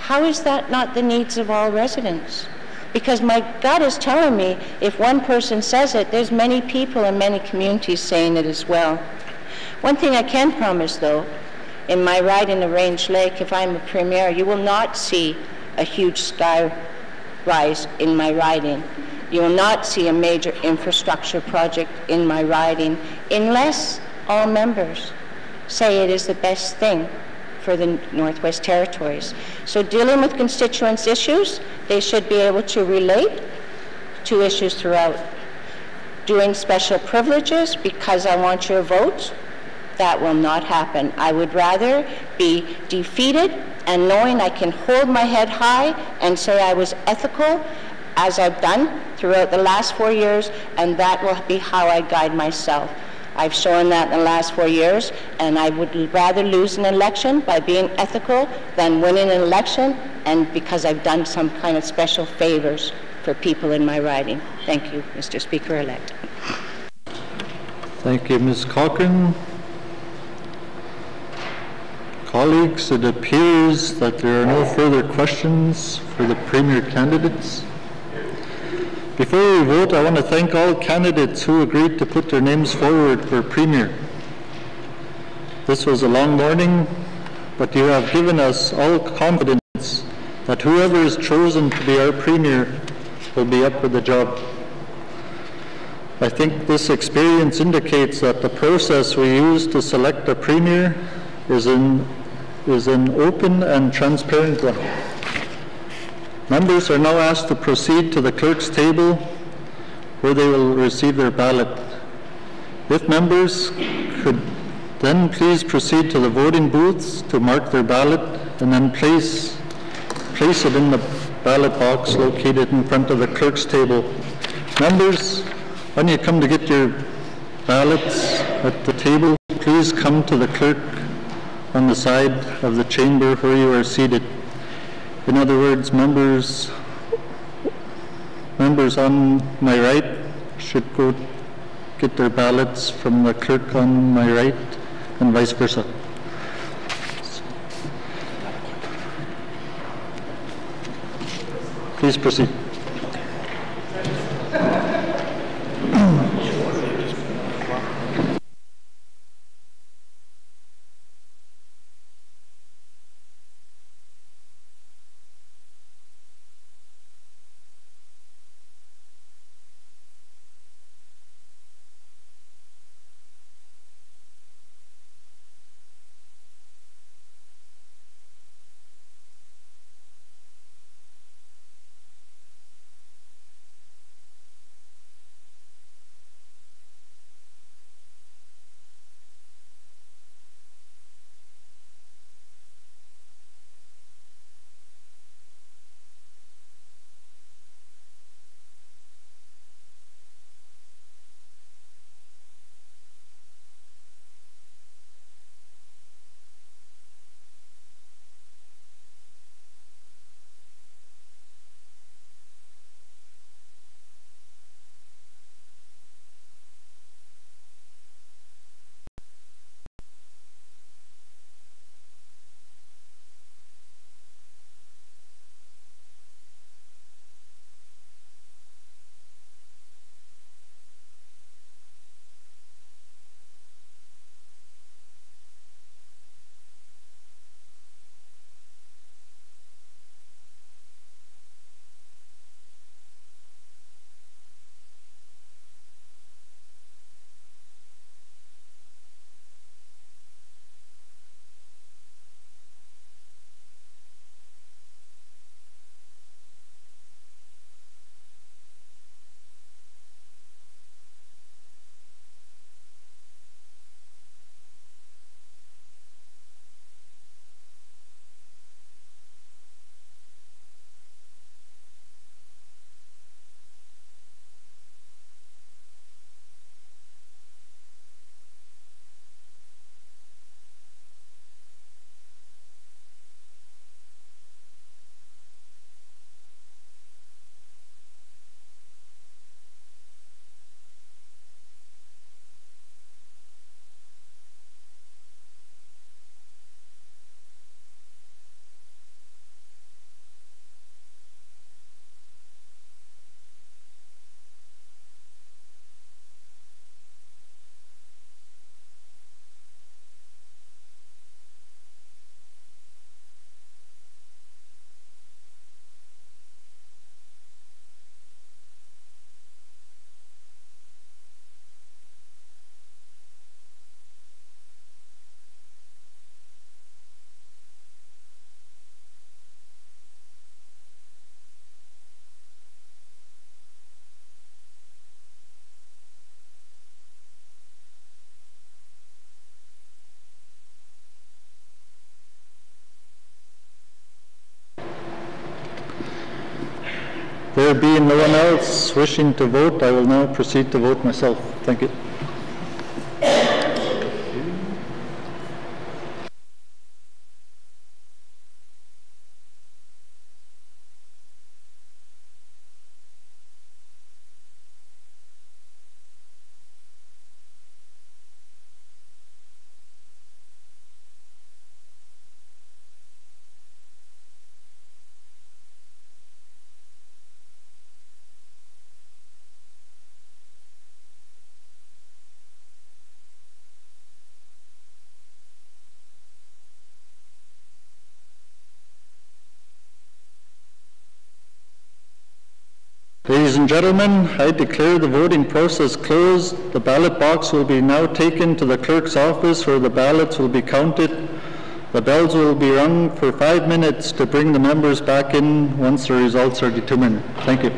how is that not the needs of all residents? Because my gut is telling me if one person says it, there's many people in many communities saying it as well. One thing I can promise, though, in my ride in the Range Lake, if I'm a premier, you will not see a huge sky rise in my riding. You will not see a major infrastructure project in my riding unless all members say it is the best thing for the Northwest Territories. So dealing with constituents' issues, they should be able to relate to issues throughout. Doing special privileges because I want your vote, that will not happen. I would rather be defeated and knowing I can hold my head high and say I was ethical as I've done throughout the last four years, and that will be how I guide myself. I've shown that in the last four years, and I would rather lose an election by being ethical than winning an election and because I've done some kind of special favors for people in my riding. Thank you, Mr. Speaker-elect. Thank you, Ms. Cochrane. Colleagues, it appears that there are no further questions for the Premier candidates. Before we vote, I want to thank all candidates who agreed to put their names forward for Premier. This was a long morning, but you have given us all confidence that whoever is chosen to be our Premier will be up for the job. I think this experience indicates that the process we use to select a Premier is an, is an open and transparent one. Members are now asked to proceed to the clerk's table where they will receive their ballot. If members could then please proceed to the voting booths to mark their ballot and then place, place it in the ballot box located in front of the clerk's table. Members, when you come to get your ballots at the table, please come to the clerk on the side of the chamber where you are seated. In other words, members, members on my right should go get their ballots from the clerk on my right and vice versa. Please proceed. Being no one else wishing to vote, I will now proceed to vote myself. Thank you. Ladies and gentlemen, I declare the voting process closed. The ballot box will be now taken to the clerk's office where the ballots will be counted. The bells will be rung for five minutes to bring the members back in once the results are determined. Thank you.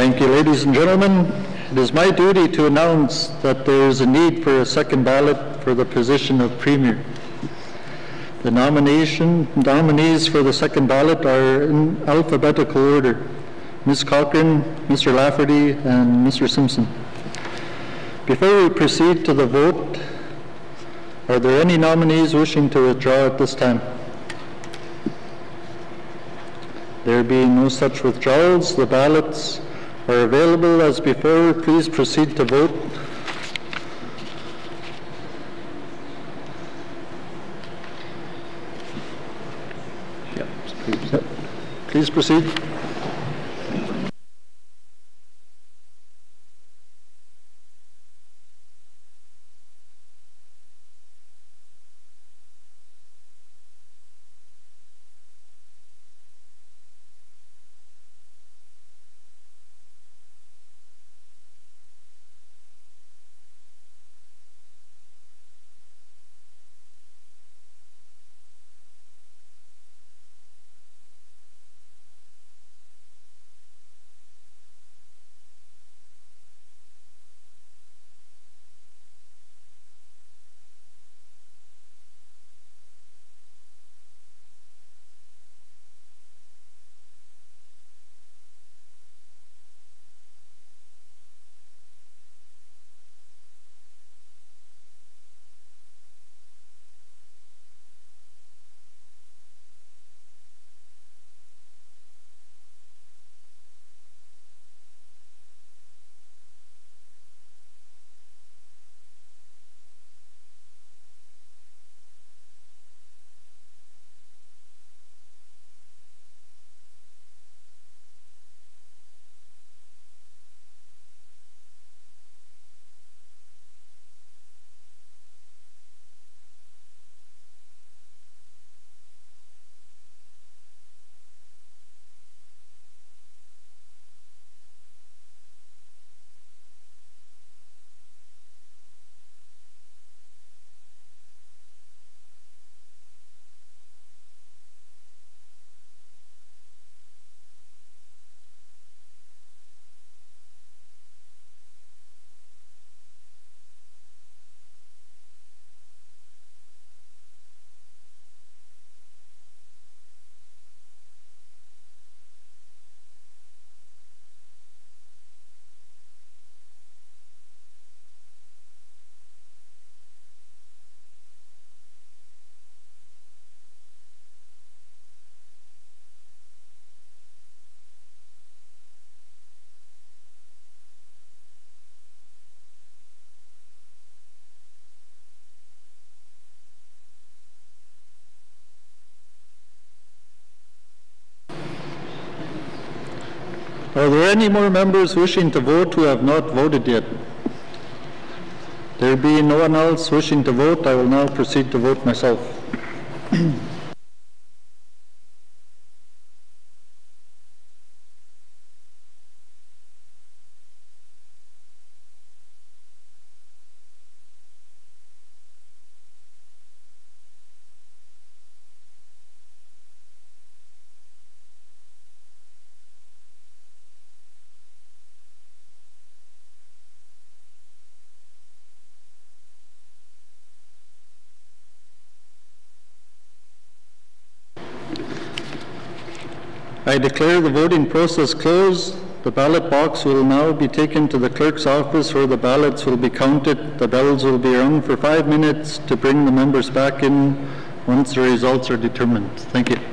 Thank you, ladies and gentlemen, it is my duty to announce that there is a need for a second ballot for the position of Premier. The nomination nominees for the second ballot are in alphabetical order. Ms. Cochrane, Mr. Lafferty, and Mr. Simpson. Before we proceed to the vote, are there any nominees wishing to withdraw at this time? There being no such withdrawals, the ballots are available as before. Please proceed to vote. Please proceed. Any more members wishing to vote who have not voted yet? There being no one else wishing to vote, I will now proceed to vote myself. I declare the voting process closed. The ballot box will now be taken to the clerk's office where the ballots will be counted. The bells will be rung for five minutes to bring the members back in once the results are determined. Thank you.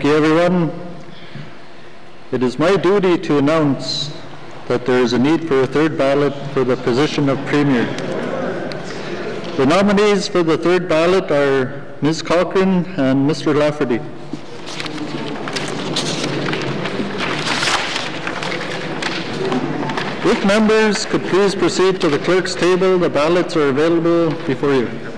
Thank you, everyone. It is my duty to announce that there is a need for a third ballot for the position of Premier. The nominees for the third ballot are Ms. Cochrane and Mr. Lafferty. If members could please proceed to the clerk's table, the ballots are available before you.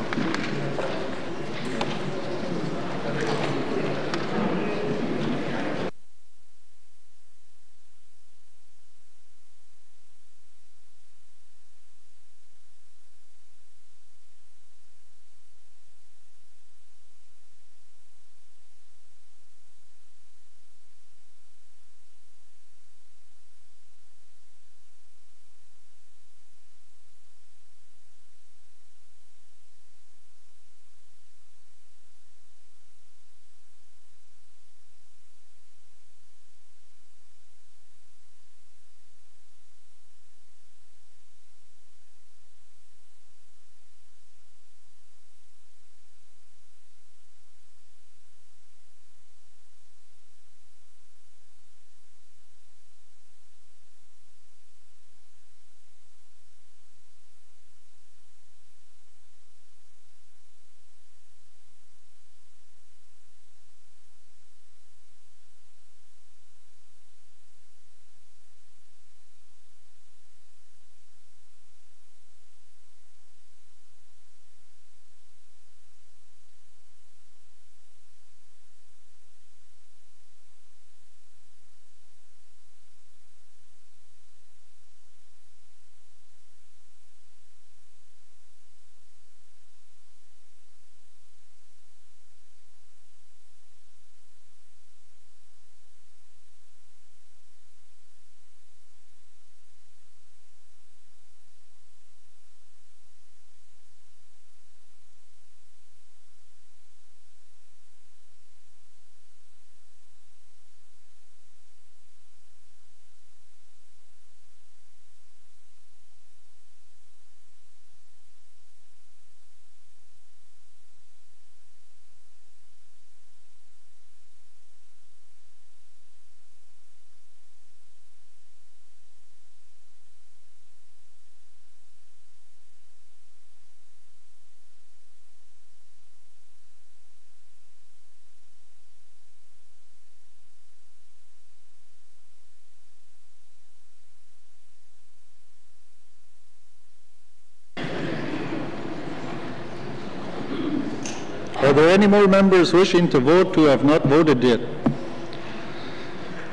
Any more members wishing to vote who have not voted yet?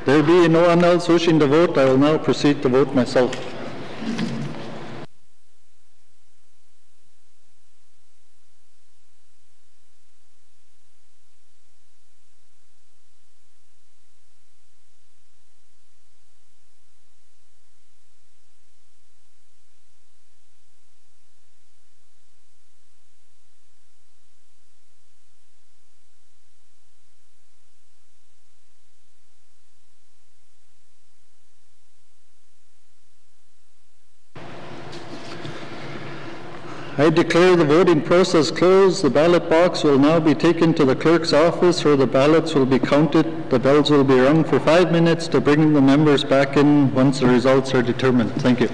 There being no one else wishing to vote, I will now proceed to vote myself. I declare the voting process closed. The ballot box will now be taken to the clerk's office where the ballots will be counted. The bells will be rung for five minutes to bring the members back in once the results are determined. Thank you.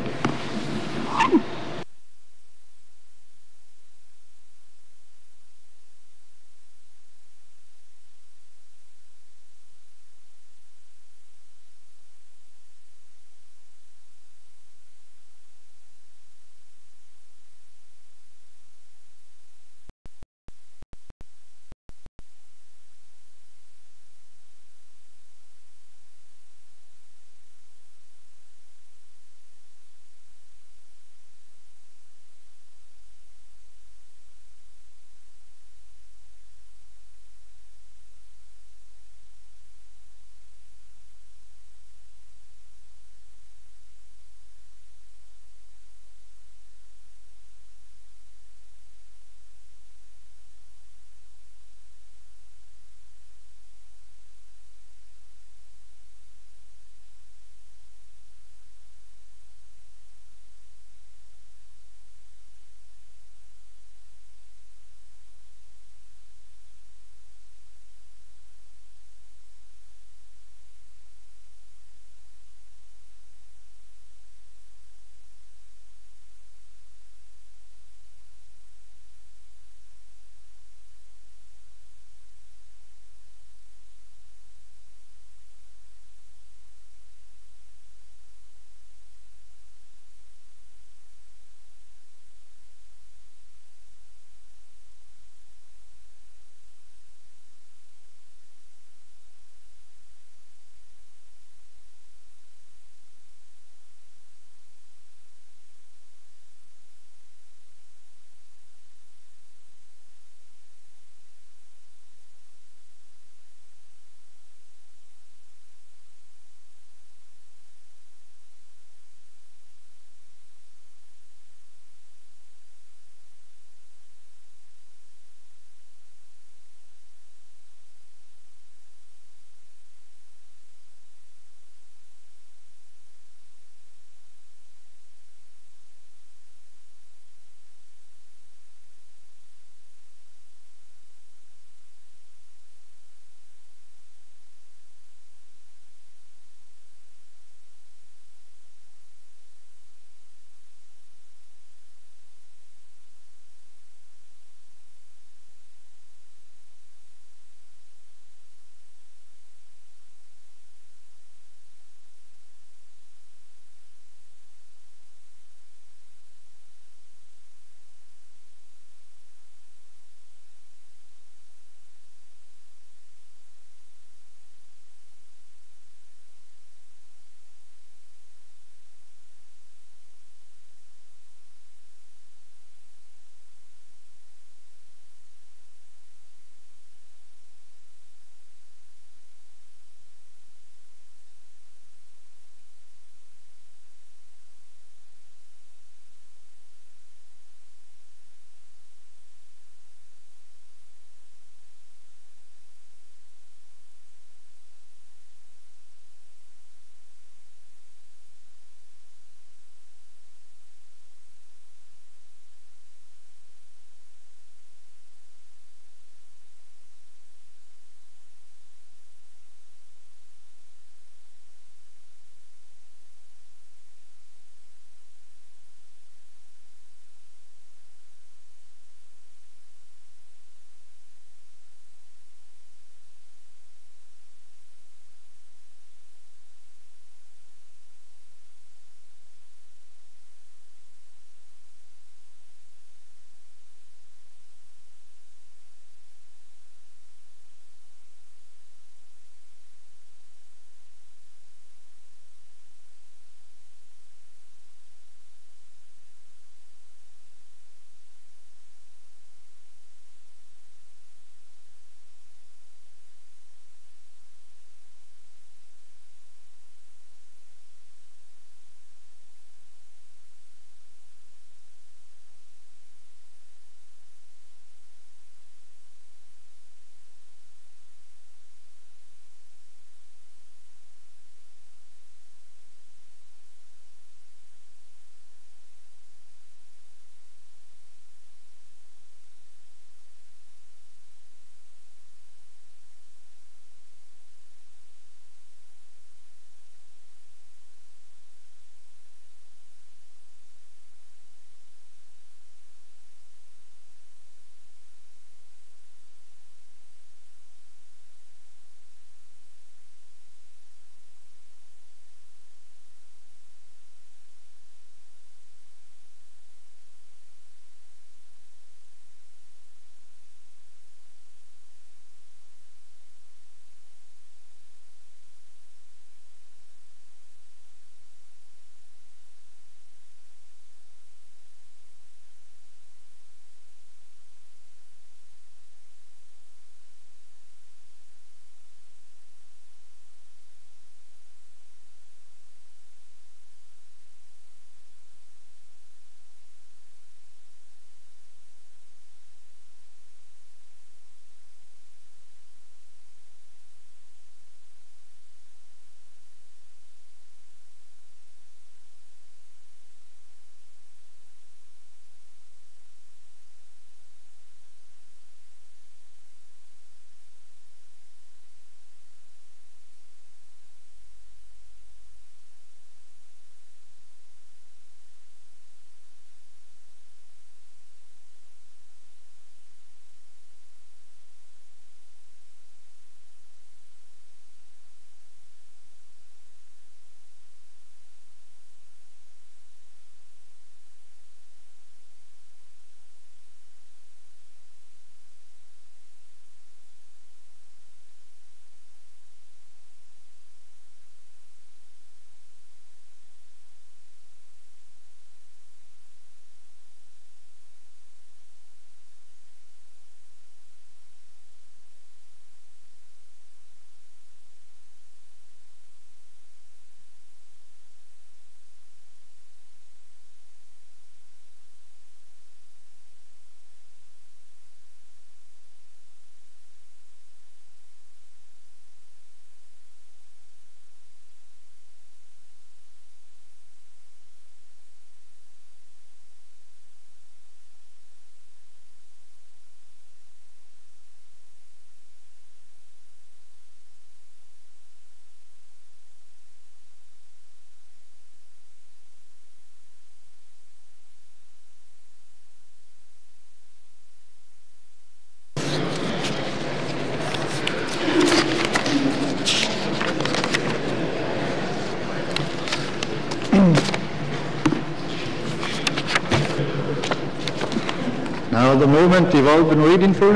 Waiting for.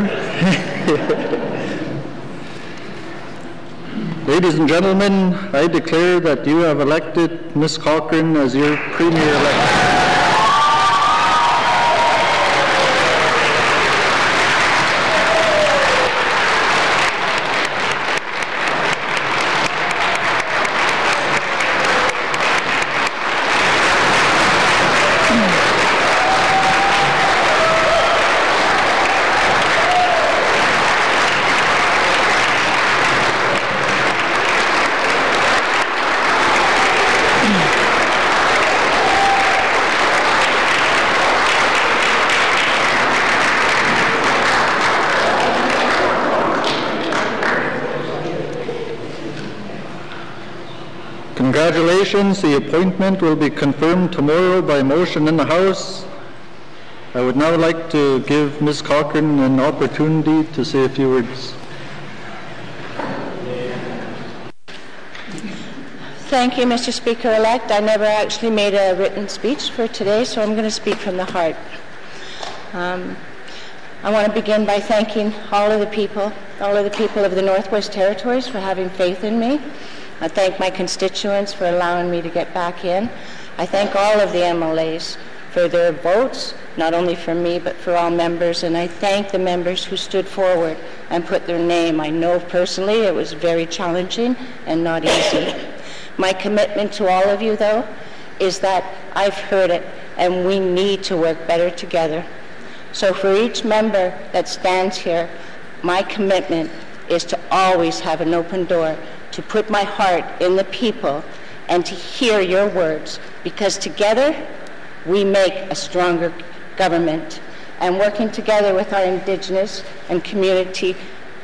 Ladies and gentlemen, I declare that you have elected Ms. Cochrane as your Premier-elect. The appointment will be confirmed tomorrow by motion in the House. I would now like to give Ms. Cochrane an opportunity to say a few words. Thank you, Mr. Speaker-elect. I never actually made a written speech for today, so I'm going to speak from the heart. Um, I want to begin by thanking all of the people, all of the people of the Northwest Territories for having faith in me. I thank my constituents for allowing me to get back in. I thank all of the MLAs for their votes, not only for me, but for all members. And I thank the members who stood forward and put their name. I know personally it was very challenging and not easy. My commitment to all of you, though, is that I've heard it and we need to work better together. So for each member that stands here, my commitment is to always have an open door to put my heart in the people and to hear your words because together we make a stronger government. And working together with our Indigenous and community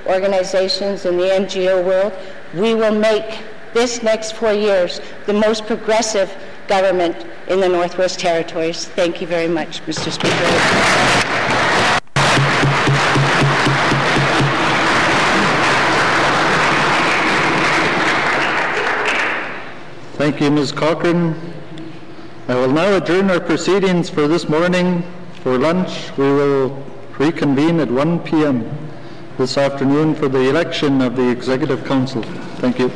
organizations in the NGO world, we will make this next four years the most progressive government in the Northwest Territories. Thank you very much, Mr. Speaker. Thank you, Ms. Cochrane. I will now adjourn our proceedings for this morning. For lunch, we will reconvene at 1 p.m. this afternoon for the election of the Executive Council. Thank you.